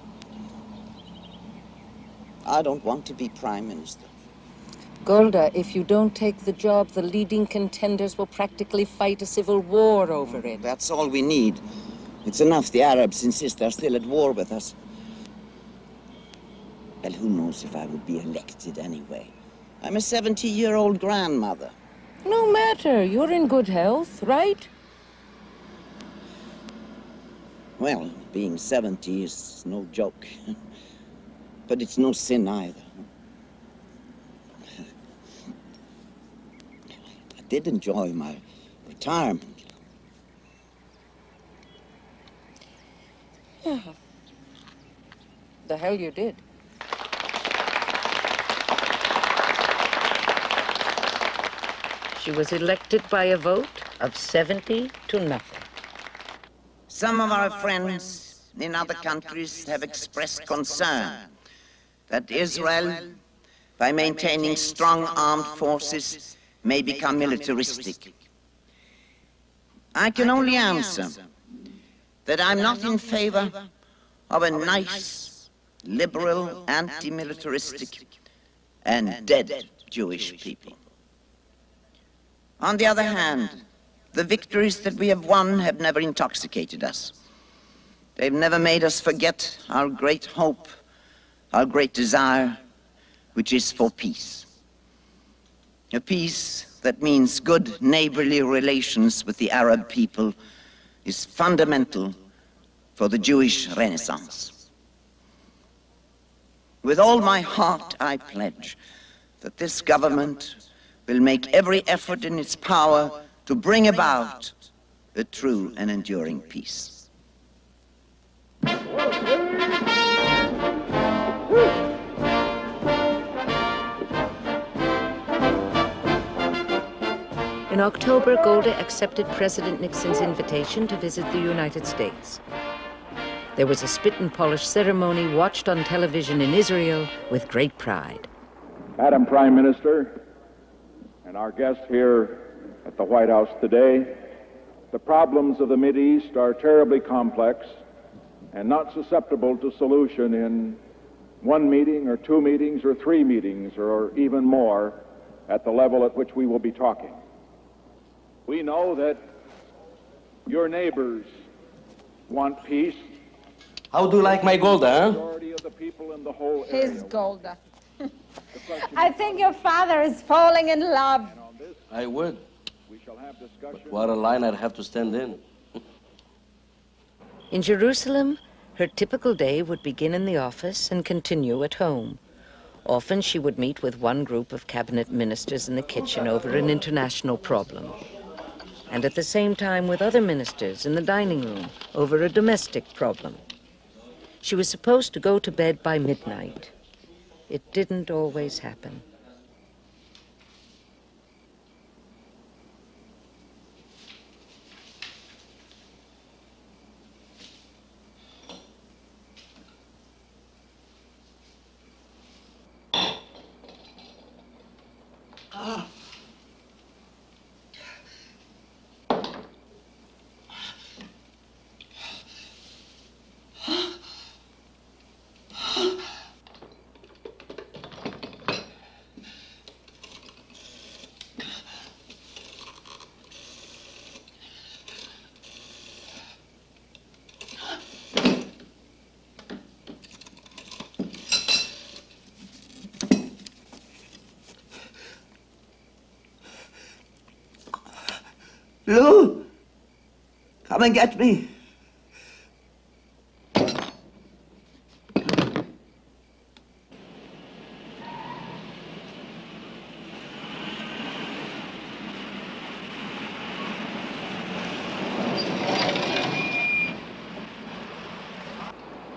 I don't want to be prime minister. Golda, if you don't take the job, the leading contenders will practically fight a civil war over it. That's all we need. It's enough the Arabs insist they're still at war with us. Well, who knows if I would be elected anyway? I'm a 70-year-old grandmother. No matter, you're in good health, right? Well, being 70 is no joke. but it's no sin either. Did enjoy my retirement. Yeah. The hell you did. She was elected by a vote of 70 to nothing. Some of our friends in other countries have expressed concern that Israel, by maintaining strong armed forces, may become militaristic. I can only answer that I'm not in favor of a nice, liberal, anti-militaristic and dead Jewish people. On the other hand, the victories that we have won have never intoxicated us. They've never made us forget our great hope, our great desire, which is for peace. A peace that means good neighborly relations with the Arab people is fundamental for the Jewish Renaissance. With all my heart, I pledge that this government will make every effort in its power to bring about a true and enduring peace. In October, Golda accepted President Nixon's invitation to visit the United States. There was a spit and polish ceremony watched on television in Israel with great pride. Madam Prime Minister, and our guests here at the White House today, the problems of the East are terribly complex and not susceptible to solution in one meeting or two meetings or three meetings or even more at the level at which we will be talking. We know that your neighbors want peace. How do you like my Golda, huh? Majority of the people in the whole His Golda. I think your father is falling in love. I would. But what a line I'd have to stand in. In Jerusalem, her typical day would begin in the office and continue at home. Often she would meet with one group of cabinet ministers in the kitchen over an international problem. And at the same time with other ministers in the dining room over a domestic problem. She was supposed to go to bed by midnight. It didn't always happen. Lou, and get me.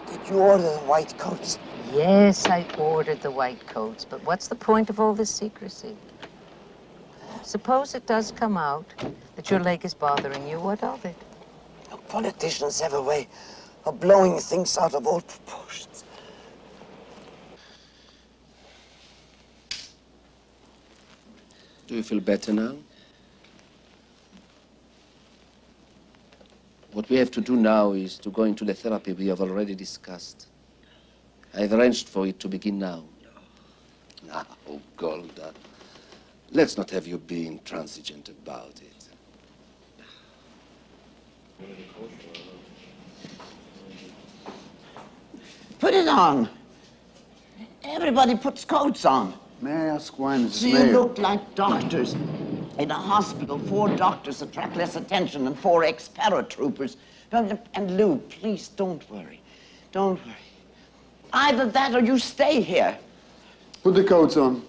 Did you order the white coats? Yes, I ordered the white coats, but what's the point of all this secrecy? Suppose it does come out that your leg is bothering you, what of it? Politicians have a way of blowing things out of all proportions. Do you feel better now? What we have to do now is to go into the therapy we have already discussed. I've arranged for it to begin now. Now, oh, Golda, let's not have you being transigent about it. Put it on. Everybody puts coats on. May I ask why, Mrs. So you Meir? look like doctors. In a hospital, four doctors attract less attention than four ex-paratroopers. And Lou, please don't worry. Don't worry. Either that or you stay here. Put the coats on.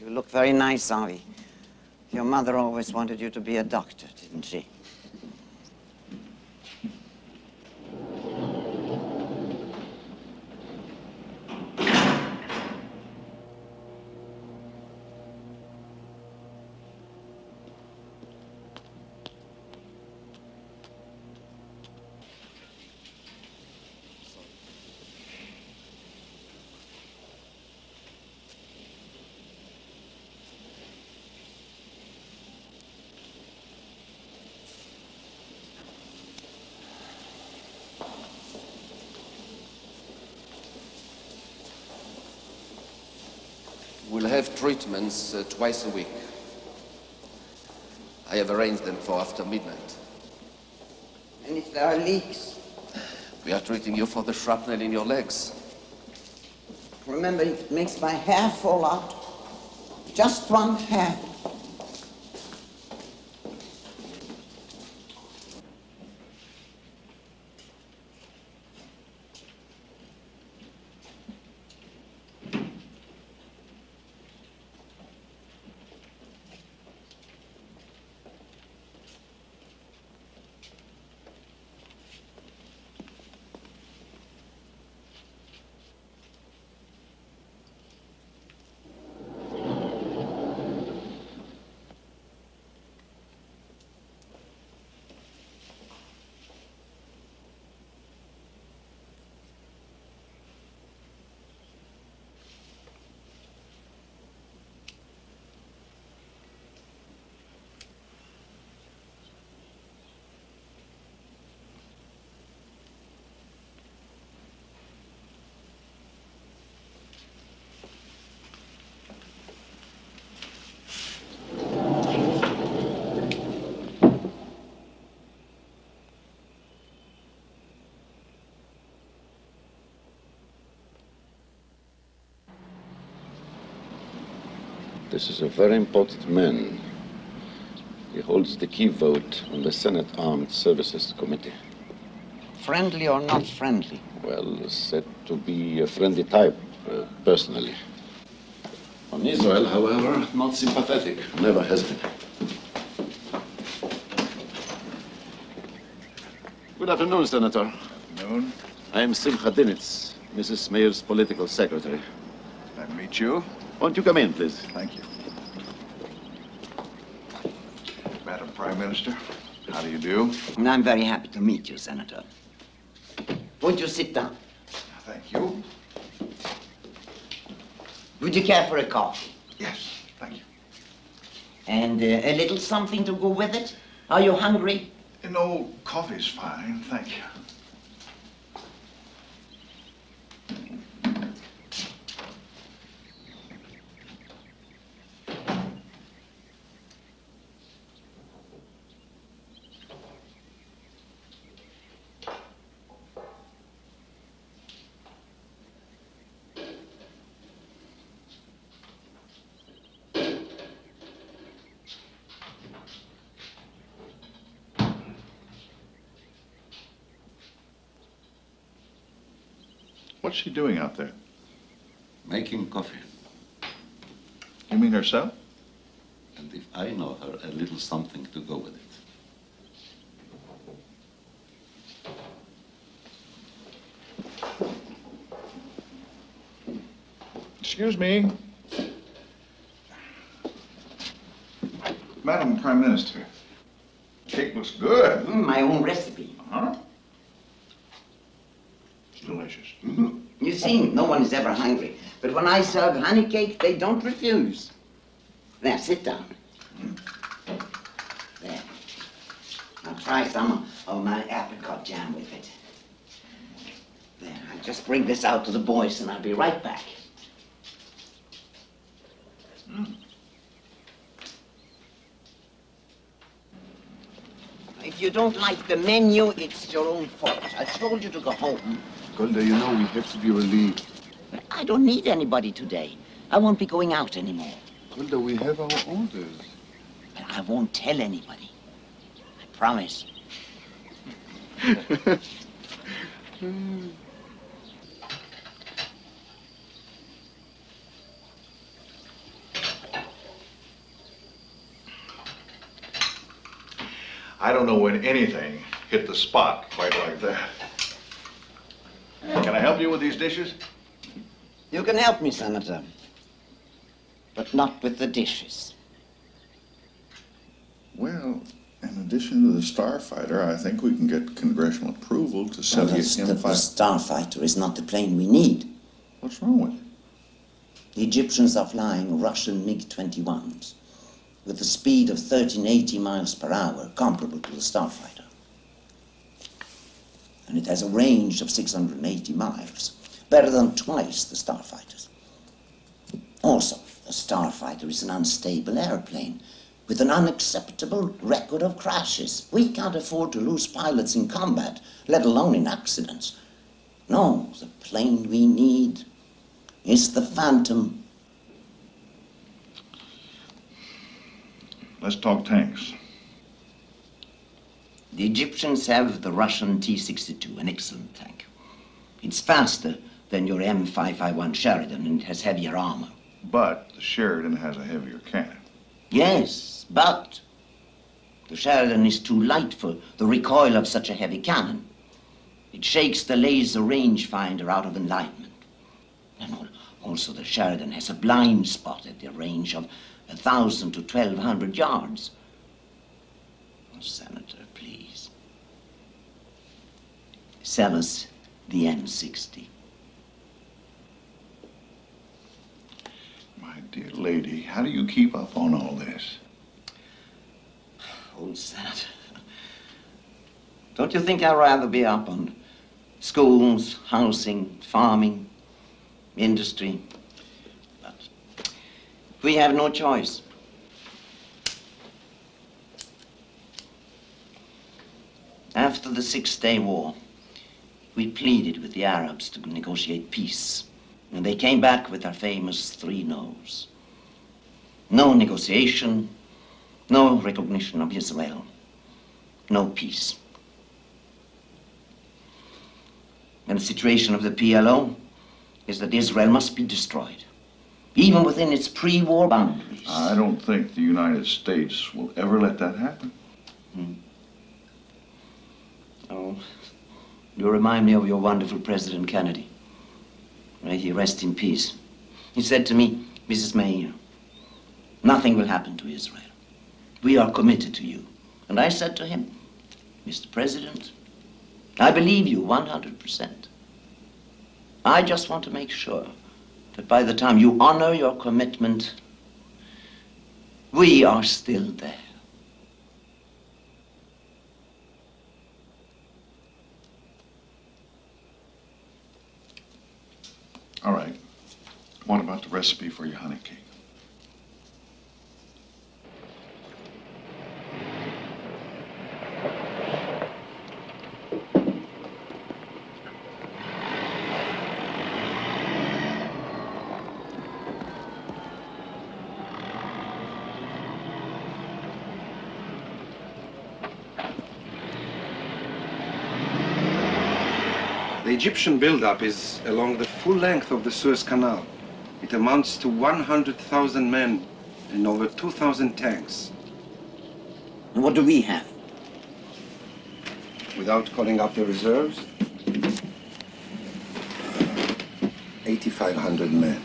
You look very nice, Avi. Your mother always wanted you to be a doctor, didn't she? Treatments uh, twice a week. I have arranged them for after midnight. And if there are leaks, We are treating you for the shrapnel in your legs. remember it makes my hair fall out. Just one hair. This is a very important man. He holds the key vote on the Senate Armed Services Committee. Friendly or not friendly? Well, said to be a friendly type, uh, personally. On Israel, however, not sympathetic. Never has been. Good afternoon, Senator. Good afternoon. I am Simcha Dinitz, Mrs. Meir's political secretary. Nice to meet you. Won't you come in, please? Thank you. Madam Prime Minister, how do you do? And I'm very happy to meet you, Senator. Won't you sit down? Thank you. Would you care for a coffee? Yes, thank you. And uh, a little something to go with it? Are you hungry? No, coffee's fine, thank you. What's she doing out there? Making coffee. You mean herself? And if I know her, a little something to go with it. Excuse me. Madam Prime Minister, cake looks good. Mm, my own recipe. Huh? It's delicious. You ever hungry. But when I serve honey cake, they don't refuse. There, sit down. There. Now try some of my apricot jam with it. There, I'll just bring this out to the boys and I'll be right back. If you don't like the menu, it's your own fault. I told you to go home. Golda, you know we have to be relieved. I don't need anybody today. I won't be going out anymore. Golda, we have our orders. But I won't tell anybody. I promise. I don't know when anything hit the spot quite like that. Can I help you with these dishes? You can help me, Senator. But not with the dishes. Well, in addition to the Starfighter, I think we can get congressional approval to sell you the, the, the M5. Starfighter is not the plane we need. What's wrong with it? The Egyptians are flying Russian MiG-21s with a speed of 1380 miles per hour, comparable to the Starfighter. And it has a range of 680 miles, better than twice the Starfighters. Also, A starfighter is an unstable airplane with an unacceptable record of crashes. We can't afford to lose pilots in combat, let alone in accidents. No, the plane we need is the Phantom. Let's talk tanks. The Egyptians have the Russian T-62, an excellent tank. It's faster than your M551 Sheridan and it has heavier armor. But the Sheridan has a heavier cannon. Yes, but the Sheridan is too light for the recoil of such a heavy cannon. It shakes the laser rangefinder out of alignment. And also the Sheridan has a blind spot at the range of a thousand to twelve hundred yards. Oh, Senator, please. Sell us the M60. My dear lady, how do you keep up on all this? Old Senator. Don't you think I'd rather be up on schools, housing, farming, industry? But we have no choice. After the Six Day War, we pleaded with the Arabs to negotiate peace. And they came back with their famous three no's. No negotiation, no recognition of Israel, no peace. And the situation of the PLO is that Israel must be destroyed, even within its pre-war boundaries. I don't think the United States will ever let that happen. Hmm. Oh, you remind me of your wonderful President Kennedy. May he rest in peace. He said to me, Mrs. Meir, nothing will happen to Israel. We are committed to you. And I said to him, Mr. President, I believe you 100%. I just want to make sure that by the time you honor your commitment, we are still there. All right. What about the recipe for your honey cake? The Egyptian buildup is along the full length of the Suez Canal. It amounts to 100,000 men and over 2,000 tanks. And what do we have? Without calling up the reserves, 8,500 men.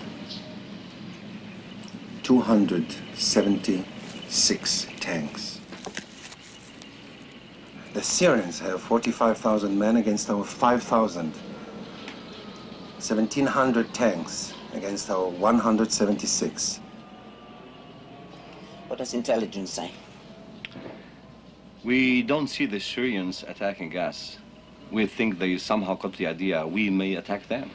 276 tanks. The Syrians have 45,000 men against our 5,000. 1,700 tanks against our 176. What does intelligence say? We don't see the Syrians attacking us. We think they somehow got the idea we may attack them.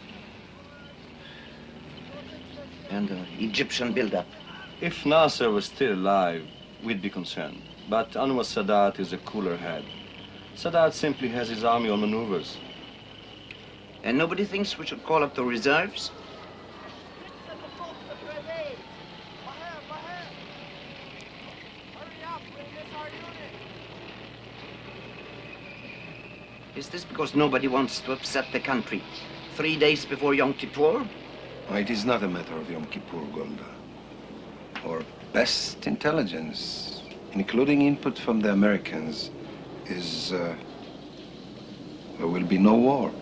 And the Egyptian buildup? If Nasser was still alive, we'd be concerned. But Anwar Sadat is a cooler head. Sadat simply has his army on maneuvers. And nobody thinks we should call up the reserves? Is this because nobody wants to upset the country? Three days before Yom Kippur? It is not a matter of Yom Kippur, Golda. Our best intelligence, including input from the Americans, is uh, there will be no war.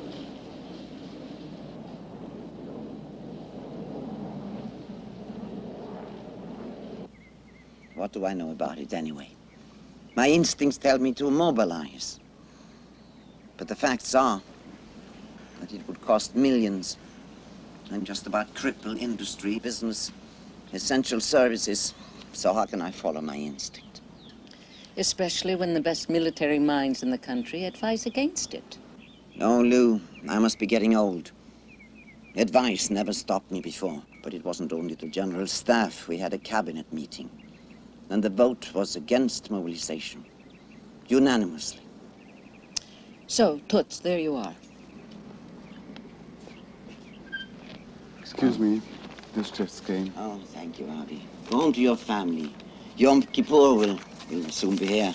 What do I know about it anyway? My instincts tell me to mobilize. But the facts are that it would cost millions and just about cripple industry, business, essential services. So how can I follow my instinct? Especially when the best military minds in the country advise against it. No, Lou, I must be getting old. Advice never stopped me before, But it wasn't only the General Staff. We had a cabinet meeting. And the vote was against mobilization. Unanimously. So, Toots, there you are. Excuse me, this just came. Oh, thank you, Avi. Go home to your family. Yom Kippur will, will soon be here.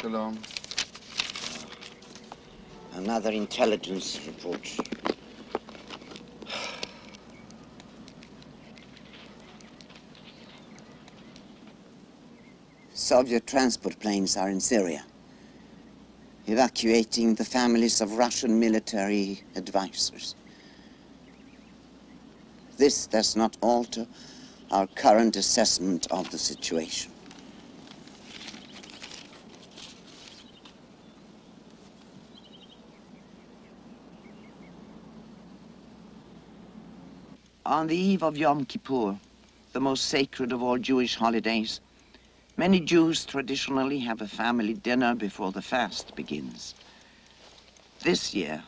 Shalom. Another intelligence report. Soviet transport planes are in Syria, evacuating the families of Russian military advisors. This does not alter our current assessment of the situation. On the eve of Yom Kippur, the most sacred of all Jewish holidays, many Jews traditionally have a family dinner before the fast begins. This year,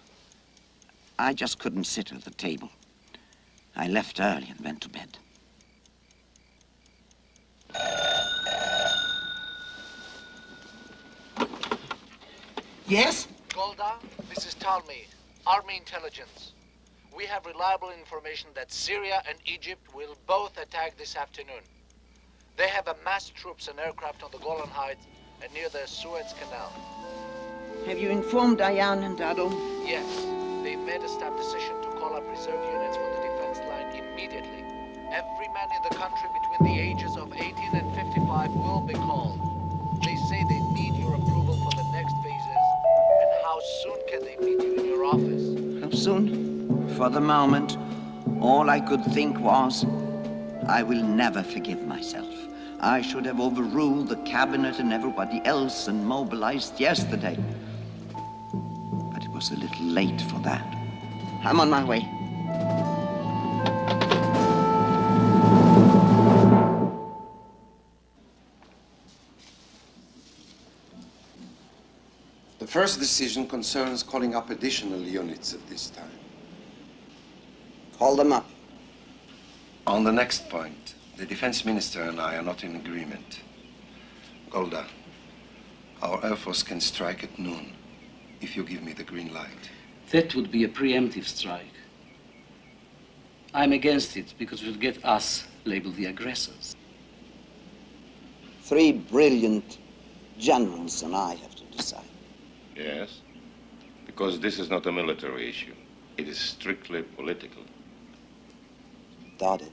I just couldn't sit at the table. I left early and went to bed. Yes? Golda, this is Talmi, Army Intelligence. We have reliable information that Syria and Egypt will both attack this afternoon. They have amassed troops and aircraft on the Golan Heights and near the Suez Canal. Have you informed Dayan and Dado? Yes, they've made a staff decision to call up reserve units for the defense line immediately. Every man in the country between the ages of 18 and 55 will be called. They say they need your approval for the next phases. And how soon can they meet you in your office? How soon? For the moment, all I could think was, I will never forgive myself. I should have overruled the cabinet and everybody else and mobilized yesterday. But it was a little late for that. I'm on my way. The first decision concerns calling up additional units at this time. Call them up. On the next point, the defense minister and I are not in agreement. Golda, our Air Force can strike at noon if you give me the green light. That would be a preemptive strike. I'm against it because it would get us labeled the aggressors. Three brilliant generals and I have to decide. Yes, because this is not a military issue. It is strictly political. Dado,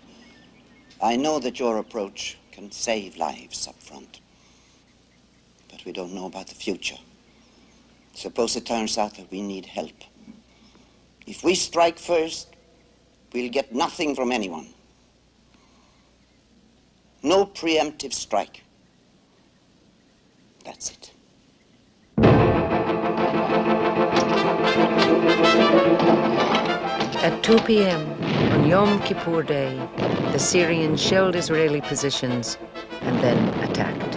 I know that your approach can save lives up front. But we don't know about the future. Suppose it turns out that we need help. If we strike first, we'll get nothing from anyone. No preemptive strike. That's it. At 2 p.m. on Yom Kippur Day, the Syrians shelled Israeli positions and then attacked.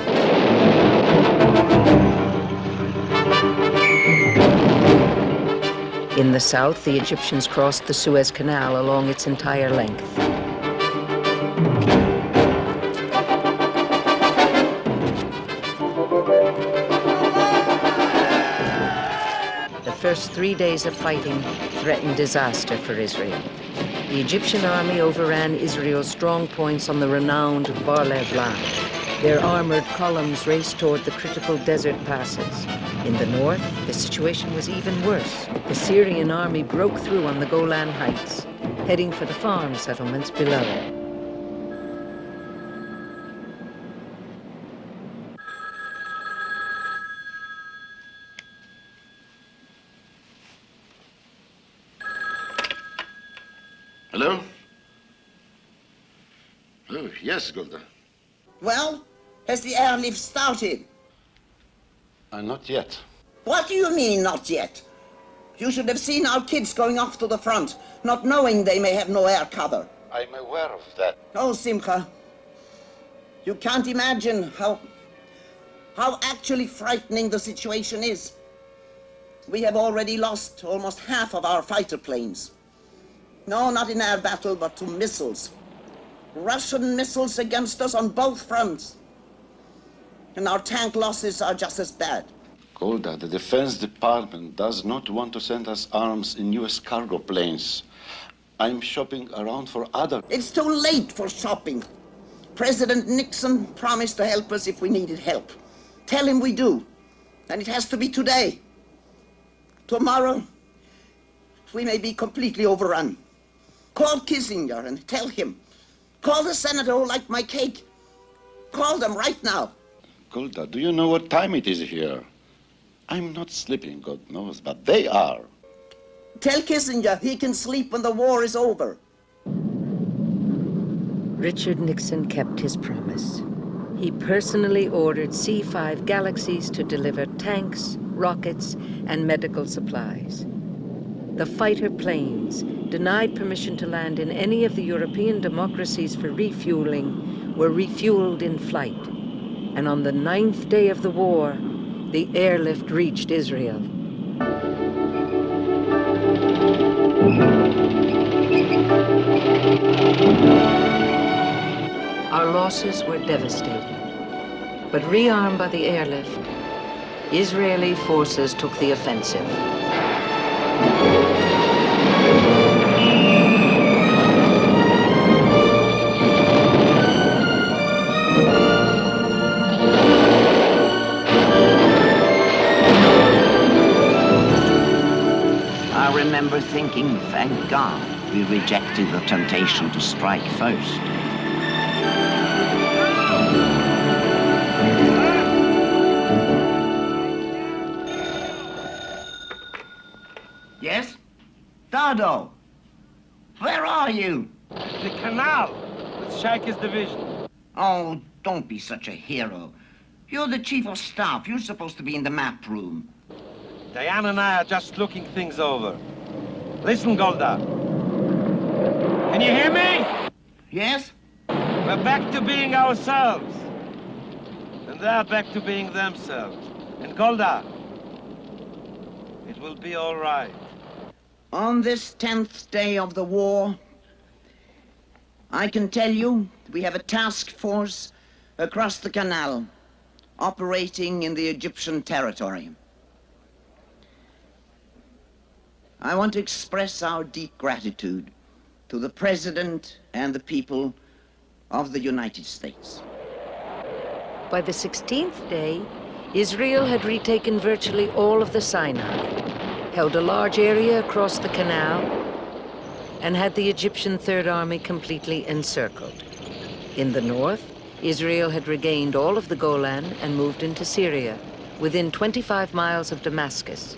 In the south, the Egyptians crossed the Suez Canal along its entire length. The first three days of fighting threatened disaster for Israel. The Egyptian army overran Israel's strong points on the renowned Bar-Lev line. Their armored columns raced toward the critical desert passes. In the north, the situation was even worse. The Syrian army broke through on the Golan Heights, heading for the farm settlements below. Hello? Oh, yes, Golda. Well, has the airlift started? Uh, not yet. What do you mean, not yet? You should have seen our kids going off to the front, not knowing they may have no air cover. I'm aware of that. Oh, Simcha, you can't imagine how, how actually frightening the situation is. We have already lost almost half of our fighter planes. No, not in air battle, but to missiles. Russian missiles against us on both fronts. And our tank losses are just as bad. Golda, the Defense Department does not want to send us arms in U.S. cargo planes. I'm shopping around for other. It's too late for shopping. President Nixon promised to help us if we needed help. Tell him we do. And it has to be today. Tomorrow, we may be completely overrun. Call Kissinger and tell him. Call the senator who liked my cake. Call them right now. Golda, do you know what time it is here? I'm not sleeping, God knows, but they are. Tell Kissinger he can sleep when the war is over. Richard Nixon kept his promise. He personally ordered C-5 Galaxies to deliver tanks, rockets, and medical supplies. The fighter planes, denied permission to land in any of the European democracies for refueling, were refueled in flight. And on the ninth day of the war, the airlift reached Israel. Our losses were devastating. But rearmed by the airlift, Israeli forces took the offensive. Remember thinking, thank God, we rejected the temptation to strike first. Yes? Dado, where are you? The canal with Shaika's division. Oh, don't be such a hero. You're the chief of staff. You're supposed to be in the map room. Dayan and I are just looking things over. Listen, Golda. Can you hear me? Yes? We're back to being ourselves. And they're back to being themselves. And Golda, it will be all right. On this 10th day of the war, I can tell you we have a task force across the canal operating in the Egyptian territory. I want to express our deep gratitude to the President and the people of the United States. By the 16th day, Israel had retaken virtually all of the Sinai, held a large area across the canal, and had the Egyptian Third Army completely encircled. In the north, Israel had regained all of the Golan and moved into Syria, within 25 miles of Damascus.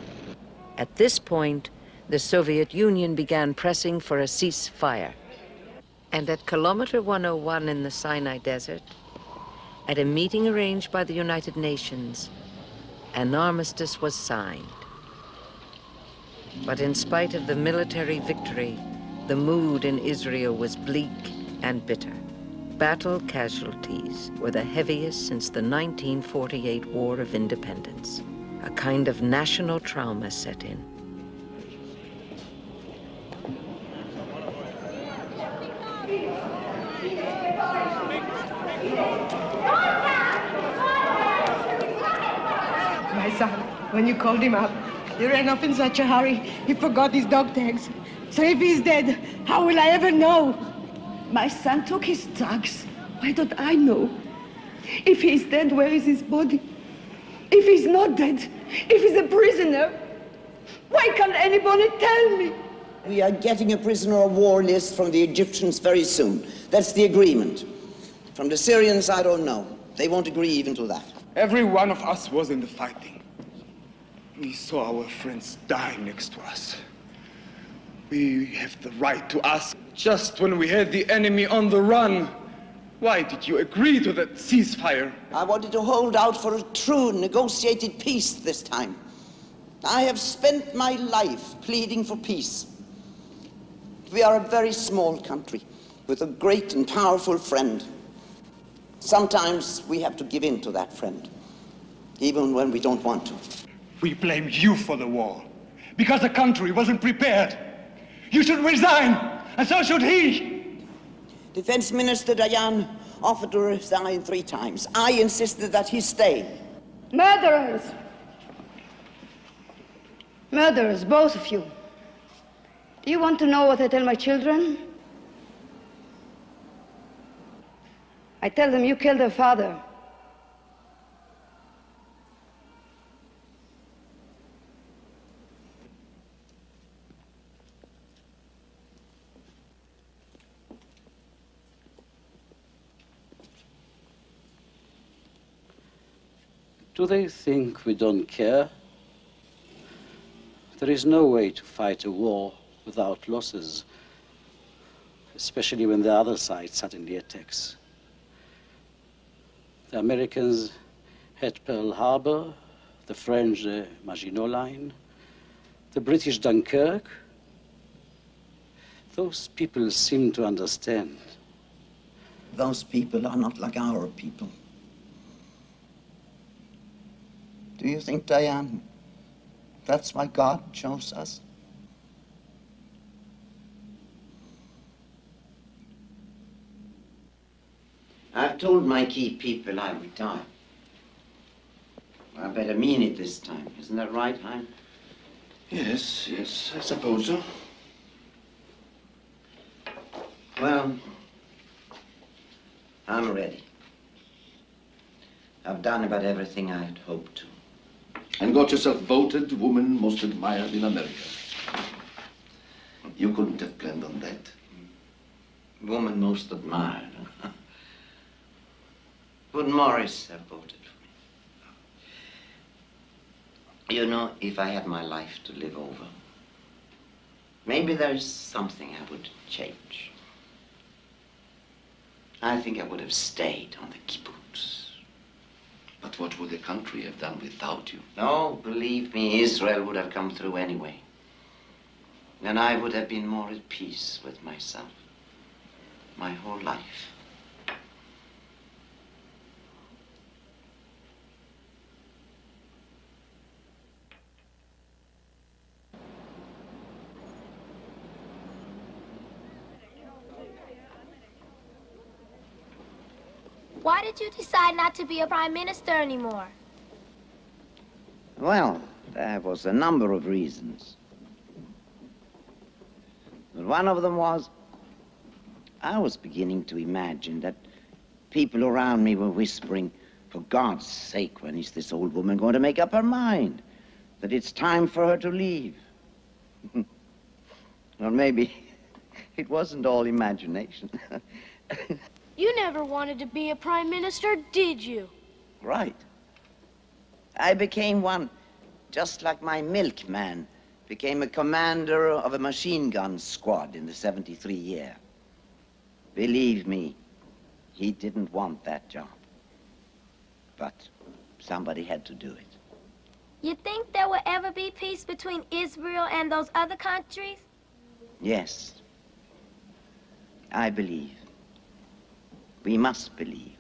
At this point, the Soviet Union began pressing for a ceasefire. And at kilometer 101 in the Sinai Desert, at a meeting arranged by the United Nations, an armistice was signed. But in spite of the military victory, the mood in Israel was bleak and bitter. Battle casualties were the heaviest since the 1948 War of Independence. A kind of national trauma set in. My son, when you called him up, he ran off in such a hurry, he forgot his dog tags. So if he's dead, how will I ever know? My son took his drugs. Why don't I know? If he's dead, where is his body? If he's not dead, if he's a prisoner, why can't anybody tell me? We are getting a prisoner of war list from the Egyptians very soon. That's the agreement. From the Syrians, I don't know. They won't agree even to that. Every one of us was in the fighting. We saw our friends die next to us. We have the right to ask, just when we had the enemy on the run, why did you agree to that ceasefire? I wanted to hold out for a true negotiated peace this time. I have spent my life pleading for peace. We are a very small country with a great and powerful friend. Sometimes we have to give in to that friend, even when we don't want to. We blame you for the war because the country wasn't prepared. You should resign. and so should he. Defense Minister Dayan offered to resign three times. I insisted that he stay. Murderers! Murderers, both of you. Do you want to know what I tell my children? I tell them you killed their father. Do they think we don't care? There is no way to fight a war without losses, especially when the other side suddenly attacks. The Americans had Pearl Harbor, the French the Maginot Line, the British Dunkirk. Those people seem to understand. Those people are not like our people. Do you think, Dayan, that's why God chose us? I've told my key people I would die. I better mean it this time. Isn't that right, Hein? Yes, yes, I suppose so. Well, I'm ready. I've done about everything I had hoped to. And got yourself voted woman most admired in America. You couldn't have planned on that. Woman most admired. Would Morris have voted for me? You know, if I had my life to live over, maybe there's something I would change. I think I would have stayed on the kibbutz. But what would the country have done without you? No, believe me, Israel would have come through anyway. And I would have been more at peace with myself my whole life. Why did you decide not to be a prime minister anymore? Well, there was a number of reasons. But one of them was I was beginning to imagine that people around me were whispering, for God's sake, when is this old woman going to make up her mind that it's time for her to leave? or maybe it wasn't all imagination. You never wanted to be a prime minister, did you? Right. I became one, just like my milkman became a commander of a machine gun squad in the 73 year. Believe me, he didn't want that job. But somebody had to do it. You think there will ever be peace between Israel and those other countries? Yes. I believe. We must believe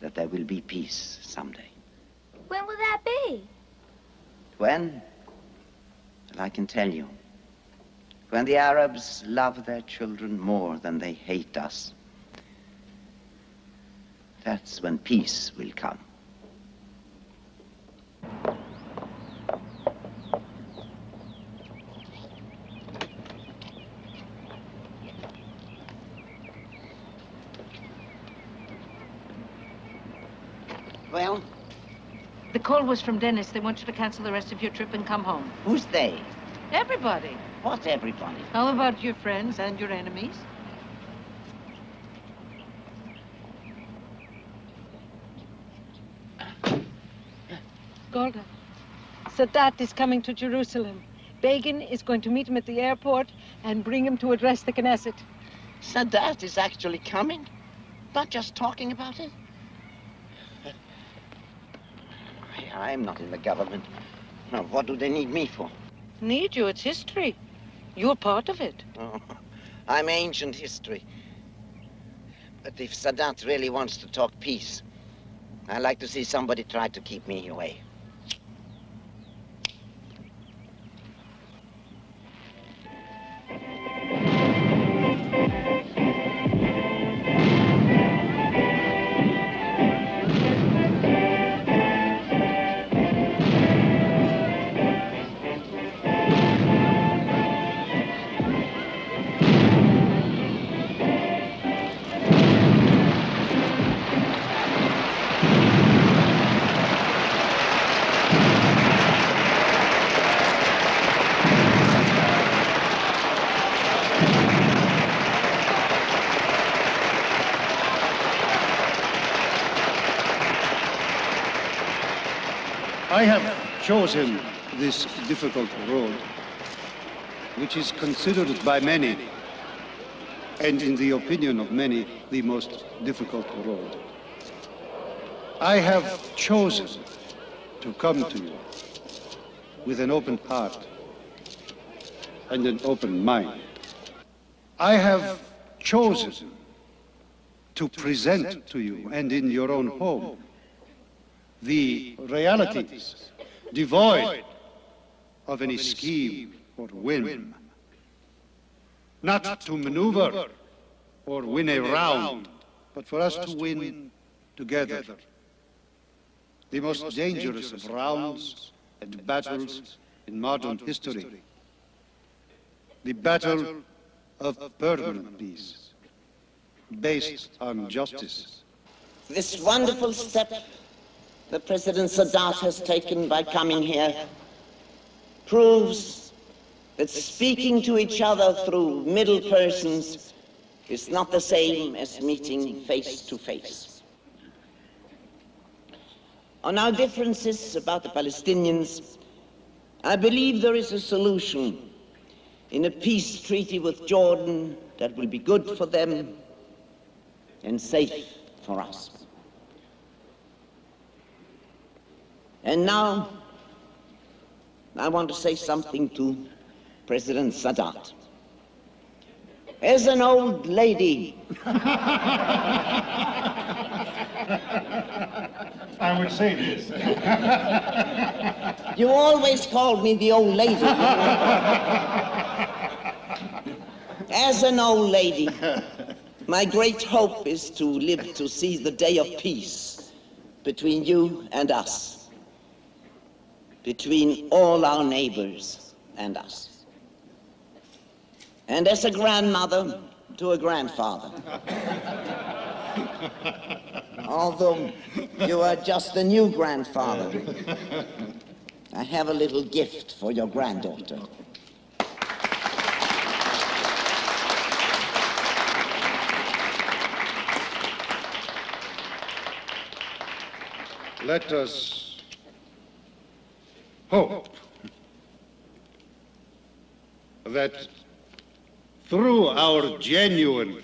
that there will be peace someday. When will that be? When? Well, I can tell you. When the Arabs love their children more than they hate us, that's when peace will come. Well, The call was from Dennis. They want you to cancel the rest of your trip and come home. who's they? Everybody. What everybody? How about your friends and your enemies? Golda, Sadat is coming to Jerusalem. Begin is going to meet him at the airport and bring him to address the Knesset. Sadat is actually coming? Not just talking about it? I- I'm not in the government. Now, what do they need me for? Need you? It's history. You're part of it. Oh, I'm ancient history. But if Sadat really wants to talk peace, I'd like to see somebody try to keep me away. I have chosen this difficult road, which is considered by many, and in the opinion of many, the most difficult road. I have chosen to come to you with an open heart and an open mind. I have chosen to present to you and in your own home the realities devoid of any scheme or whim. Not to maneuver or win a round, but for us to win together. The most dangerous of rounds and battles in modern history. The battle of permanent peace, based on justice. This wonderful step that President Sadat has taken by coming here proves that speaking to each other through middle persons is not the same as meeting face to face. On our differences about the Palestinians, I believe there is a solution in a peace treaty with Jordan that will be good for them and safe for us. And now, I want to say something to President Sadat. As an old lady, I would say this. you always called me the old lady. As an old lady, my great hope is to live to see the day of peace between you and us, between all our neighbors and us. And as a grandmother to a grandfather, although you are just a new grandfather, I have a little gift for your granddaughter. Let us hope that through our genuine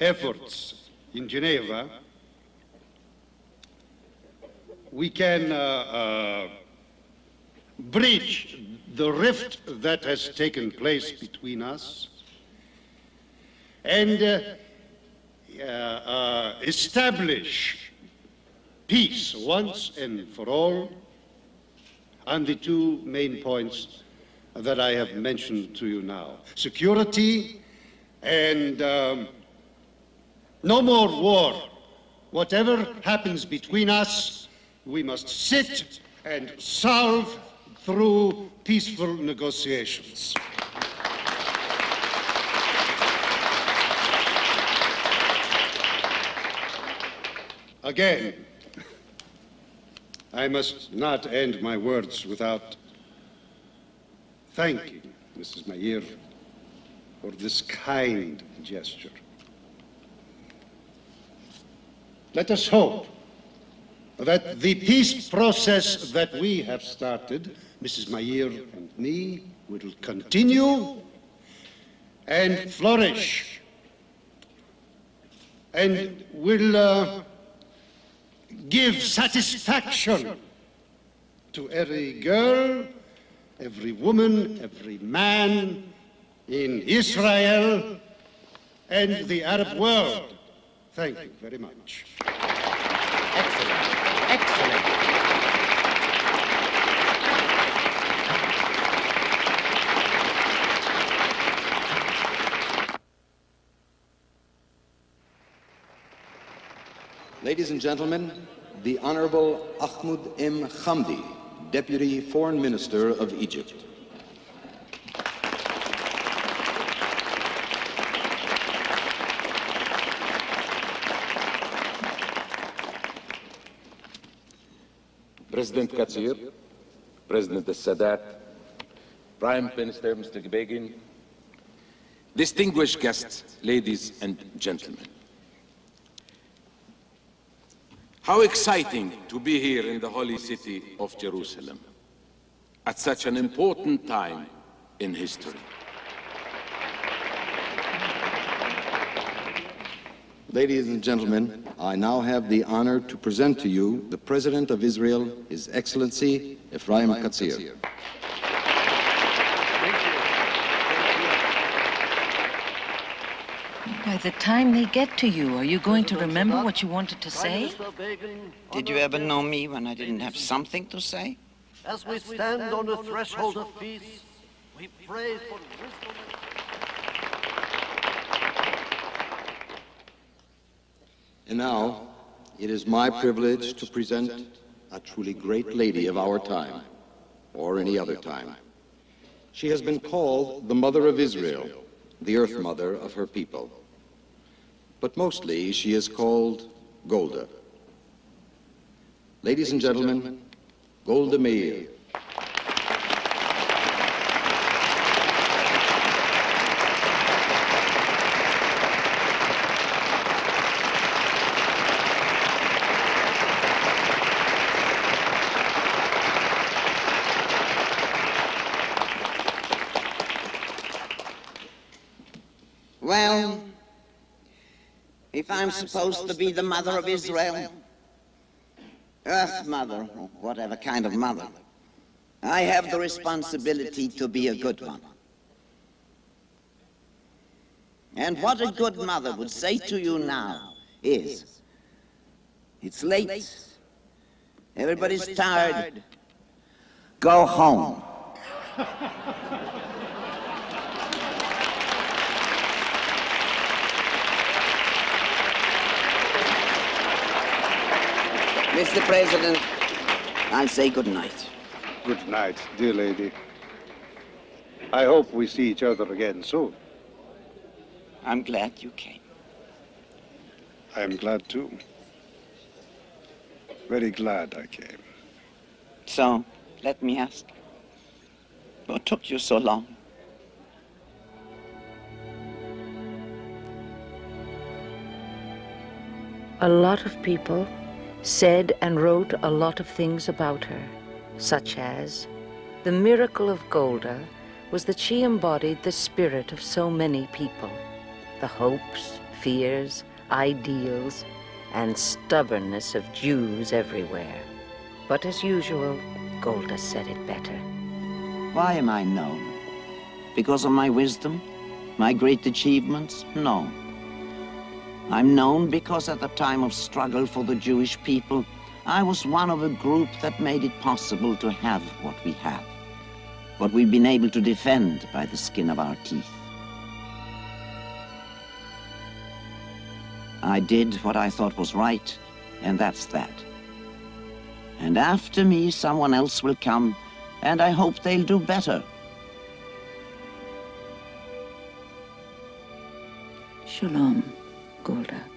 efforts in Geneva, we can uh, uh, bridge the rift that has taken place between us and uh, uh, uh, establish peace once and for all on the two main points that I have mentioned to you now. Security and um, no more war. Whatever happens between us, we must sit and solve through peaceful negotiations. Again, I must not end my words without thanking Mrs. Meir for this kind gesture. Let us hope that the peace process that we have started, Mrs. Meir and me, will continue and flourish and will uh, give satisfaction to every girl, every woman, every man in Israel and the Arab world. Thank you very much. Ladies and gentlemen, the Honorable Ahmed M. Hamdi, Deputy Foreign Minister of Egypt. President Katzir, President Sadat, Prime Minister Mr. Begin, distinguished guests, ladies and gentlemen. How exciting to be here in the holy city of Jerusalem at such an important time in history. Ladies and gentlemen, I now have the honor to present to you the President of Israel, His Excellency Ephraim Katzir. By the time they get to you, are you going to remember what you wanted to say? Did you ever know me when I didn't have something to say? As we stand on the threshold of peace, we pray for wisdom. And now, it is my privilege to present a truly great lady of our time, or any other time. She has been called the Mother of Israel, the Earth Mother of her people. But mostly, she is called Golda. Ladies and gentlemen, Golda Meir. Well, if I'm supposed to be the mother of Israel, Earth Mother, or whatever kind of mother, I have the responsibility to be a good one. And what a good mother would say to you now is, it's late, everybody's tired, go home. Mr. President, I'll say good night. Good night, dear lady. I hope we see each other again soon. I'm glad you came. I'm glad too. Very glad I came. So, let me ask, what took you so long? A lot of people said and wrote a lot of things about her, such as the miracle of Golda was that she embodied the spirit of so many people, the hopes, fears, ideals, and stubbornness of Jews everywhere. But as usual, Golda said it better. Why am I known? Because of my wisdom? My great achievements? No. I'm known because at the time of struggle for the Jewish people, I was one of a group that made it possible to have what we have, what we've been able to defend by the skin of our teeth. I did what I thought was right, and that's that. And after me, someone else will come, and I hope they'll do better. Shalom, Golda.